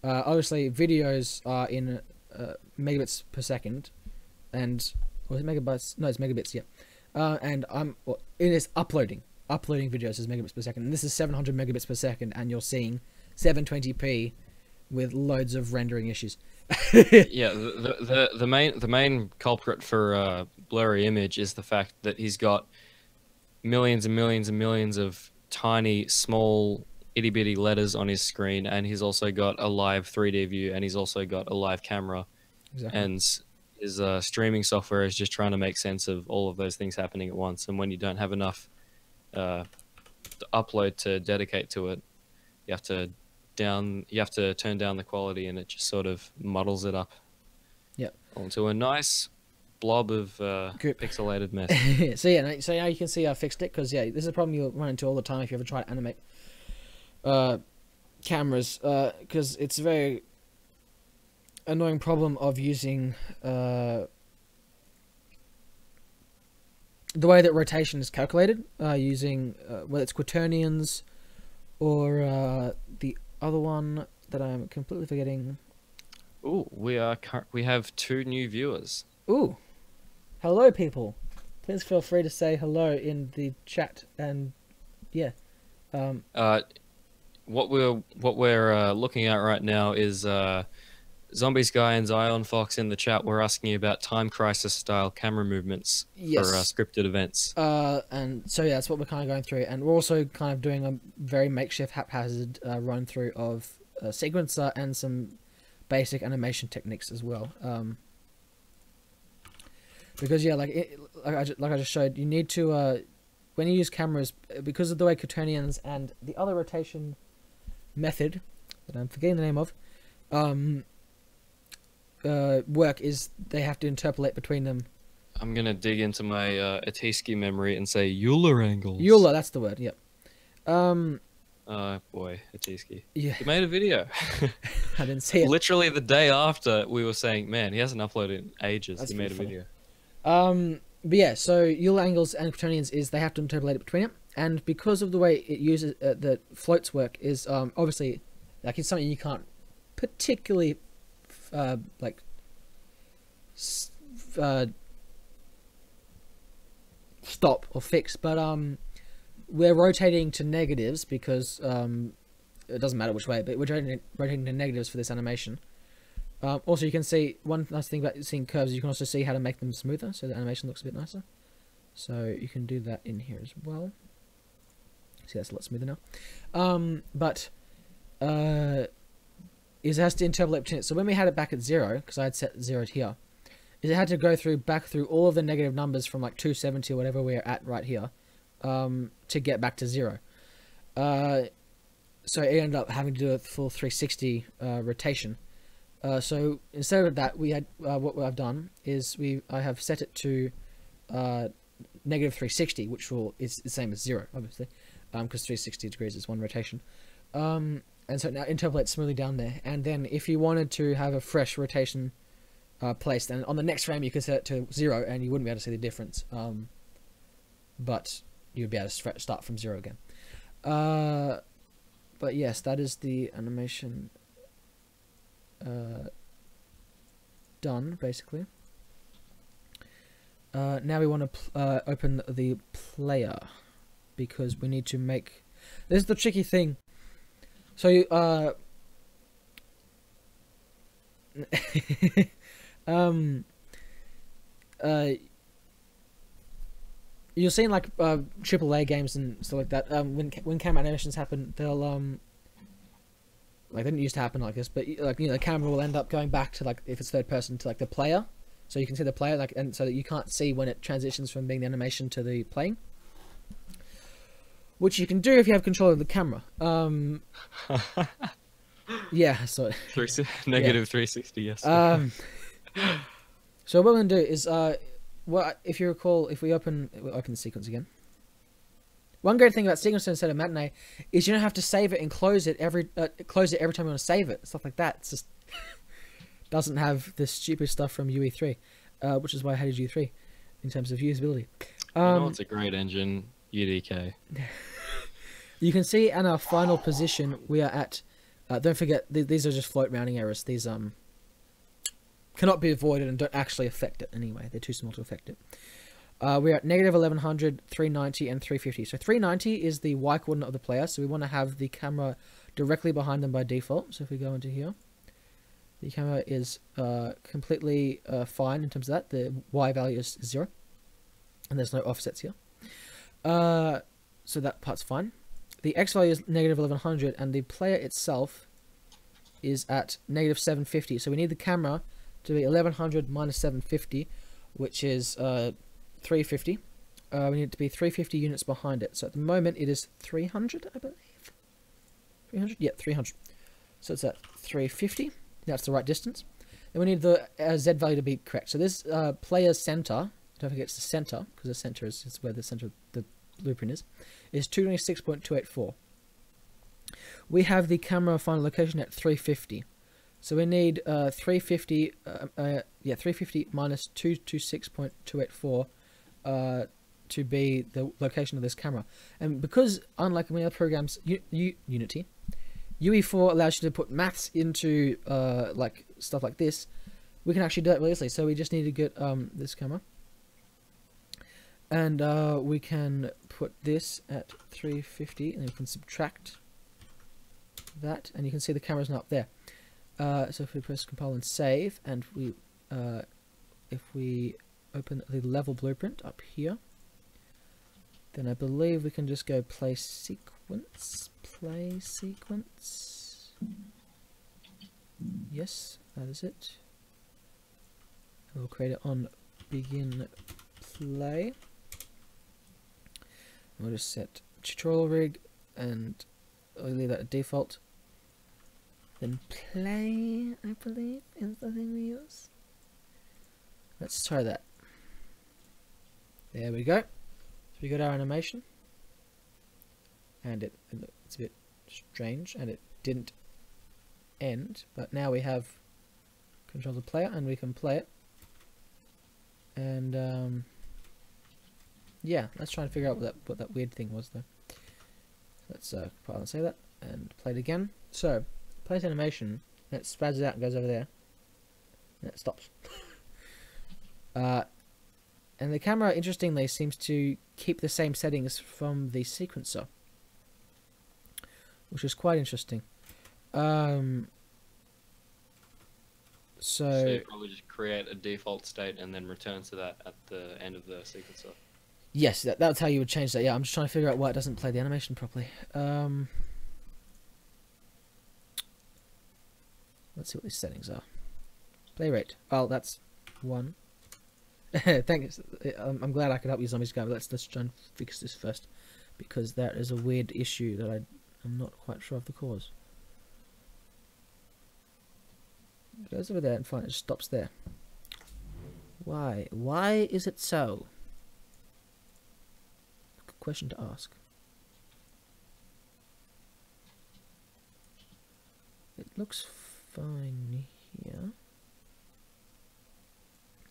uh, obviously videos are in uh, megabits per second, and was it megabytes? No, it's megabits. Yeah, uh, and I'm well, it is uploading. Uploading videos is megabits per second, and this is seven hundred megabits per second, and you're seeing seven twenty p with loads of rendering issues. yeah, the, the the the main the main culprit for uh, blurry image is the fact that he's got millions and millions and millions of tiny, small, itty bitty letters on his screen, and he's also got a live 3D view, and he's also got a live camera, Exactly. and his uh, streaming software is just trying to make sense of all of those things happening at once. And when you don't have enough uh, to upload to dedicate to it, you have to down you have to turn down the quality, and it just sort of muddles it up. Yep. Onto a nice blob of uh, pixelated mess. so yeah, so now you can see I fixed it because yeah, this is a problem you'll run into all the time if you ever try to animate uh, cameras because it's a very annoying problem of using uh, the way that rotation is calculated uh, using uh, whether it's quaternions or uh, the other one that I'm completely forgetting. Ooh, we are we have two new viewers. Ooh, hello people. Please feel free to say hello in the chat and yeah. Um, Uh, what we're what we're uh, looking at right now is uh, Zombies Guy and Zion Fox in the chat. We're asking about time crisis style camera movements yes. for uh, scripted events. Uh, and so yeah, that's what we're kind of going through, and we're also kind of doing a very makeshift, haphazard uh, run through of a sequencer and some basic animation techniques as well. Um, because yeah, like it, like I just, like I just showed, you need to uh, when you use cameras because of the way quaternions and the other rotation method that I'm forgetting the name of, um, uh, work is they have to interpolate between them. I'm gonna dig into my uh, Atiski memory and say Euler angles. Euler, that's the word. Yep. Um, Oh boy, Atiski. yeah, He made a video. I didn't see it. Literally the day after we were saying, man, he hasn't uploaded in ages. That's he made a pretty video. Um, but yeah, so Euler angles and quaternions is they have to interpolate it between it, and because of the way it uses uh, the floats work is um obviously like it's something you can't particularly uh like uh stop or fix, but um we're rotating to negatives because um it doesn't matter which way, but we're rotating, to negatives for this animation. Um, also, you can see one nice thing about seeing curves. You can also see how to make them smoother, so the animation looks a bit nicer. So you can do that in here as well. See, that's a lot smoother now. Um, but uh, is it has to interpolate between it. So when we had it back at zero, because I had set zero here, is it had to go through back through all of the negative numbers from like 270 or whatever we're at right here, um, to get back to zero. Uh, so it ended up having to do a full 360 uh, rotation. Uh, so instead of that, we had uh, what I've done is we I have set it to uh, negative 360, which will is the same as zero, obviously, because 360 degrees is one rotation. Um, and so now interpolates smoothly down there. And then if you wanted to have a fresh rotation uh, placed, and on the next frame you could set it to zero, and you wouldn't be able to see the difference. Um, but you'd be able to start from zero again. Uh, but yes, that is the animation uh, done basically. Uh, now we want to uh, open the player because we need to make. This is the tricky thing. So you uh. um. Uh. You're seeing like uh, AAA games and stuff like that. Um, when when camera animations happen, they'll um like they didn't used to happen like this, but like you know, the camera will end up going back to like if it's third person to like the player, so you can see the player like and so that you can't see when it transitions from being the animation to the playing. Which you can do if you have control of the camera. Um, yeah, so Three, negative 360, yes. um, so what we're gonna do is, uh, what if you recall, if we open we open the sequence again. One great thing about sequence instead of matinee is you don't have to save it and close it every uh, close it every time you want to save it, stuff like that. It's just doesn't have the stupid stuff from UE3, uh, which is why I hated UE3 in terms of usability. you know Um, what's a great engine? UDK. You can see in our final position we are at. Uh, don't forget th- these are just float rounding errors. These um cannot be avoided and don't actually affect it anyway. They're too small to affect it. Uh, we're at negative 1100, 390, and 350. So 390 is the Y coordinate of the player. So we want to have the camera directly behind them by default. So if we go into here, the camera is uh, completely uh, fine in terms of that. The Y value is zero, and there's no offsets here. Uh, so that part's fine. The x value is negative 1100 and the player itself is at negative 750 so we need the camera to be 1100 minus 750 which is uh, 350 uh, we need it to be 350 units behind it. So at the moment it is 300 I believe. 300 yeah 300 so it's at 350 that's the right distance. And we need the uh, z value to be correct. So this uh, player center don't forget it's the center because the center is, is where the center of the blueprint is is 226.284. We have the camera final location at 350. So we need uh, 350, uh, uh, yeah, 350 minus 226.284 uh, to be the location of this camera. And because, unlike many other programs, U- U- Unity, UE4 allows you to put maths into uh, like stuff like this, we can actually do that really easily. So we just need to get um, this camera and uh, we can put this at 350 and we can subtract that and you can see the camera's not there. Uh, so if we press compile and save and we uh, if we open the level blueprint up here then I believe we can just go play sequence play sequence. Yes that is it. We'll create it on begin play We'll just set tutorial rig and I'll leave that at default. Then play, I believe, is the thing we use. Let's try that. There we go. So we got our animation. And it, it's a bit strange and it didn't end, but now we have control the player and we can play it. And um, yeah, let's try and figure out what that what that weird thing was though. Let's uh and say that and play it again. So plays animation, and it spazzes out and goes over there. And it stops. uh and the camera interestingly seems to keep the same settings from the sequencer. Which is quite interesting. Um So so you probably just create a default state and then return to that at the end of the sequencer. Yes, that, that's how you would change that. Yeah, I'm just trying to figure out why it doesn't play the animation properly. Um, let's see what these settings are. Play rate. Well, that's one. Thanks. I'm, I'm glad I could help you, zombies guy. But let's let's try and fix this first, because that is a weird issue that I I'm not quite sure of the cause. It goes over there and fine. It stops there. Why? Why is it so? Question to ask. It looks fine here.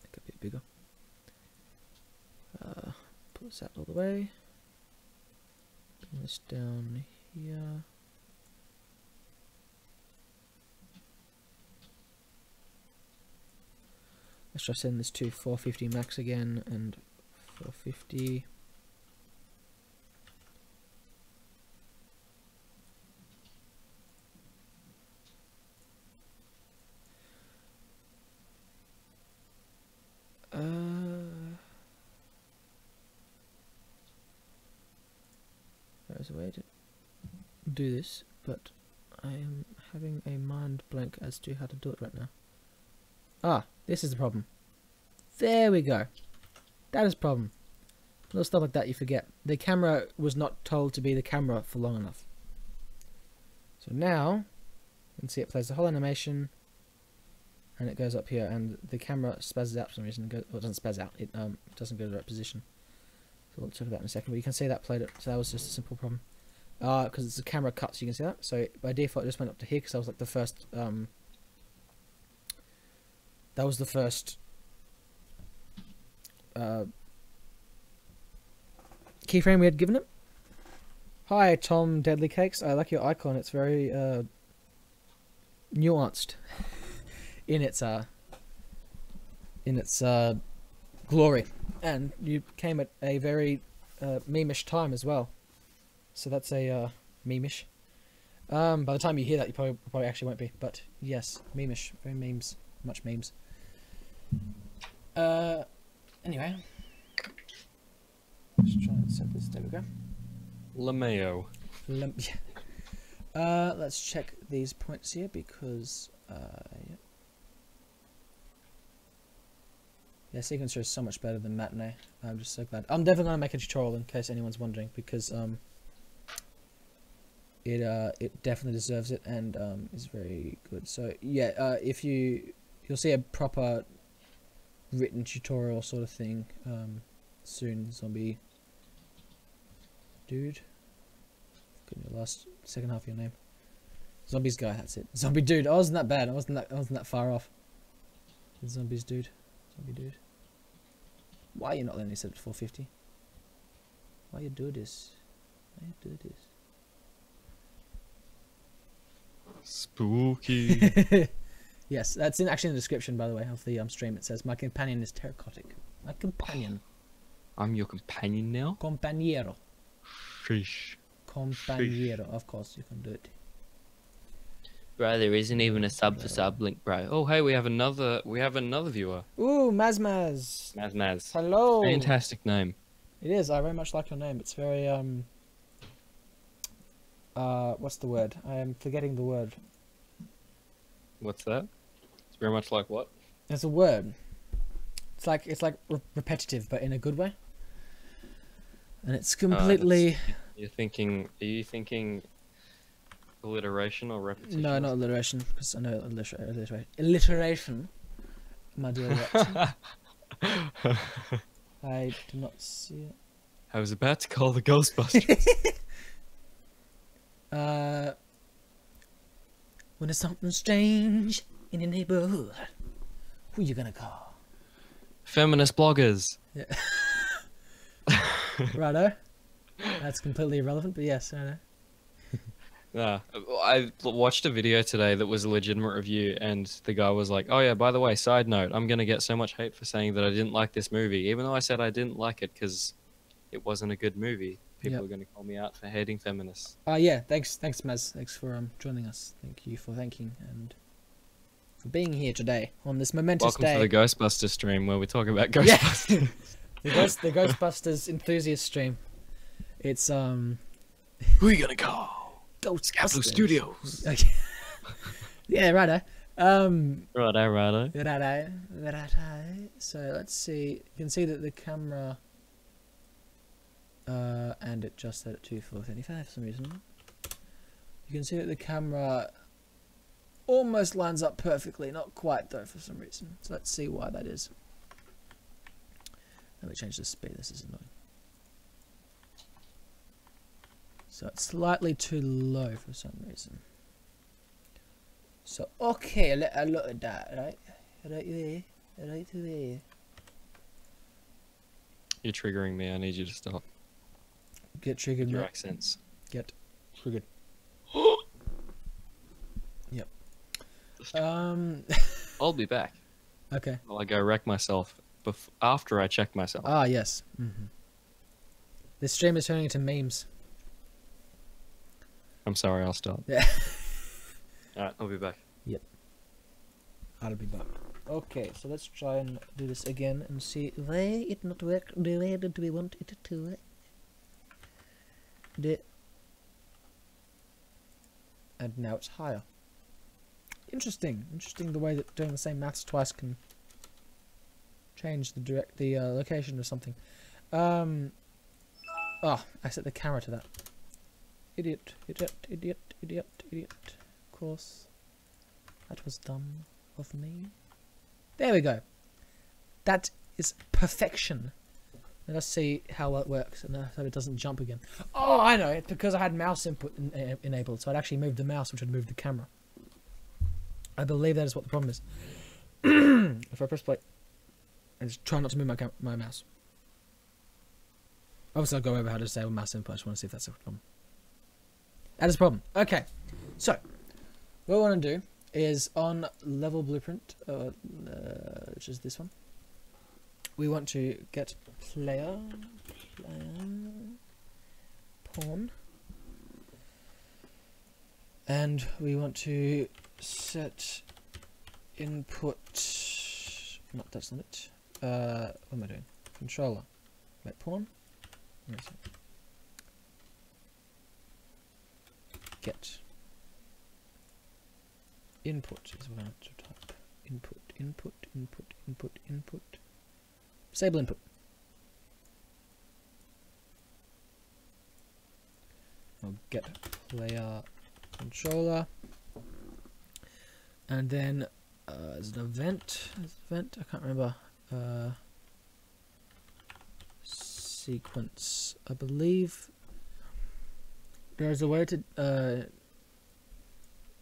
Make it a bit bigger. Uh, pull this out all the way. Bring this down here. Let's just send this to 450 max again and 450. Uh, there's a way to do this, but I am having a mind blank as to how to do it right now. Ah, this is the problem. There we go. That is problem. Little stuff like that you forget. the camera was not told to be the camera for long enough. So now, you can see it plays the whole animation, and it goes up here, and the camera spazzes out for some reason. It, goes, well, it doesn't spaz out, it um, doesn't go to the right position. So we'll talk about that in a second, but you can see that played it, so that was just a simple problem. Uh, because it's a camera cut, so you can see that. So by default, it just went up to here, because that was like the first, um, that was the first, uh, keyframe we had given it. Hi, Tom Deadly Cakes. I like your icon. It's very uh, nuanced in its uh, in its uh, glory, and you came at a very uh, memeish time as well. So that's a uh, memeish. Um, by the time you hear that, you probably probably actually won't be. But yes, memeish, very memes, much memes. Uh, anyway, let's try and set this. There we go. LeMayo. Lem- yeah. Uh, let's check these points here because uh, yeah. Yeah, sequencer is so much better than matinee. I'm just so glad. I'm definitely gonna make a tutorial in case anyone's wondering because um, it uh it definitely deserves it and um is very good. So yeah, uh, if you you'll see a proper written tutorial sort of thing um soon. Zombie dude. Good, your last second half of your name. Zombies guy, that's it. Zombie dude. I wasn't that bad. I wasn't that I wasn't that far off. Zombies dude. Zombie dude. Why you not letting me set it to 450? Why you do this? Why you do this? Spooky. yes, that's in actually in the description by the way of the um, stream. It says my companion is Terrachotic. My companion. I'm your companion now. Compañero. Sheesh. Compañero. Of course you can do it. Bro, there isn't even a sub for sub link, bro. Oh, hey, we have another. We have another viewer. Ooh, Mazmaz. Maz Maz. Hello. Fantastic name. It is. I very much like your name. It's very um. Uh, what's the word? I am forgetting the word. What's that? It's very much like what? It's a word. It's like it's like re- repetitive, but in a good way. And it's completely You're thinking? Are you thinking alliteration or repetition? no, not alliteration, because I know alliter- alliteration. Alliteration, my dear. I do not see it. I was about to call the Ghostbusters. Uh, when there's something strange in your neighborhood, who are you gonna call? Feminist bloggers. Yeah. Righto. That's completely irrelevant, but yes, I know. Yeah, I watched a video today that was a legitimate review, and the guy was like, "Oh yeah, by the way, side note, I'm gonna get so much hate for saying that I didn't like this movie, even though I said I didn't like it because it wasn't a good movie. People Yep. are gonna call me out for hating feminists." Uh, yeah, thanks, thanks, Maz. Thanks for um joining us. Thank you for thanking and for being here today on this momentous Welcome day. to the Ghostbuster stream where we talk about Yeah. Ghostbusters. the, Ghost, the Ghostbusters enthusiast stream. It's um Who are you gonna call? Ghostbusters Capital Studios. Okay. yeah, righto. Um, Righto, righto. righto, righto. So let's see. You can see that the camera. Uh, and it just set it to 435 for some reason. You can see that the camera almost lines up perfectly, not quite though for some reason. So let's see why that is. Let me change the speed, this is annoying. So it's slightly too low for some reason. So okay, let I look at that, right? Right there, right there. You're triggering me. I need you to stop. Get triggered, Your mate. accents. Get triggered. yep. Um. I'll be back. okay. While I go wreck myself bef- after I check myself. Ah, yes. Mm-hmm. This stream is turning into memes. I'm sorry. I'll stop. Yeah. All right, I'll be back. Yep. I'll be back. Okay, so let's try and do this again and see why it not work the way that we want it to work. The and now it's higher. Interesting, interesting the way that doing the same maths twice can change the direct the uh, location of something. Um, Oh, I set the camera to that. Idiot, idiot, idiot, idiot, idiot. Of course. That was dumb of me. There we go. That is perfection. Let us see how well it works and uh, so it doesn't jump again. Oh, I know. It's because I had mouse input in, uh, enabled, so I'd actually moved the mouse, which would move the camera. I believe that is what the problem is. if I press play, and just try not to move my my mouse. Obviously, I'll go over how to disable mouse input. I just want to see if that's a problem. That is a problem. Okay, so what I want to do is on level blueprint, uh, uh, which is this one. We want to get player, player pawn, and we want to set input. No, that's not it. Uh, what am I doing? Controller. Wait, pawn. Where is it? Get. Input is what I want to type. Input, input, input, input, input. Disable input. I'll get player controller. And then uh, there's an event. There's an event. I can't remember. Uh, sequence. I believe there's a way to uh,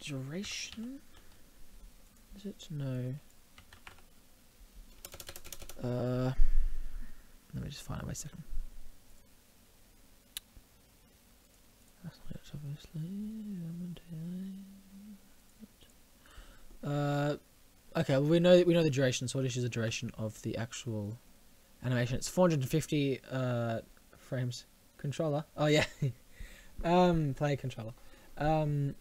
duration. Is it no? Uh, let me just find it. Wait a second. That's not it, obviously. Uh, okay. Well, we know we know the duration. So what is the duration of the actual animation? It's 450 uh, frames. Controller. Oh yeah. um, play controller. Um,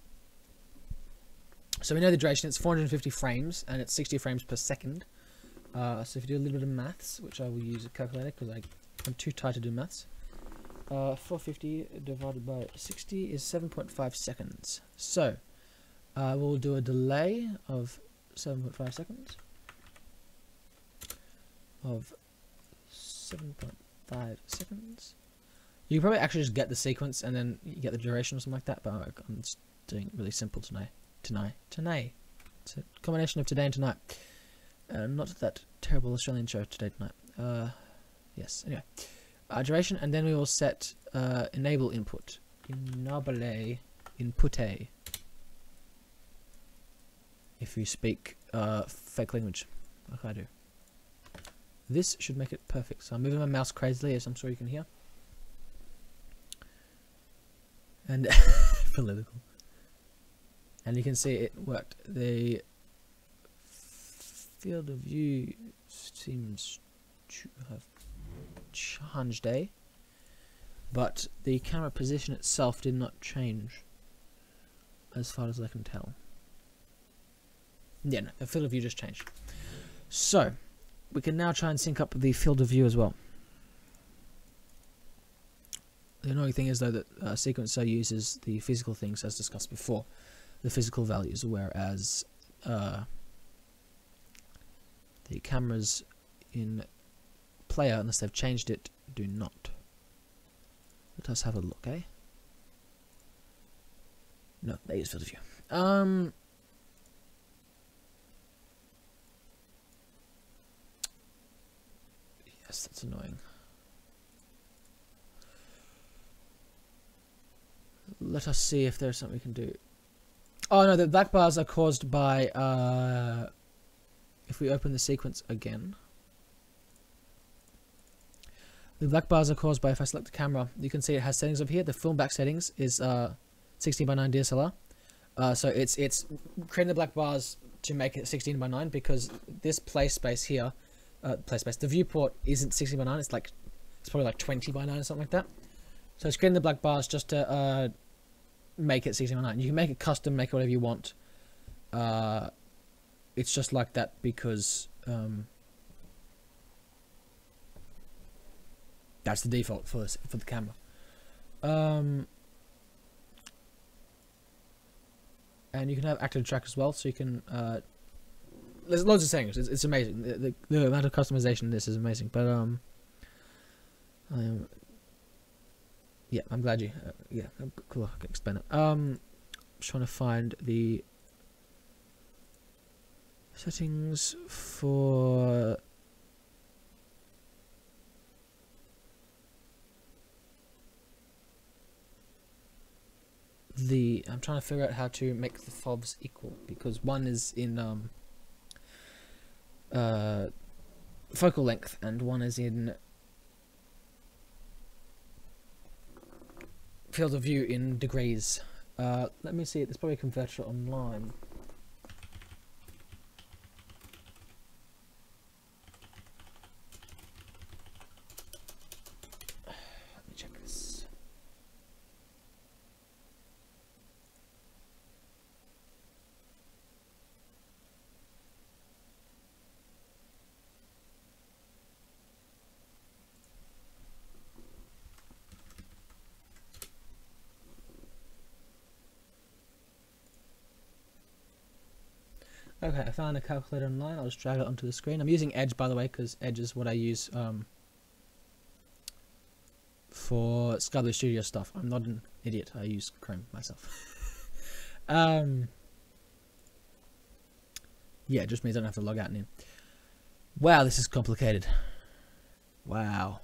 so we know the duration. It's 450 frames, and it's 60 frames per second. Uh, so if you do a little bit of maths, which I will use a calculator because I'm too tired to do maths. Uh, 450 divided by 60 is 7.5 seconds. So uh, we'll do a delay of 7.5 seconds of 7.5 seconds. You probably actually just get the sequence and then you get the duration or something like that, but I'm just doing really simple tonight. Tonight. Tonight. It's a combination of today and tonight. Uh, not that terrible Australian show today tonight. Uh, yes, anyway. Uh, duration, and then we will set uh, enable input. Enable input If you speak uh, fake language, like I do. This should make it perfect. So I'm moving my mouse crazily, as I'm sure you can hear. And political. And you can see it worked. The field of view seems to have changed, eh? But the camera position itself did not change, as far as I can tell. Yeah, no, the field of view just changed. So, we can now try and sync up the field of view as well. The annoying thing is though that uh, sequencer uses the physical things as discussed before, the physical values, whereas uh, the cameras in player, unless they've changed it, do not. Let us have a look, eh? No, they use field of view. Um, yes, that's annoying. Let us see if there's something we can do. Oh no, the black bars are caused by uh, if we open the sequence again. The black bars are caused by if I select the camera, you can see it has settings over here. The film back settings is uh, 16 by 9 DSLR. Uh, so it's it's creating the black bars to make it 16 by 9 because this play space here, uh, play space, the viewport isn't 16 by 9. It's like it's probably like 20 by 9 or something like that. So it's creating the black bars just to uh, make it 16 by 9. You can make it custom, make it whatever you want. Uh, it's just like that because um, that's the default for this, for the camera. Um, and you can have active track as well, so you can. Uh, there's loads of settings. It's, it's amazing. The, the, the, amount of customization in this is amazing. But um, I'm Yeah, I'm glad you. Uh, yeah, cool. I can explain it. Um, just trying to find the settings for the I'm trying to figure out how to make the FOVs equal because one is in um uh focal length and one is in field of view in degrees. Uh, let me see. There's probably a converter online. Let me check this. Okay, I found a calculator online. I'll just drag it onto the screen. I'm using Edge, by the way, because Edge is what I use um, for Sky Blu Studio stuff. I'm not an idiot. I use Chrome myself. um, yeah, it just means I don't have to log out and in. Wow, this is complicated. Wow.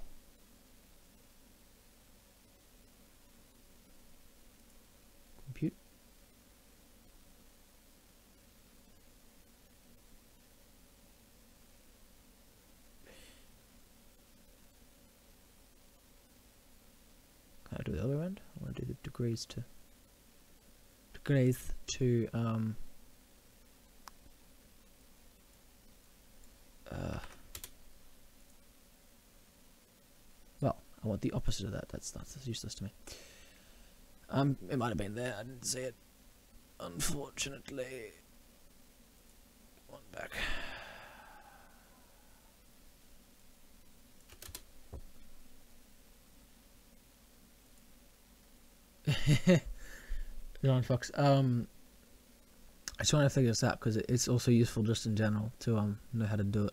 Compute. Can I do the other end? I want to do the degrees to degrees to um uh well, I want the opposite of that. That's that's useless to me. Um, it might have been there. I didn't see it. Unfortunately, one back. John Fox. Um, I just want to figure this out because it's also useful just in general to um know how to do it.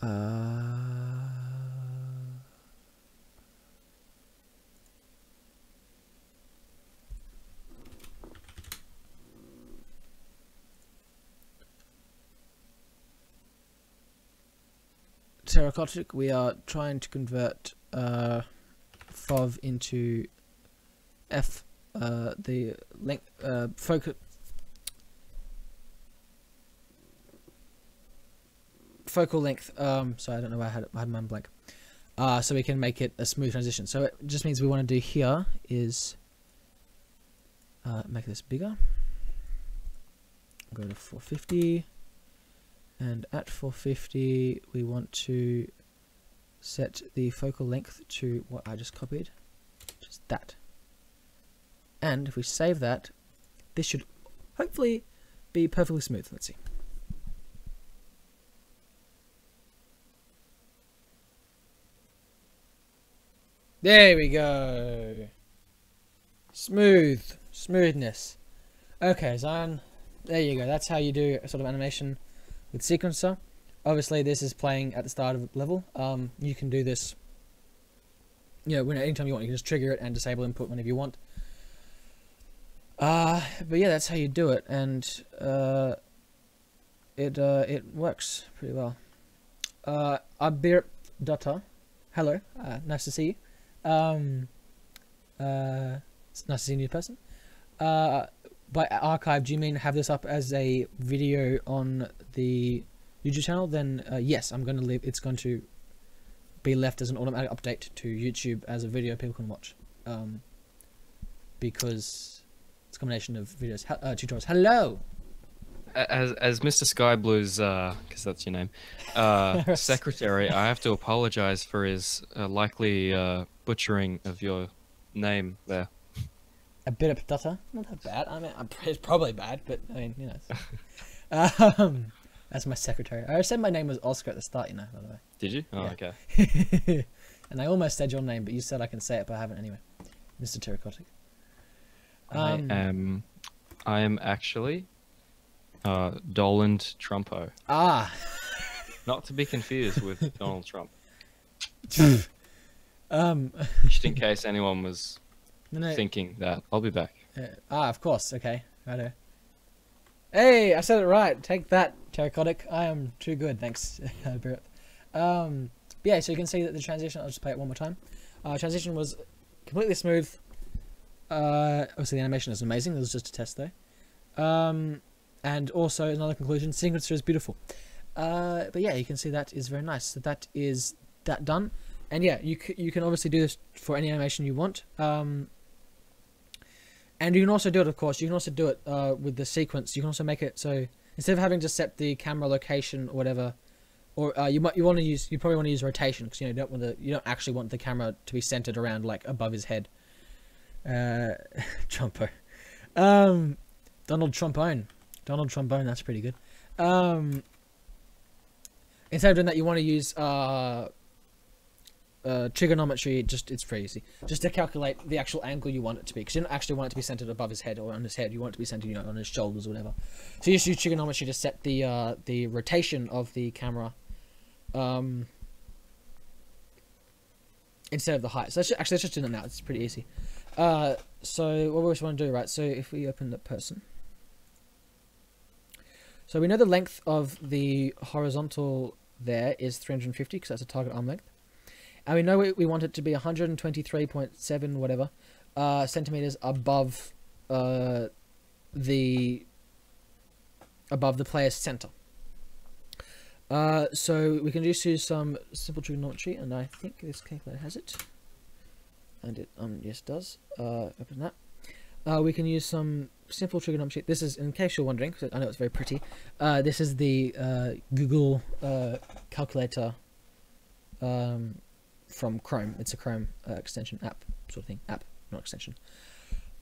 Uh, we are trying to convert uh, FOV into F, uh, the length, uh, focus. Focal length. Um, sorry, I don't know why I had. I had my mind blank. Uh, so we can make it a smooth transition. So it just means we want to do here is uh, make this bigger. Go to 450, and at 450 we want to set the focal length to what I just copied, just that. And if we save that, this should hopefully be perfectly smooth. Let's see. There we go. Smooth. Smoothness. Okay, Zion. There you go. That's how you do a sort of animation with sequencer. Obviously, this is playing at the start of level. Um, you can do this, know, when anytime you want. You can just trigger it and disable input whenever you want. Uh, but yeah, that's how you do it, and uh, it uh, it works pretty well. Uh, Abir Dutta, hello, uh, nice to see you. Um, uh, it's nice to see a new person. Uh, by archive, do you mean have this up as a video on the YouTube channel? Then uh, yes, I'm going to leave. It's going to be left as an automatic update to YouTube as a video people can watch. Um, because it's a combination of videos, uh, tutorials. Hello. As as Mr. Sky Blu's, because that's your name, uh, secretary, I have to apologize for his uh, likely uh, butchering of your name there. A bit of data, not that bad. I mean, it's probably bad, but I mean, you know. um, that's my secretary. I said my name was Oscar at the start, you know, by the way. Did you? Oh, Yeah. okay. and I almost said your name, but you said I can say it, but I haven't anyway. Mr. Terrachotic. Um, I am, I am actually, uh, Doland Trumpo, Ah, not to be confused with Donald Trump. Um, Just in case anyone was no, no, thinking that. I'll be back. uh, ah, of course. Okay, righto. Hey, I said it right. Take that, Terrachotic. I am too good. Thanks. Um, yeah, so you can see that the transition. I'll just play it one more time. Uh, transition was completely smooth. Uh, obviously, the animation is amazing. It was just a test though. Um, and also another conclusion: signature is beautiful. Uh, but yeah, you can see that is very nice. So that is that done. And yeah, you you can obviously do this for any animation you want. Um, and you can also do it, of course. You can also do it uh, with the sequence. You can also make it so instead of having to set the camera location or whatever, or uh, you might you want to use you probably want to use rotation because you know you don't want the you don't actually want the camera to be centered around like above his head. Uh, Trumpo, um, Donald Trombone, Donald Trombone. That's pretty good. Um, instead of doing that, you want to use uh, uh, trigonometry. Just it's pretty easy. Just to calculate the actual angle you want it to be, because you don't actually want it to be centered above his head or on his head. You want it to be centered, you know, on his shoulders or whatever. So you just use trigonometry to set the uh, the rotation of the camera, um, instead of the height. So let's ju- actually let's just do that now. It's pretty easy. Uh, so what we just want to do, right? So if we open the person. So we know the length of the horizontal there is 350 because that's a target arm length. And we know we, we want it to be 123.7 whatever uh, centimeters above uh, the above the player's center. Uh, so we can just use some simple trigonometry, and I think this calculator has it. And it um yes does. Uh, open that. Uh, we can use some simple trigonometry. This is, in case you're wondering, I know it's very pretty. Uh, this is the uh, Google uh, calculator um, from Chrome. It's a Chrome uh, extension app sort of thing. App, not extension.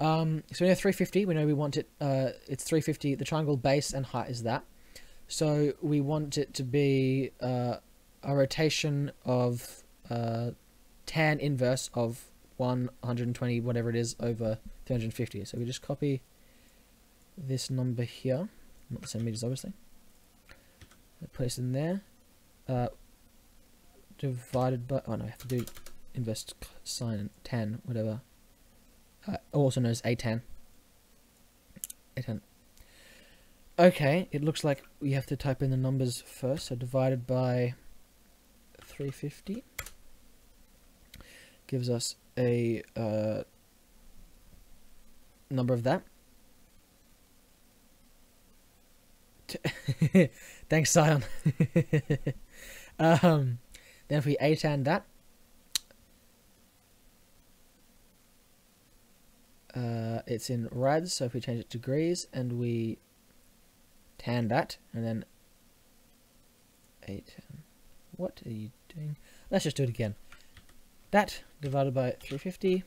Um, so we know 350. We know we want it. Uh, it's 350. The triangle base and height is that. So we want it to be uh, a rotation of uh, tan inverse of 120 whatever it is over 350. So we just copy this number here, not the centimeters obviously. Place in there. Divided by oh no, I have to do inverse sine tan whatever. Uh, also known as a tan. A tan. Okay, it looks like we have to type in the numbers first. So divided by 350 gives us a uh, number of that. Thanks, Zion. um, then if we A-tan that, uh, it's in rads, so if we change it to degrees and we tan that, and then A-tan. What are you doing? Let's just do it again. That divided by 350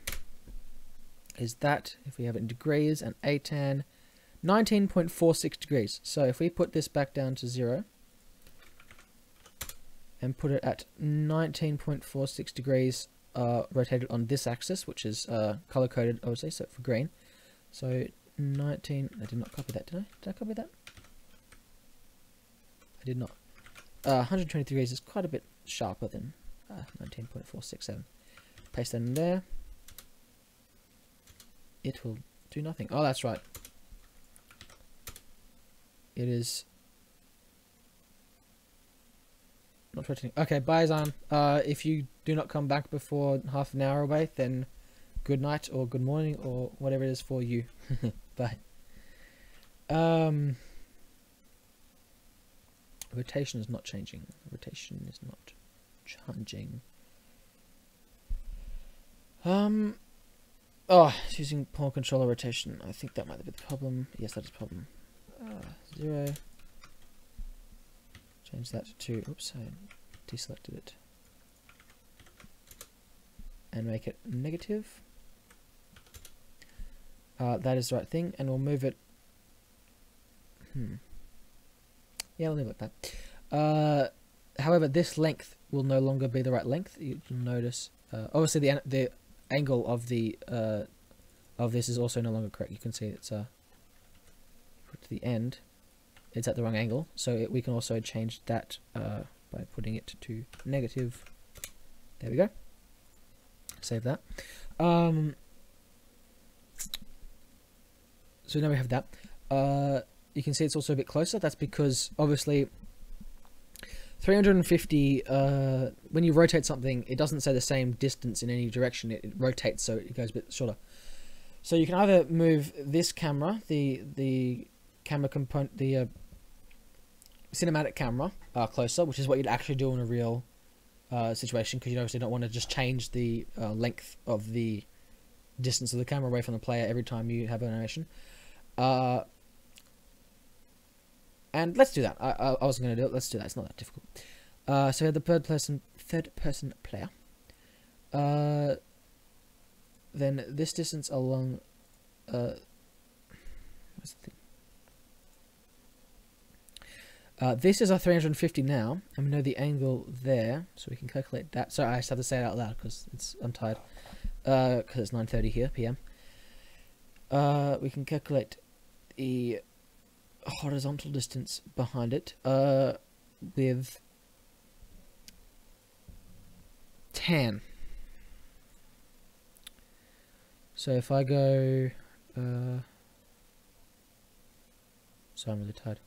is that, if we have it in degrees, and A-tan, 19.46 degrees. So if we put this back down to zero, and put it at 19.46 degrees uh, rotated on this axis, which is uh, color coded, obviously, so for green. So 19. I did not copy that, did I? Did I copy that? I did not. Uh, 120 degrees is quite a bit sharper than uh, 19.467. Paste that in there. It will do nothing. Oh, that's right. It is not rotating. Okay, bye, Zan. Uh, if you do not come back before half an hour away, then good night or good morning or whatever it is for you. bye. Um, rotation is not changing. Rotation is not changing. Um, oh, it's using pawn controller rotation. I think that might be the problem. Yes, that is problem. Uh, zero. Change that to, oops, I deselected it. And make it negative. Uh, that is the right thing, and we'll move it. Hmm. Yeah, we'll leave it like that. Uh, however, this length will no longer be the right length. You'll notice, uh, obviously, the the angle of the uh, of this is also no longer correct. You can see it's uh, put to the end it's at the wrong angle so it, we can also change that uh, by putting it to negative there we go Save that. Um, so now we have that. Uh, you can see it's also a bit closer. That's because obviously 350, uh, when you rotate something, it doesn't say the same distance in any direction. It, it rotates, so it goes a bit shorter. So you can either move this camera, the the camera component, the uh, cinematic camera, uh, closer, which is what you'd actually do in a real uh, situation, because you obviously don't want to just change the uh, length of the distance of the camera away from the player every time you have an animation. Uh, and let's do that. I, I, I wasn't going to do it. Let's do that. It's not that difficult. Uh, so we have the third person, third person player. Uh, then this distance along. Uh, what's the thing? Uh, this is our 350 now, and we know the angle there, so we can calculate that. Sorry, I just have to say it out loud because it's I'm tired. Because it's 9:30 here p.m. Uh, we can calculate the horizontal distance behind it uh, with tan. So if I go, uh, so I'm really tired.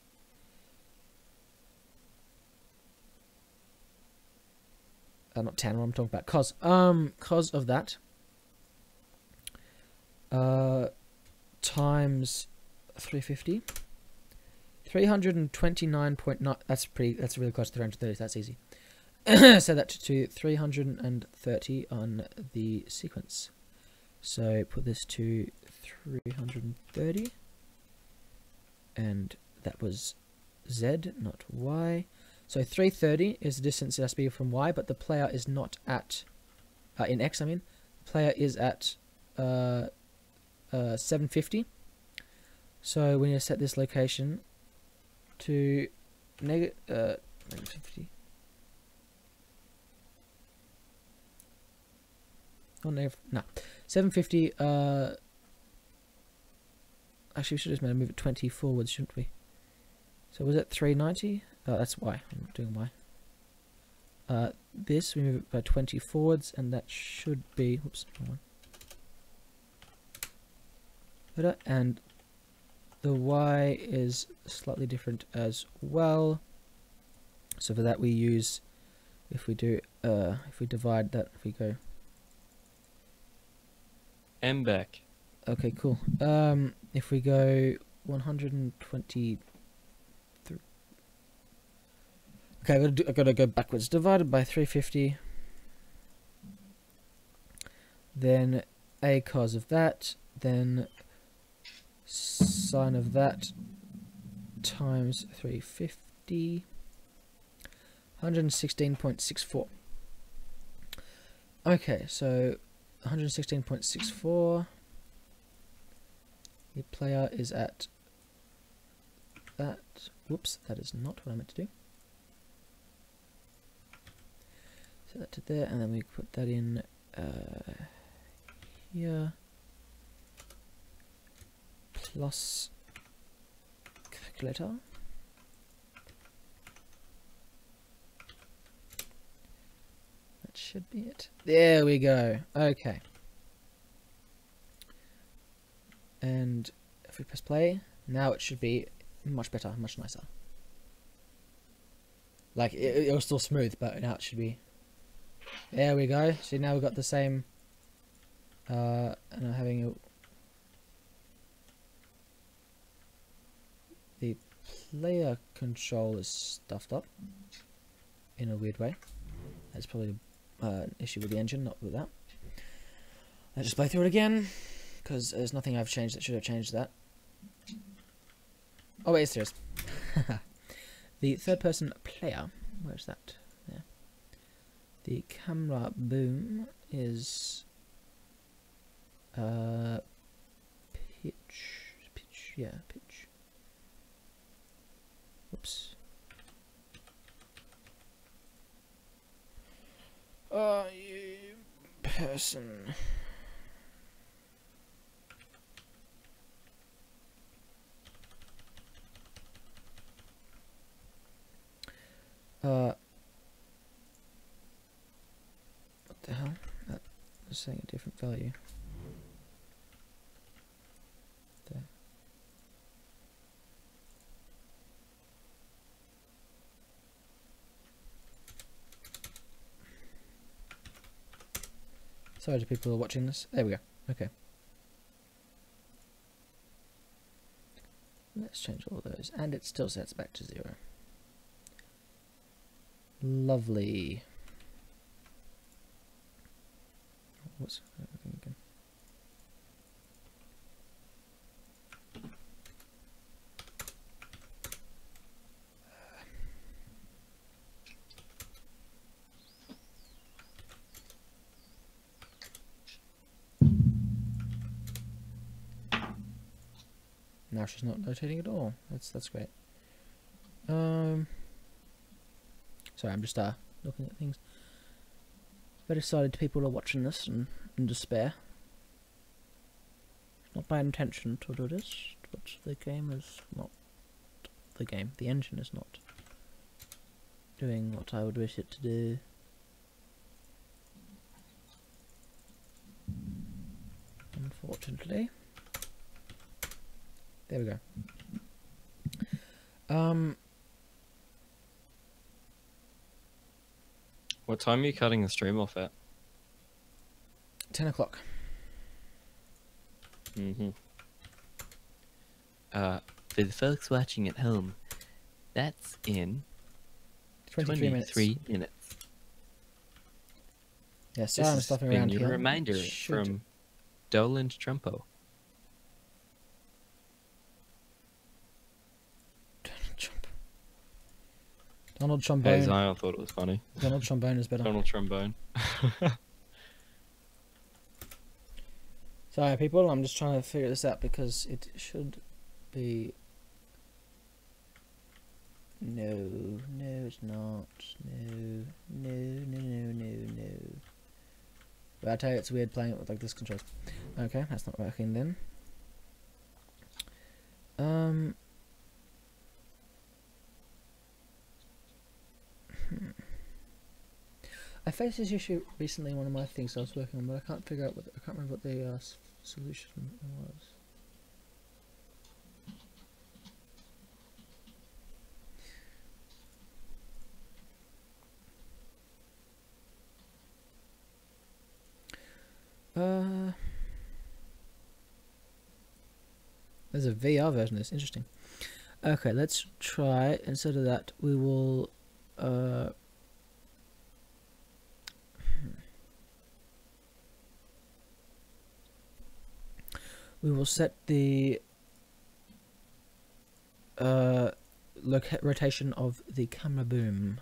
Uh, not. What I'm talking about, cos. Um, cos of that. Uh, times 350. 329.9 that's pretty that's really close to 330 that's easy set that to 330 on the sequence so put this to 330 and that was z not y so 330 is the distance it has to be from y but the player is not at uh, in x I mean the player is at uh, uh, 750 so we need to set this location to negative uh, negative 50. Oh, negative, no. 750, uh, actually we should just move it 20 forwards, shouldn't we? So was it 390? Oh, that's Y, I'm doing Y. Uh, this, we move it by 20 forwards, and that should be, wrong one. And the y is slightly different as well. So for that we use, if we do, uh, if we divide that, if we go. M back. Okay, cool. Um, if we go 123. Okay, I gotta, gotta go backwards. Divided by 350. Then a cos of that. Then sine of that times 350 116.64 okay so 116.64 the player is at that whoops that is not what I meant to do set that to there and then we put that in uh, here plus calculator. That should be it. There we go. Okay. And if we press play, now it should be much better, much nicer. Like, it, it was still smooth, but now it should be... There we go. See, now we've got the same... Uh, and I'm having a the player control is stuffed up in a weird way. That's probably uh, an issue with the engine, not with that. Let's just play through it again, because there's nothing I've changed that should have changed that. Oh wait, serious. the third person player, where's that? The camera boom is uh pitch pitch yeah pitch Whoops. Uh, person. Uh, what the hell? That for saying a different value. There. Sorry to people who are watching this. There we go. Okay. Let's change all those. And it still sets back to zero. Lovely. What's everything again? Now she's not rotating at all. That's that's great. Um, sorry, I'm just uh looking at things. Very to people are watching this and in despair. Not my intention to do this, but the game is not the game. The engine is not doing what I would wish it to do. Unfortunately. There we go. Um, What time are you cutting the stream off at? 10 o'clock. Mm-hmm. Uh, for the folks watching at home, that's in 23, minutes. 23 minutes. Yeah, This sorry I'm has stuffing been around your here. reminder Should- from Doland Trumpo. Donald Trump. Donald Hey, Trombone. Zion thought it was funny. Donald Trombone is better. Donald Trombone. Sorry, people. I'm just trying to figure this out because it should be. No, no, it's not. No, no, no, no, no, no. But I tell you, it's weird playing it with like this controls. Okay, that's not working then. Um. Hmm. I faced this issue recently in one of my things I was working on, but I can't figure out what I can't remember what the uh, solution was. Uh, there's a VR version of this. Interesting. Okay, let's try. Instead of that, we will. Uh, we will set the uh, rotation of the camera boom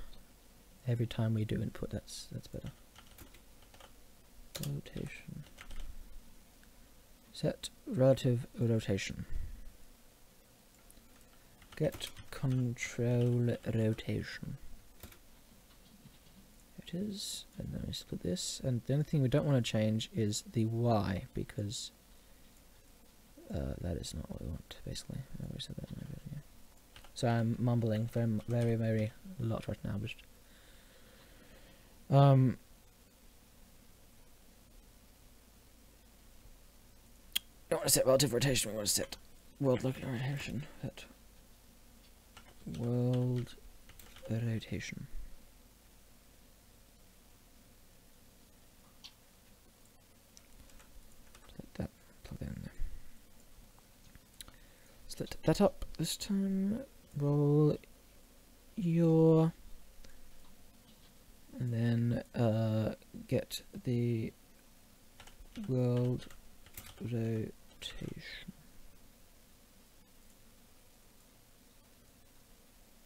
every time we do input. That's that's better. Rotation. Set relative rotation. Get control rotation. And then we split this. And the only thing we don't want to change is the Y because uh, that is not what we want, basically. Said that. So I'm mumbling very, very, very a lot right now. Just um. Don't want to set relative rotation. We want to set world looking rotation. Set world rotation. Let that plug that in there. Split that up this time. Roll your. And then uh, get the world rotation.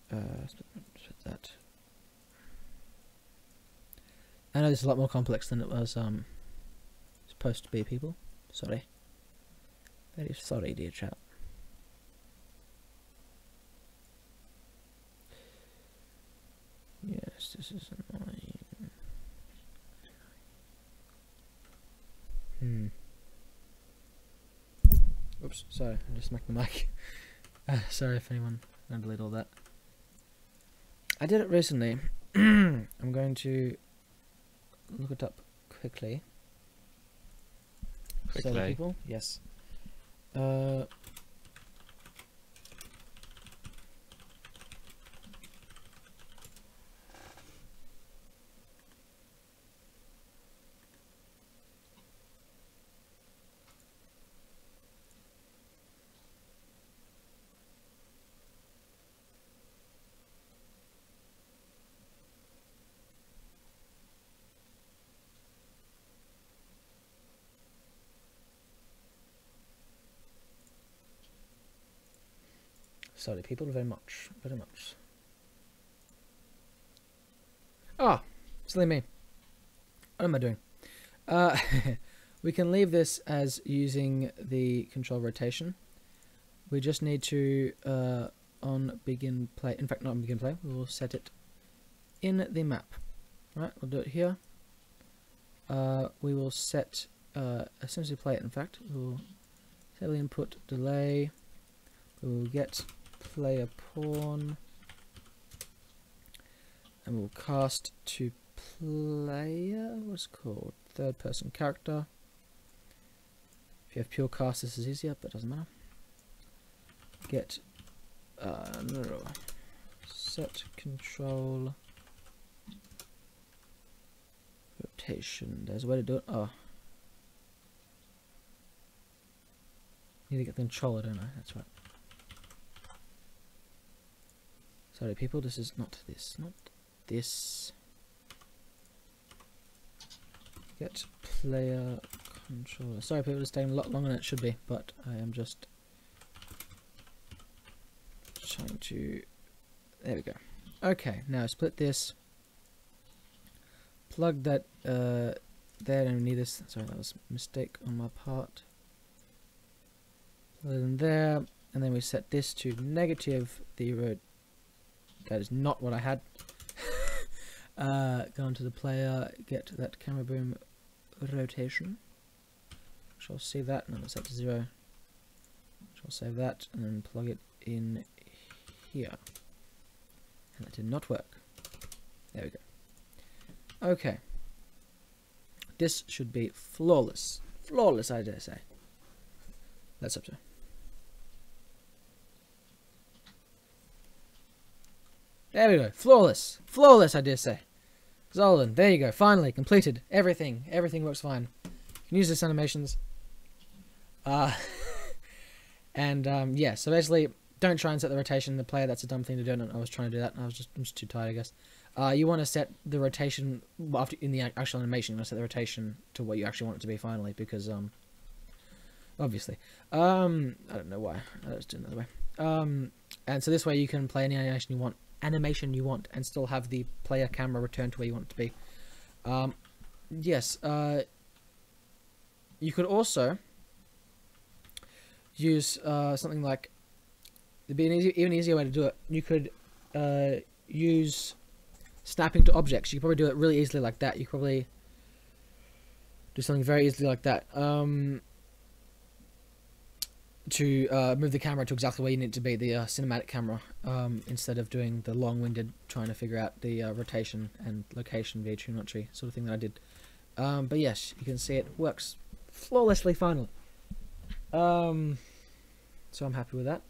Uh, that. I know this is a lot more complex than it was um supposed to be, people. Sorry. Very sorry, dear chap. Yes, this is annoying. Hmm. Oops, sorry, I just smacked the mic. Uh, sorry if anyone. I delete all that. I did it recently. I'm going to look it up quickly. So Quickly. people, yes. Uh, sorry, people, very much, very much. Ah, silly me. What am I doing? Uh, we can leave this as using the control rotation. We just need to, uh, on begin play, in fact not on begin play, we will set it in the map. Right, we'll do it here. Uh, we will set, uh, essentially play it in fact, we'll set the input delay, we will get player pawn, and we'll cast to player, what's called, third person character. If you have pure cast this is easier, but it doesn't matter. Get, uh, set control, rotation, there's a way to do it, oh. Need to get the controller, don't I? That's right. Sorry, people, this is not this, not this. Get player controller. Sorry, people, it's taking a lot longer than it should be, but I am just trying to. There we go. Okay, now split this. Plug that uh, there. Don't need this. Sorry, that was a mistake on my part. Plug it in there, and then we set this to negative the road. That is not what I had. uh, go onto the player, get that camera boom rotation. Shall save that, and then set to zero. Shall save that, and then plug it in here. And that did not work. There we go. Okay. This should be flawless. Flawless, I dare say. That's up to. There we go. Flawless. Flawless, I dare say. Zolan, there you go. Finally, completed. Everything. Everything works fine. You can use this animations. Uh, and, um, yeah, so basically, don't try and set the rotation in the player. That's a dumb thing to do. I was trying to do that, and I was just, I'm just too tired, I guess. Uh, you want to set the rotation after in the actual animation. You want to set the rotation to what you actually want it to be finally, because um, obviously, um, I don't know why. Let's do it another way. Um, and so this way you can play any animation you want, animation you want, and still have the player camera return to where you want it to be. Um, yes. Uh, you could also use uh, something like it'd be an easy, even easier way to do it. You could uh, use snapping to objects. You could probably do it really easily like that. You could probably do something very easily like that. Um, to uh, move the camera to exactly where you need it to be, the uh, cinematic camera, um, instead of doing the long-winded trying to figure out the uh, rotation and location via geometry sort of thing that I did. Um, but yes, you can see it works flawlessly finally. Um, so I'm happy with that.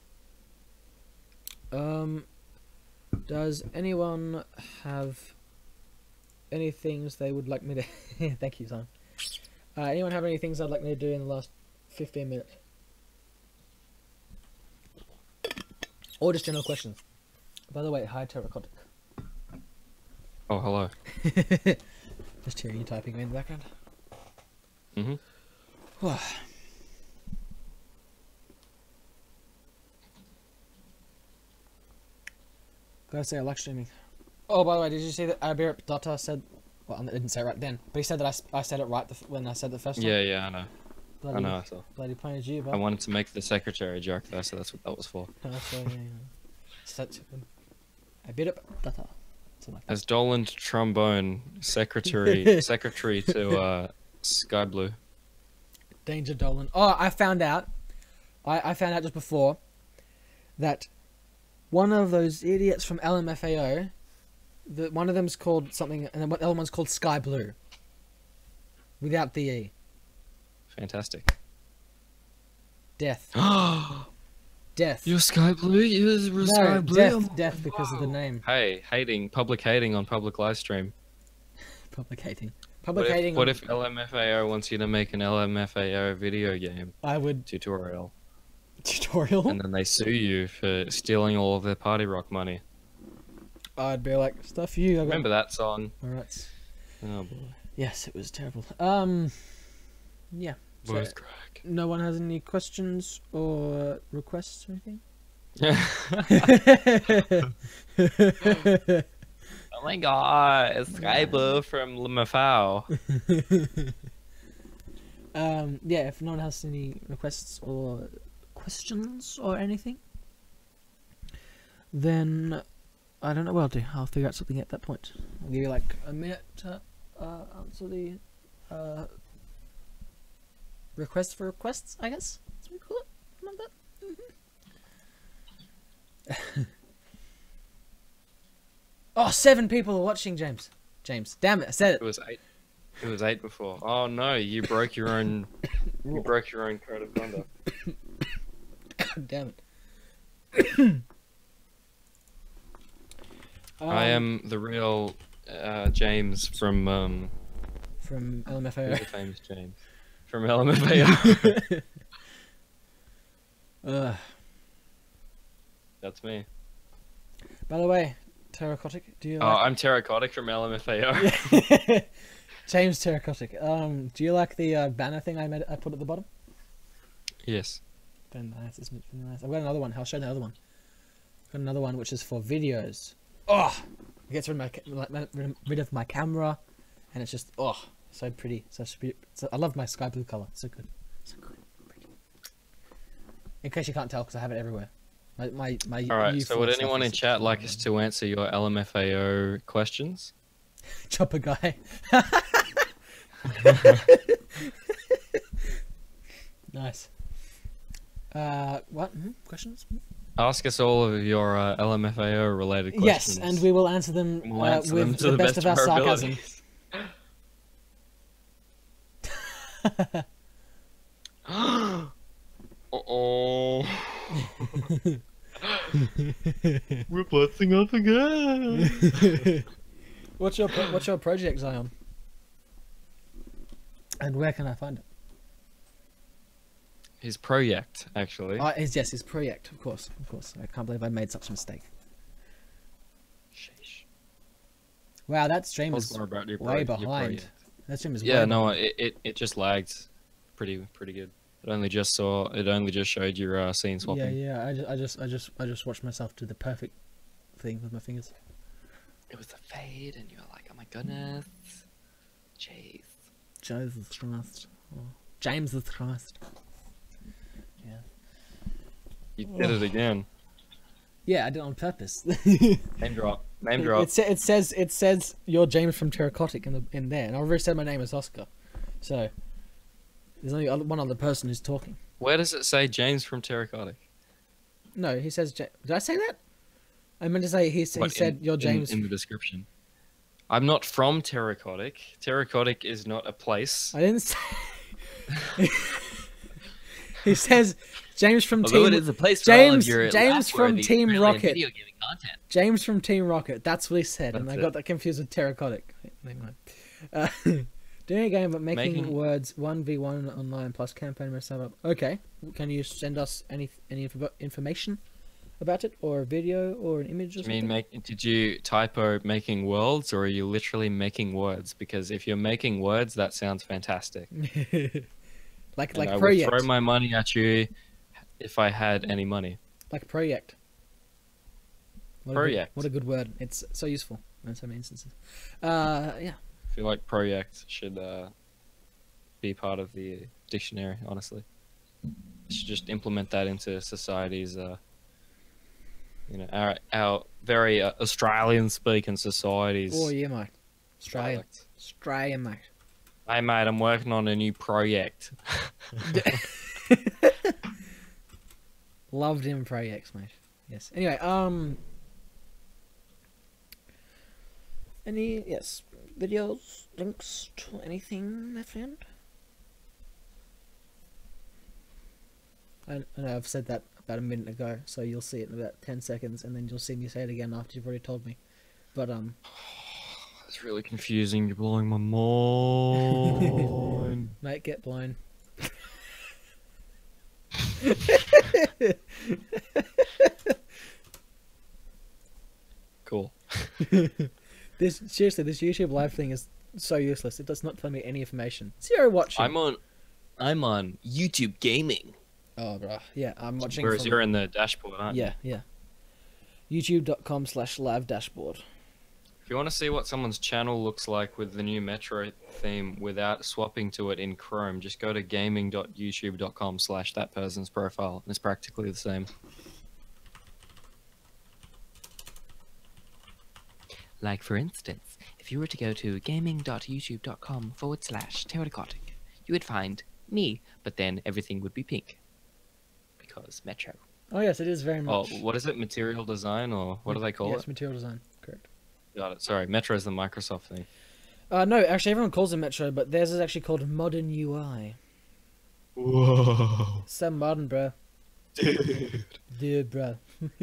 Um, does anyone have any things they would like me to? Thank you, Simon. Uh, anyone have any things I'd like me to do in the last 15 minutes? Or just general questions. By the way, hi Terrachotic. Oh, hello. just hearing you typing in the background. Mm-hmm. Gotta say, I like streaming. Oh, by the way, did you see that Abir Data said? Well, I didn't say it right then, but he said that I said it right the, when I said the first time. Yeah, yeah, I know. Bloody, I know. I saw. Bloody as you, I wanted to make the secretary joke though, so that's what that was for. That's right, yeah, yeah. Such a bit of data. Like that. As Dolan Trombone, secretary, secretary to uh, Sky Blu. Danger Dolan. Oh, I found out. I, I found out just before that one of those idiots from LMFAO, the one of them's called something, and then the other one's called Sky Blu, without the E. fantastic. Death. You're sky blue. You're No, death. Death because of the name. Hey, hating, public hating on public live stream. Public hating. What Public if, hating. what on- if LMFAO wants you to make an LMFAO video game I would tutorial, tutorial? and then they sue you for stealing all of their party rock money? I'd be like, stuff you. I got... Remember that song? Alright. Oh boy, Yes, it was terrible. Um, yeah. So, crack. no one has any questions or requests or anything? oh my god, it's Sky Blu from Lemafau. um, yeah, if no one has any requests or questions or anything, then I don't know what I'll do. I'll figure out something at that point. I'll give you like a minute to uh, answer the uh, request for requests, I guess. That's what we call it. Like that. Mhm. oh, seven people are watching, James. James, damn it, I said It It was eight. It was eight before. Oh no, you broke your own. you broke your own code of conduct. it. damn it. I Um, am the real uh, James from um, from LMFAO. the famous James from LMFAO. Ugh. That's me. By the way, Terrachotic, do you Oh, like I'm Terrachotic from LMFAO. James Terrachotic? Um, do you like the uh, banner thing I made? I put at the bottom. yes. Very nice. It's very nice. I've got another one. I'll show you another one. I've got another one which is for videos. Oh, it gets rid of my ca- like, ma- rid rid of my camera, and it's just oh so pretty. So, spe- so I love my sky blue color. So good. So good. Pretty. In case you can't tell, because I have it everywhere. My my my. All right. So would anyone in chat like us to answer your LMFAO questions? Chopper guy. nice. Uh, what? Hmm? Questions? Ask us all of your uh, LMFAO related questions. Yes, and we will answer them we'll uh, answer with them to the, best, of our sarcasm. Abilities. Uh-oh. We're busting up again. what's your What's your project, Zion? And where can I find it? His project, actually. Uh, oh, it's, yes, his project, of course, of course. I can't believe I made such a mistake. Sheesh. Wow, that stream Tell is more about your way pro- your behind. Project. that stream is Yeah, way no, it, it, it just lagged pretty pretty good. It only just saw it only just showed your uh, scene swapping. yeah. yeah. I just, I just, I just, I just watched myself do the perfect thing with my fingers. It was a fade, and you were like, "Oh my goodness, jeez." Jesus Christ. Oh. James is Christ. Yeah. You did it again. Yeah, I did it on purpose. Name drop. Name It, drop. it, sa- it says it says you're James from Terrachotic in the in there, and I already said my name is Oscar, so there's only other, one other person who's talking. Where does it say James from Terrachotic? No, he says. Ja- Did I say that? I meant to say he, s- he What, said in- you're in- James. in, the description. I'm not from Terrachotic. Terrachotic is not a place. I didn't say. he says James from Although Team it is a place for all of James- your James from Team Rocket. video gaming content. James from Team Rocket. That's what he said, and That's I it. got that confused with Terrachotic. Never mind. Uh, doing a game but making, Making- words one v one online plus campaign mode setup. Okay, can you send us any any info- information about it, or a video, or an image? Or I mean, make, did you typo making worlds, or are you literally making words? Because if you're making words, that sounds fantastic. like And like I would throw my money at you if I had any money. like project. What a good- what a good word! It's so useful in so many instances. Uh, yeah. I feel like project should uh, be part of the dictionary. Honestly, should just implement that into society's. Uh, you know, our our very uh, Australian-speaking societies. Oh yeah, mate. Australian. dialect. Australia, mate. Hey mate, I'm working on a new project. Loved him projects, mate. Yes. Anyway, um any yes, videos, links to anything, my friend? I, I know I've said that about a minute ago, so you'll see it in about ten seconds, and then you'll see me say it again after you've already told me. But um, It's really confusing. You're blowing my mind. mate, get blown. cool. This seriously, this YouTube live thing is so useless. It does not tell me any information. Zero watching. I'm on. I'm on YouTube Gaming. Oh, bro. Yeah, I'm watching. Whereas from- you're in the dashboard, aren't you? Yeah, yeah. YouTube.com slash live dashboard. If you want to see what someone's channel looks like with the new Metro theme without swapping to it in Chrome, just go to gaming.youtube.com slash that person's profile. and It's practically the same. Like, for instance, if you were to go to gaming.youtube.com forward slash terrachotic, you would find me, but then everything would be pink. Because Metro. Oh, yes, it is very oh, much. Oh, what is it? Material design or what do they call yes, it? Yes, material design. Correct. Got it. Sorry, Metro is the Microsoft thing. Uh, no, actually, everyone calls it Metro, but theirs is actually called Modern UI. Whoa. So modern, bro. Dude. Dude, bro.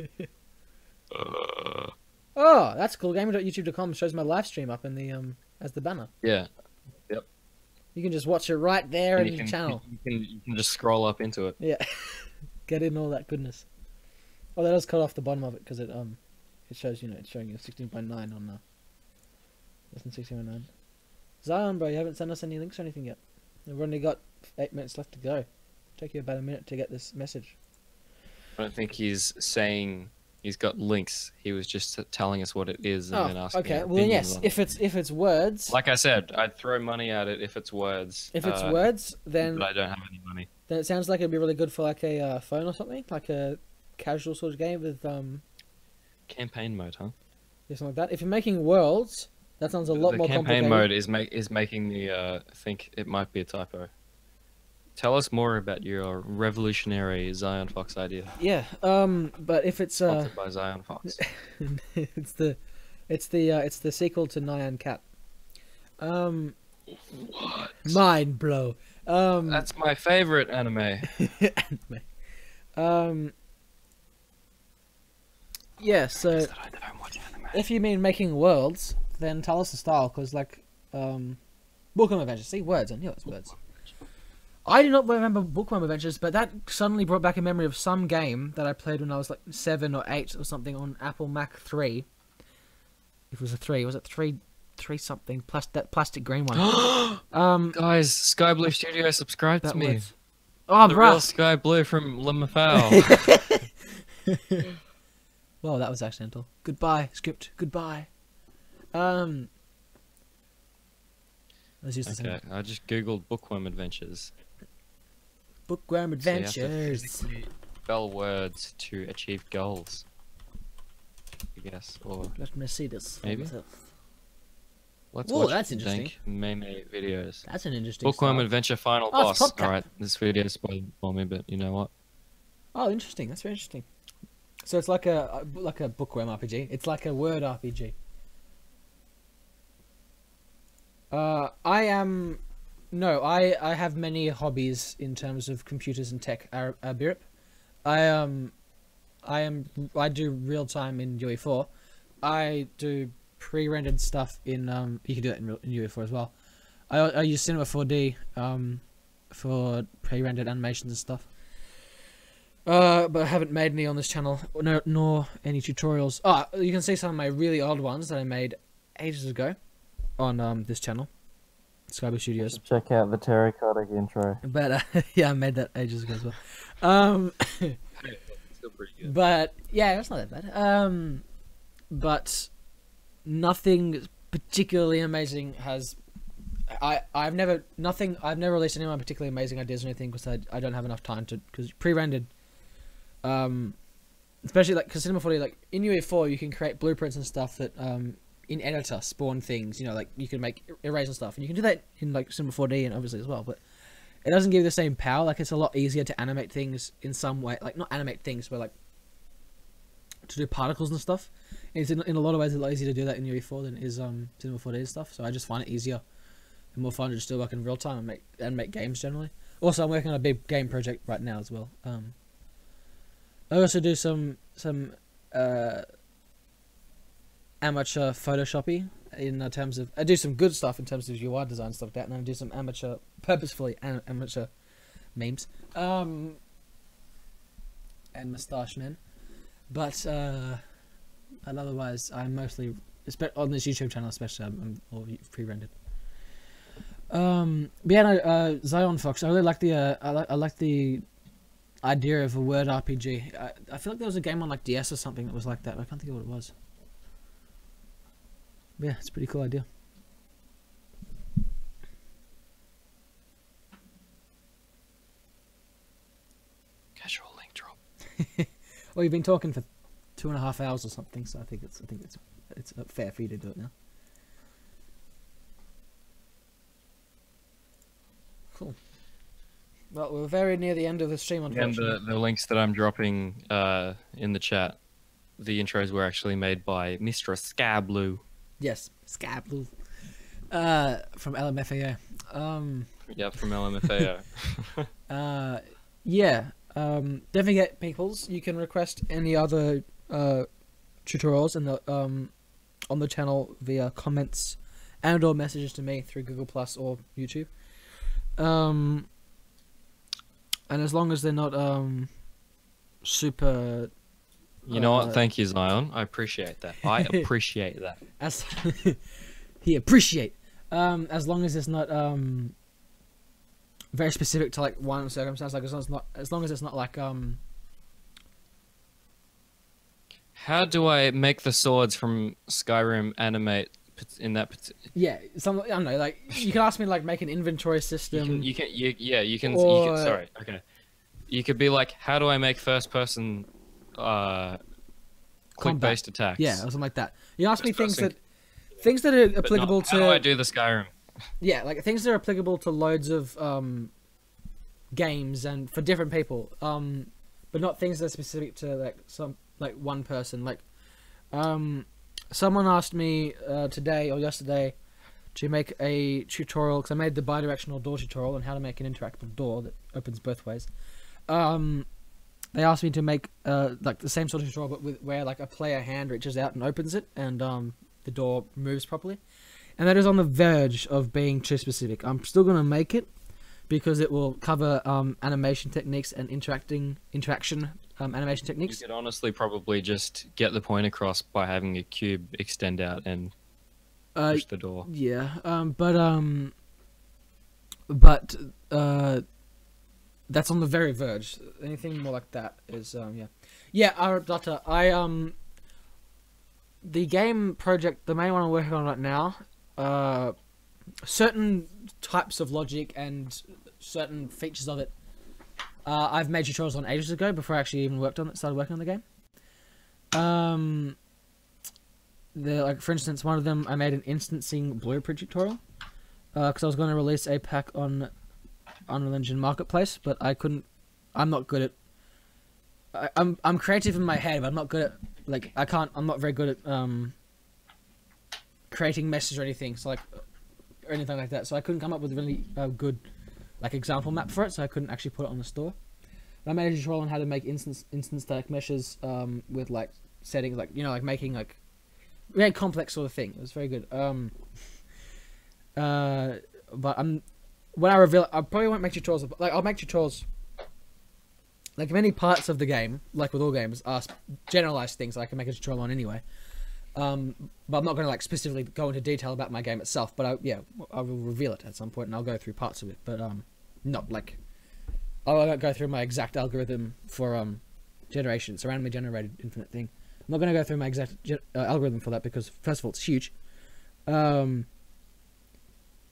Uh, Oh, that's cool. Gaming.youtube.com shows my live stream up in the um as the banner. yeah. Yep. You can just watch it right there And in you the can, channel. You can, you can just scroll up into it. Yeah, get in all that goodness. Oh, that does cut off the bottom of it because it um, it shows you know it's showing you sixteen point nine on uh, less than sixteen point nine. Zion, bro, you haven't sent us any links or anything yet. We've only got eight minutes left to go. Take you about a minute to get this message. I don't think he's saying he's got links. He was just telling us what it is and Oh, then asking. okay. Well, yes. If it's if it's words, like I said, I'd throw money at it if it's words. if it's uh, words, then but I don't have any money. then it sounds like it'd be really good for like a uh, phone or something, like a casual sort of game with um Campaign mode, huh? something like that. If you're making worlds, that sounds a lot the more campaign complicated. mode is make is making me uh, think it might be a typo. Tell us more about your revolutionary Zion Fox idea. Yeah. Um. But if it's uh, Sponsored by Zion Fox. it's the, it's the uh, it's the sequel to Nyan Cat. Um. what? Mind blow. Um. That's my favorite anime. anime. Um. Yeah. So I don't anime. if you mean making worlds, then tell us the style, because like, um, Bookworm Adventures. See words, I knew it was words. I do not remember Bookworm Adventures, but that suddenly brought back a memory of some game that I played when I was like seven or eight or something on Apple Mac three. If it was a three, was it three, three something? Plus that plastic green one. um, Guys, Sky Blu Studio, subscribe that to me. was. Oh, the real. Sky Blu from Limafal. Well, that was accidental. Goodbye, script. Goodbye. Um. Let's use the okay, I just googled Bookworm Adventures. Bookworm So you have to Adventures. physically spell words to achieve goals. I guess, or Let me see this. for Maybe. myself. let's Whoa, watch that's interesting. meme videos. That's an interesting. Bookworm style. Adventure Final Oh, Boss. Alright, this video spoiled for me, but you know what? Oh, interesting. That's very interesting. So it's like a like a bookworm RPG. It's like a word RPG. Uh, I am. No, I I have many hobbies in terms of computers and tech. Ar- I um, I am I do real time in UE4. I do pre-rendered stuff in um. You can do that in, in UE4 as well. I I use Cinema 4D um, for pre-rendered animations and stuff. Uh, but I haven't made any on this channel, no, nor any tutorials. Ah, you can see some of my really old ones that I made ages ago on um this channel, Sky Blu Studios. Check out the terracotta intro. But uh, yeah, I made that ages ago as well. Um, pretty good. but yeah, it's not that bad. Um, but nothing particularly amazing has. I I've never nothing I've never released any of my particularly amazing ideas or anything because I I don't have enough time to because pre-rendered. Um, especially like because Cinema 4D like in UE4 you can create blueprints and stuff that um in editor spawn things you know like you can make arrays and stuff and you can do that in like Cinema 4D and obviously as well but it doesn't give you the same power like it's a lot easier to animate things in some way like not animate things but like to do particles and stuff it's in, in a lot of ways a lot easier to do that in UE4 than it is um Cinema 4D and stuff so I just find it easier and more fun to just do like in real time and make and make games generally Also, I'm working on a big game project right now as well. Um, I also do some some uh, amateur photoshopping in uh, terms of I do some good stuff in terms of UI design stuff like that, and I do some amateur purposefully am- amateur memes. Um, and moustache men, but uh, otherwise I'm mostly on this YouTube channel, especially I'm, I'm all pre-rendered. Um, but yeah, no, uh, Zion Fox. I really like the uh, I I like the idea of a word RPG. I, I feel like there was a game on like DS or something that was like that. But I can't think of what it was. But yeah, it's a pretty cool idea. Casual link drop. Well, you've been talking for two and a half hours or something, so I think it's I think it's it's fair for you to do it now. Cool. Well, we're very near the end of the stream, And unfortunately. the, the links that I'm dropping uh, in the chat, the intros were actually made by Mr. Scablu. Yes, Scablu. Uh, from LMFAO. Um, Yeah, from LMFAO. uh, yeah. Um, don't forget, peoples. You can request any other uh, tutorials in the um, on the channel via comments and or messages to me through Google Plus or YouTube. Um, and as long as they're not um, super you know Uh, what? Thank you, Zion. I appreciate that. I appreciate that. as he appreciate um as long as it's not um very specific to like one circumstance like as long as not as long as it's not like um How do I make the swords from Skyrim animate in that? yeah some i don't know like you can ask me like make an inventory You system can, you can, you, yeah, you can, you can. Sorry, okay. You could be like, how do I make first-person, uh, click-based attacks? yeah or something like that you ask me things person- that things that are But not, applicable how to do I do the Skyrim? yeah like things that are applicable to loads of um games and for different people um but not things that are specific to like some like one person like um someone asked me uh, today or yesterday to make a tutorial because i made the bidirectional door tutorial on how to make an interactive door that opens both ways um they asked me to make uh like the same sort of tutorial but with where like a player hand reaches out and opens it and um the door moves properly and that is on the verge of being too specific. I'm still going to make it because it will cover um, animation techniques and interacting interaction um, animation You could honestly probably just get the point across by having a cube extend out and Uh, push the door. yeah, um, but um, but uh, that's on the very verge. Anything more like that is um, yeah, yeah. Our daughter, I um, the game project, the main one I'm working on right now, uh, certain types of logic and certain features of it. Uh, I've made tutorials on ages ago before I actually even worked on it, started working on the game. Um, the like for instance, one of them I made an instancing blueprint tutorial because I was going to release a pack on Unreal Engine Marketplace, but I couldn't. I'm not good at. I, I'm I'm creative in my head, but I'm not good at like I can't. I'm not very good at um creating messages or anything. So like or anything like that. So I couldn't come up with really uh, good like example map for it. So I couldn't actually put it on the store. But I made a tutorial on how to make instance instance static meshes um with like settings like you know like making like very complex sort of thing. It was very good. Um, uh, but I'm when I reveal, I probably won't make tutorials. Like I'll make tutorials. Like many parts of the game, like with all games, are generalized things I can make a tutorial on anyway. Um, but I'm not going to like specifically go into detail about my game itself. But I, yeah, I will reveal it at some point, and I'll go through parts of it. But um, not like I won't go through my exact algorithm for um generation. A randomly generated infinite thing. I'm not going to go through my exact uh, algorithm for that because first of all, it's huge. Um,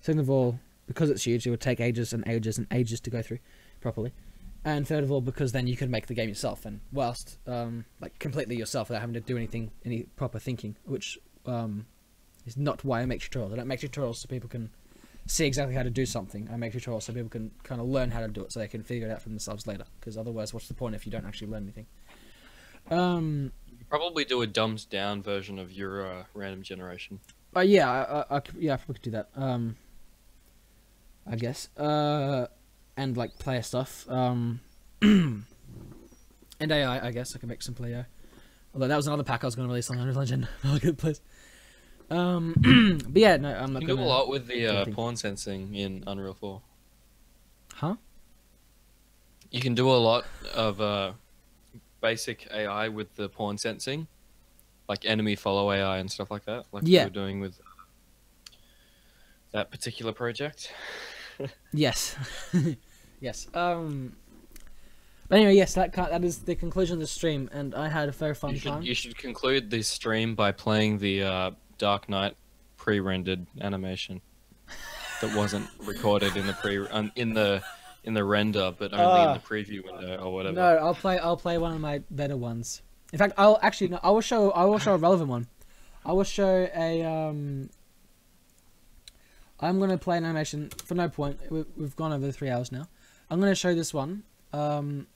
second of all, because it's huge, it would take ages and ages and ages to go through properly. And third of all, because then you can make the game yourself, and whilst um, like completely yourself without having to do anything, any proper thinking, which um, is not why I make tutorials. I don't make tutorials so people can see exactly how to do something. I make tutorials so people can kind of learn how to do it, so they can figure it out for themselves later. Because otherwise, what's the point if you don't actually learn anything? Um, You probably do a dumbed down version of your uh, random generation. Uh, yeah, I, I, I could- yeah, I probably could do that. Um, I guess. Uh, and like player stuff. Um, and AI, I guess I can make some player. Although that was another pack I was going to release on Unreal Engine. Another good place. Um, but yeah, no, I'm not You can do a lot with the uh, pawn sensing in Unreal 4. Huh? You can do a lot of uh, basic AI with the pawn sensing, like enemy follow AI and stuff like that, like Yeah. we were doing with that particular project. Yes. yes. Um. But anyway, yes, that that is the conclusion of the stream, and I had a very fun You should, time. you should conclude this stream by playing the uh, Dark Knight pre-rendered animation that wasn't recorded in the pre um, in the in the render, but only Ah. in the preview window or whatever. No, I'll play. I'll play one of my better ones. In fact, I'll actually. No, I will show. I will show a relevant one. I will show a. Um. I'm gonna play an animation for no point. We, we've gone over three hours now. I'm gonna show this one. Um.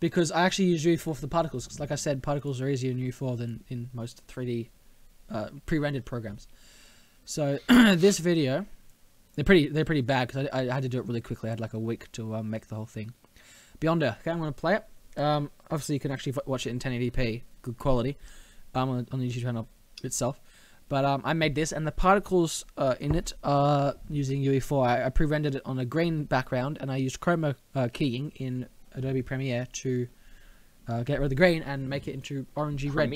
Because I actually use U4 for the particles. 'cause like I said, particles are easier in U4 than in most 3D uh, pre-rendered programs. So this video, they're pretty. They're pretty bad because I, I had to do it really quickly. I had like a week to um, make the whole thing. Beyond Earth. Okay, I'm to play it. Um, obviously, you can actually watch it in 1080p, good quality, um, on, on the YouTube channel itself. But um, I made this, and the particles uh, in it are using UE4. I, I pre-rendered it on a green background, and I used chroma uh, keying in Adobe Premiere to uh, get rid of the green and make it into orangey red.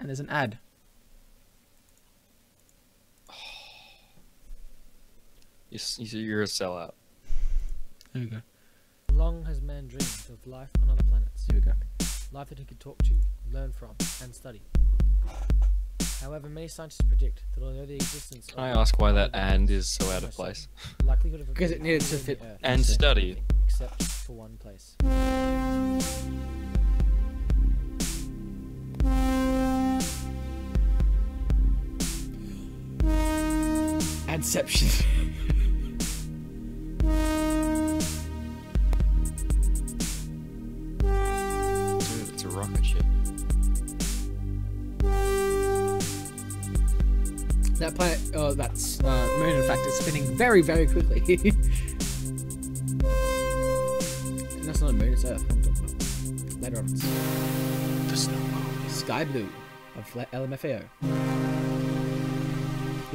Premiere. And there's an ad. You, you're a sellout. There we go. Long has man dreamed of life on other planets, Here we go. life that he could talk to, learn from, and study. However, many scientists predict that although the existence Can I ask why that and is so out of place? likelihood of Because it needed to fit- And study. except for one place. Adception. Dude, it's a rocket ship. that planet, oh, that's uh, moon. In fact, is spinning very, very quickly. and that's not a moon; it's Earth. I'm talking about. Later on, The snow moon. Sky Blu of LMFAO.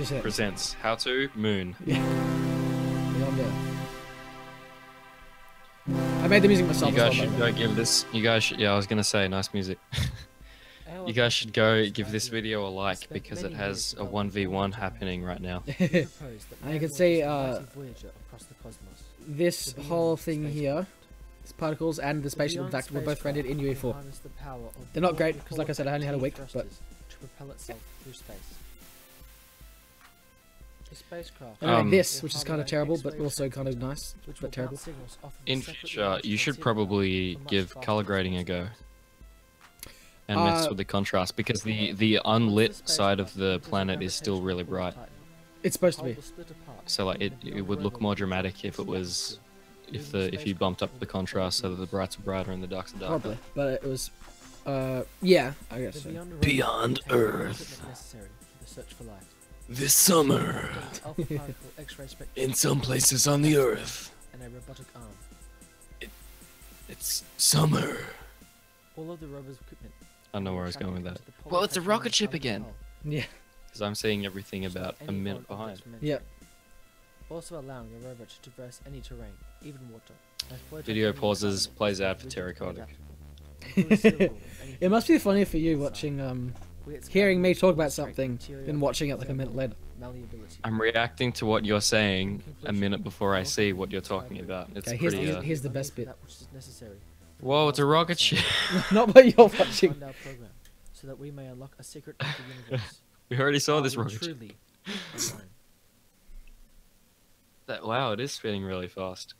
You said it. Presents How to Moon. Beyond Earth. I made the music myself. You guys well, should go give this. You guys should. Yeah, I was gonna say nice music. You guys should go give this video a like because it has a 1v1 happening right now. the. And you can see, uh, this whole thing here, these particles and the spaceship, in fact, were both rendered in UE4. They're not great because like I said, I only had a week, but- to propel itself through space. The spacecraft. And Um, this, which is kind of terrible, but also kind of nice, which but terrible. bounce signals off of In future, you should probably give color grading a go spacecraft. and mess Uh, with the contrast because the the unlit side of the planet is still really bright. It's supposed to be. So like it, it would look more dramatic if it was if the if you bumped up the contrast so that the brights are brighter and the darks are darker. Probably, but it was, uh, yeah, I guess so. Beyond Earth. This summer, in some places on the Earth, and a robotic arm. it's summer. All of the rover's equipment. I don't know where I was going with that. to the polar Well, it's a rocket ship again. Yeah, Because I'm seeing everything about a minute behind. objects Yep. Also allowing a rover to traverse any terrain, even water. Video pauses, plays out for rigid Terracotta. adaptable, including suitable for anything it must be funny for you watching, um, With its hearing me talk about something, material, then watching it like a minute later. I'm reacting to what you're saying a minute before I see what you're talking about. It's Okay, here's- pretty. here's- Uh... here's the best bit. that which is necessary. Whoa, it's a rocket ship. Not what you're to watching. fund our program, so that we may unlock a secret of the universe. We already saw this rocket ship. That wow, it is spinning really fast.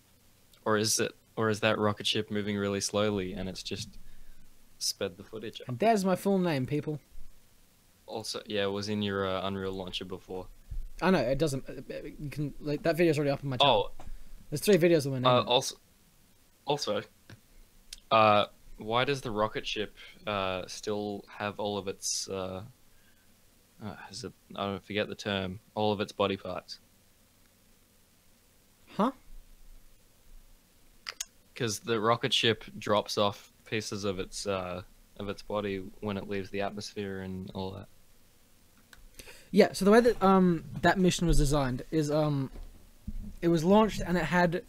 Or is it? Or is that rocket ship moving really slowly and it's just sped the footage up? And there's my full name, people. Also, yeah, it was in your uh, Unreal launcher before. I know it doesn't. uh, You can like that video's already up on my channel. Oh, There's three videos on my name. uh, also, also, uh, why does the rocket ship uh, still have all of its uh, uh, is it? I don't forget the term. All of its body parts. huh? because the rocket ship drops off pieces of its uh, of its body when it leaves the atmosphere and all that. Yeah, so the way that um that mission was designed is um it was launched and it had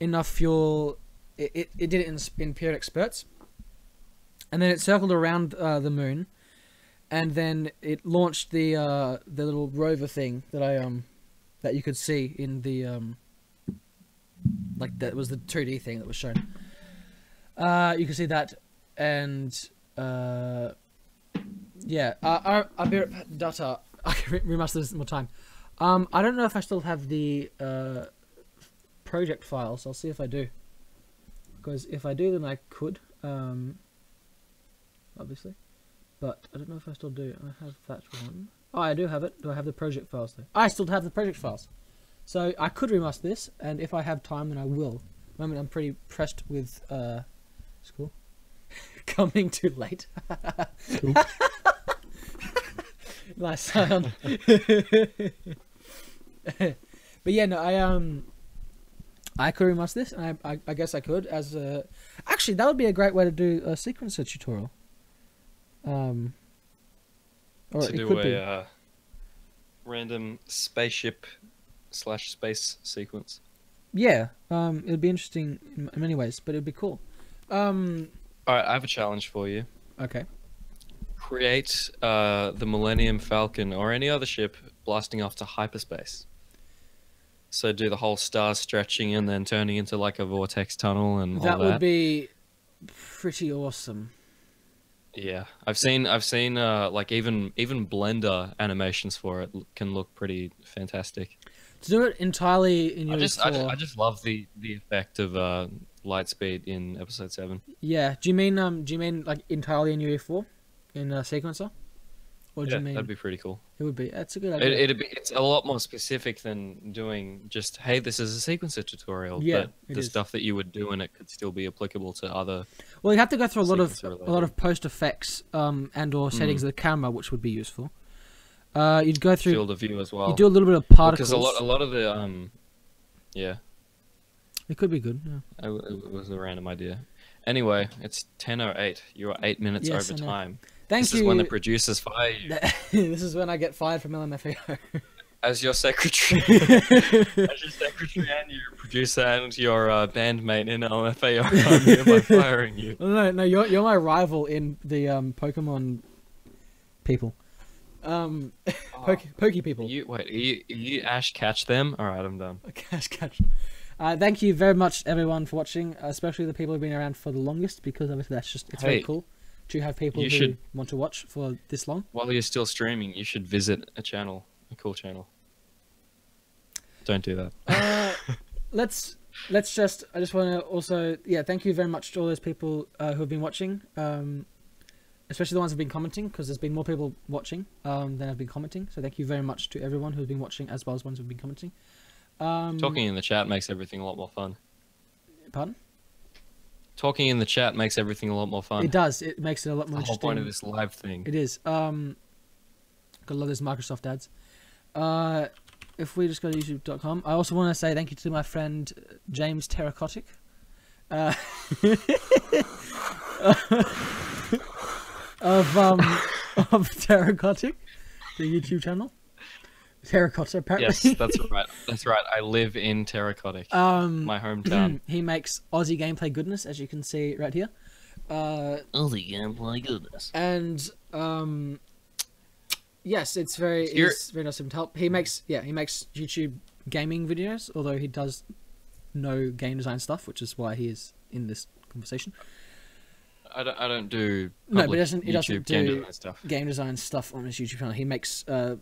enough fuel. It it, it did it in in periodic spurts, and then it circled around uh, the moon, and then it launched the uh the little rover thing that I um that you could see in the um like that was the two D thing that was shown. Uh, you can see that, and uh, yeah, uh, our Abir data. I can remaster this more time. Um, I don't know if I still have the uh, project files. I'll see if I do. Because if I do, then I could. Um, obviously, but I don't know if I still do. I have that one. Oh, I do have it. Do I have the project files though? I still have the project files. So I could remaster this, and if I have time, then I will. At the moment, I'm pretty pressed with uh, school coming too late. nice sound. but yeah, no, I um, I could remaster this, and I, I, I guess I could as a. Actually, that would be a great way to do a sequencer tutorial. Um. Or to it do could a be. uh, random spaceship slash space sequence. Yeah, um, it'd be interesting in, in many ways, but it'd be cool. Um, All right, I have a challenge for you. okay. Create uh, the Millennium Falcon or any other ship blasting off to hyperspace. So do the whole star stretching and then turning into like a vortex tunnel and That all that. would be pretty awesome. Yeah, I've seen I've seen uh, like even even Blender animations for it can look pretty fantastic. To do it entirely in I your just, I just I just love the the effect of uh, light speed in episode seven. yeah. Do you mean um? Do you mean like entirely in UE four, in a sequencer, do Yeah, you mean that'd be pretty cool. it would be? That's a good idea. it'd be it's a lot more specific than doing just hey this is a sequencer tutorial. Yeah, but it the is. stuff that you would do in it could still be applicable to other. well, you have to go through a lot of sequencer a lot of post effects um and or settings Mm. of the camera, which would be useful. Uh, you'd go through. field of view as well. you do a little bit of particles. because a lot a lot of the um, yeah, It could be good. Yeah. I w- it was a random idea. Anyway, it's ten oh eight. You're eight minutes Yes, over I know. Thank this you. is when the producers fire you this is when I get fired from LMFAO. as your secretary, as your secretary and your producer and your uh, bandmate in LMFAO. I'm hereby firing you. No, no, no, you're you're my rival in the um Pokemon people. Um, Poke, Pokey people. You wait. Are you, are you Ash catch them? All right, I'm done. Ash catch. Uh, thank you very much, everyone, for watching. Especially the people who've been around for the longest, because obviously that's just it's very Hey, cool to have people you who should- want to watch for this long. While you're still streaming, you should visit a channel, a cool channel. Don't do that. Uh, let's let's just. I just want to also yeah. Thank you very much to all those people uh, who have been watching. Um, especially the ones who've been commenting, because there's been more people watching um, than have been commenting. So thank you very much to everyone who's been watching, as well as ones who've been commenting. Um, Talking in the chat makes everything a lot more fun. Pardon? Talking in the chat makes everything a lot more fun. It does. It makes it a lot more. the whole point of this live thing. It is. Um, gotta love those Microsoft ads. Uh, if we just go to YouTube.com, I also want to say thank you to my friend uh, James Terrachotic. Uh, of um of Terrachotic, the YouTube channel. Terracotta, apparently. Yes, that's right. That's right. I live in terracotta. um, my hometown. he makes Aussie gameplay goodness, as you can see right here. Uh, Aussie gameplay goodness. and um yes it's very You're- it's very nice of him to help he makes yeah he makes youtube gaming videos although he does know game design stuff which is why he is in this conversation I don't. I don't do. No, but he doesn't- he doesn't YouTube game do- design stuff. game design stuff on his youtube channel he makes uh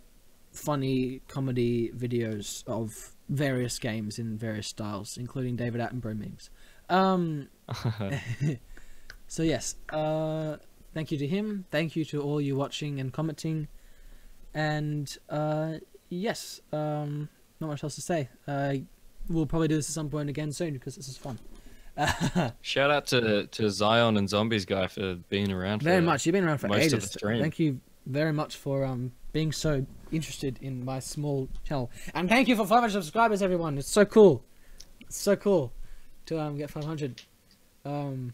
funny comedy videos of various games in various styles including david attenborough memes um so yes uh thank you to him thank you to all you watching and commenting and uh yes um not much else to say uh we'll probably do this at some point again soon because this is fun Shout out to to Zion and Zombies guy for being around. very much you've been around for most of the ages stream. thank you very much for um being so interested in my small channel and thank you for 500 subscribers everyone it's so cool it's so cool to um get 500 Um,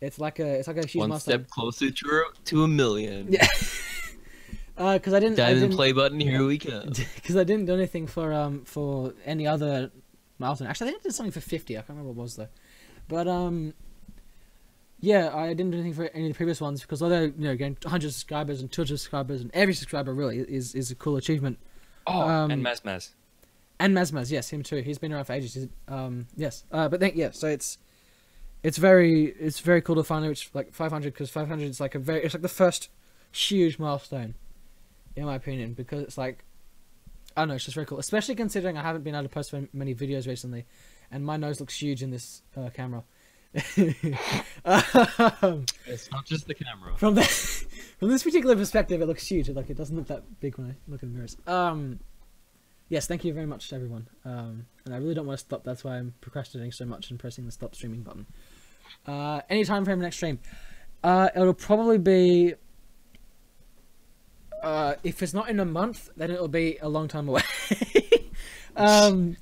it's like a it's like a huge One milestone. step closer to to a million. Yeah. Uh, because I didn't. I Diamond didn't play button. Here we go. because I didn't do anything for um for any other milestone. Actually, I think I did something for fifty. I can't remember what it was though. But um, yeah, I didn't do anything for any of the previous ones because although you know getting 100 subscribers and 200 subscribers and every subscriber really is is a cool achievement. Oh, Um, and Maz. And Mazmaz, yes, him too. He's been around for ages. He's, um, yes, uh, but then yeah, so it's it's very it's very cool to finally reach like 500 because 500 is like a very it's like the first huge milestone, in my opinion, because it's like I don't know, it's just very cool, especially considering I haven't been able to post many videos recently, and my nose looks huge in this uh, camera. Um, It's not just the camera. from the from this particular perspective, it looks huge. Like it doesn't look that big when I look in the mirrors. Um, yes, thank you very much to everyone. Um, and I really don't want to stop. That's why I'm procrastinating so much and pressing the stop streaming button. Uh, any time frame next stream. Uh, it'll probably be. Uh, if it's not in a month, then it'll be a long time away. um,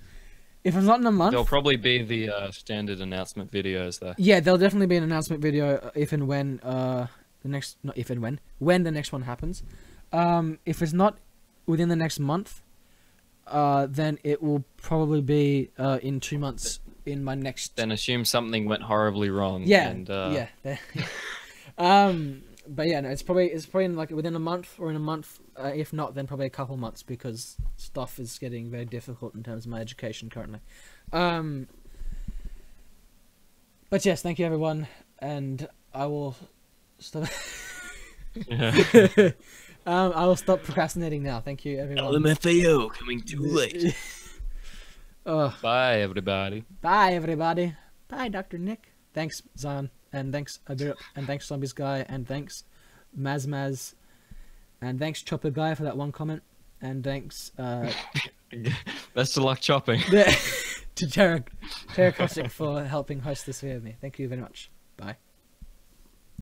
if it's not in a month, There'll probably be the uh, standard announcement videos there. yeah, there'll definitely be an announcement video uh, if and when uh the next not if and when when the next one happens. Um, if it's not within the next month, uh, then it will probably be uh in two months in my next. Then assume something went horribly wrong. yeah, And, uh, yeah. um, but yeah, no, it's probably it's probably in like within a month or in a month. Uh, if not, then probably a couple months because stuff is getting very difficult in terms of my education currently. Um, but yes, thank you everyone, and I will stop. Yeah. um, I will stop procrastinating now. Thank you everyone. LMFAO coming too late. oh. Bye, everybody. Bye everybody. Bye, Doctor Nick. Thanks, Zan, and thanks Abirup, and thanks Zombies Guy, and thanks Mazmaz, and thanks Chopper Guy for that one comment, and thanks uh, Best of luck chopping. to Terra Terrachotic for helping host this video with me. Thank you very much. Bye.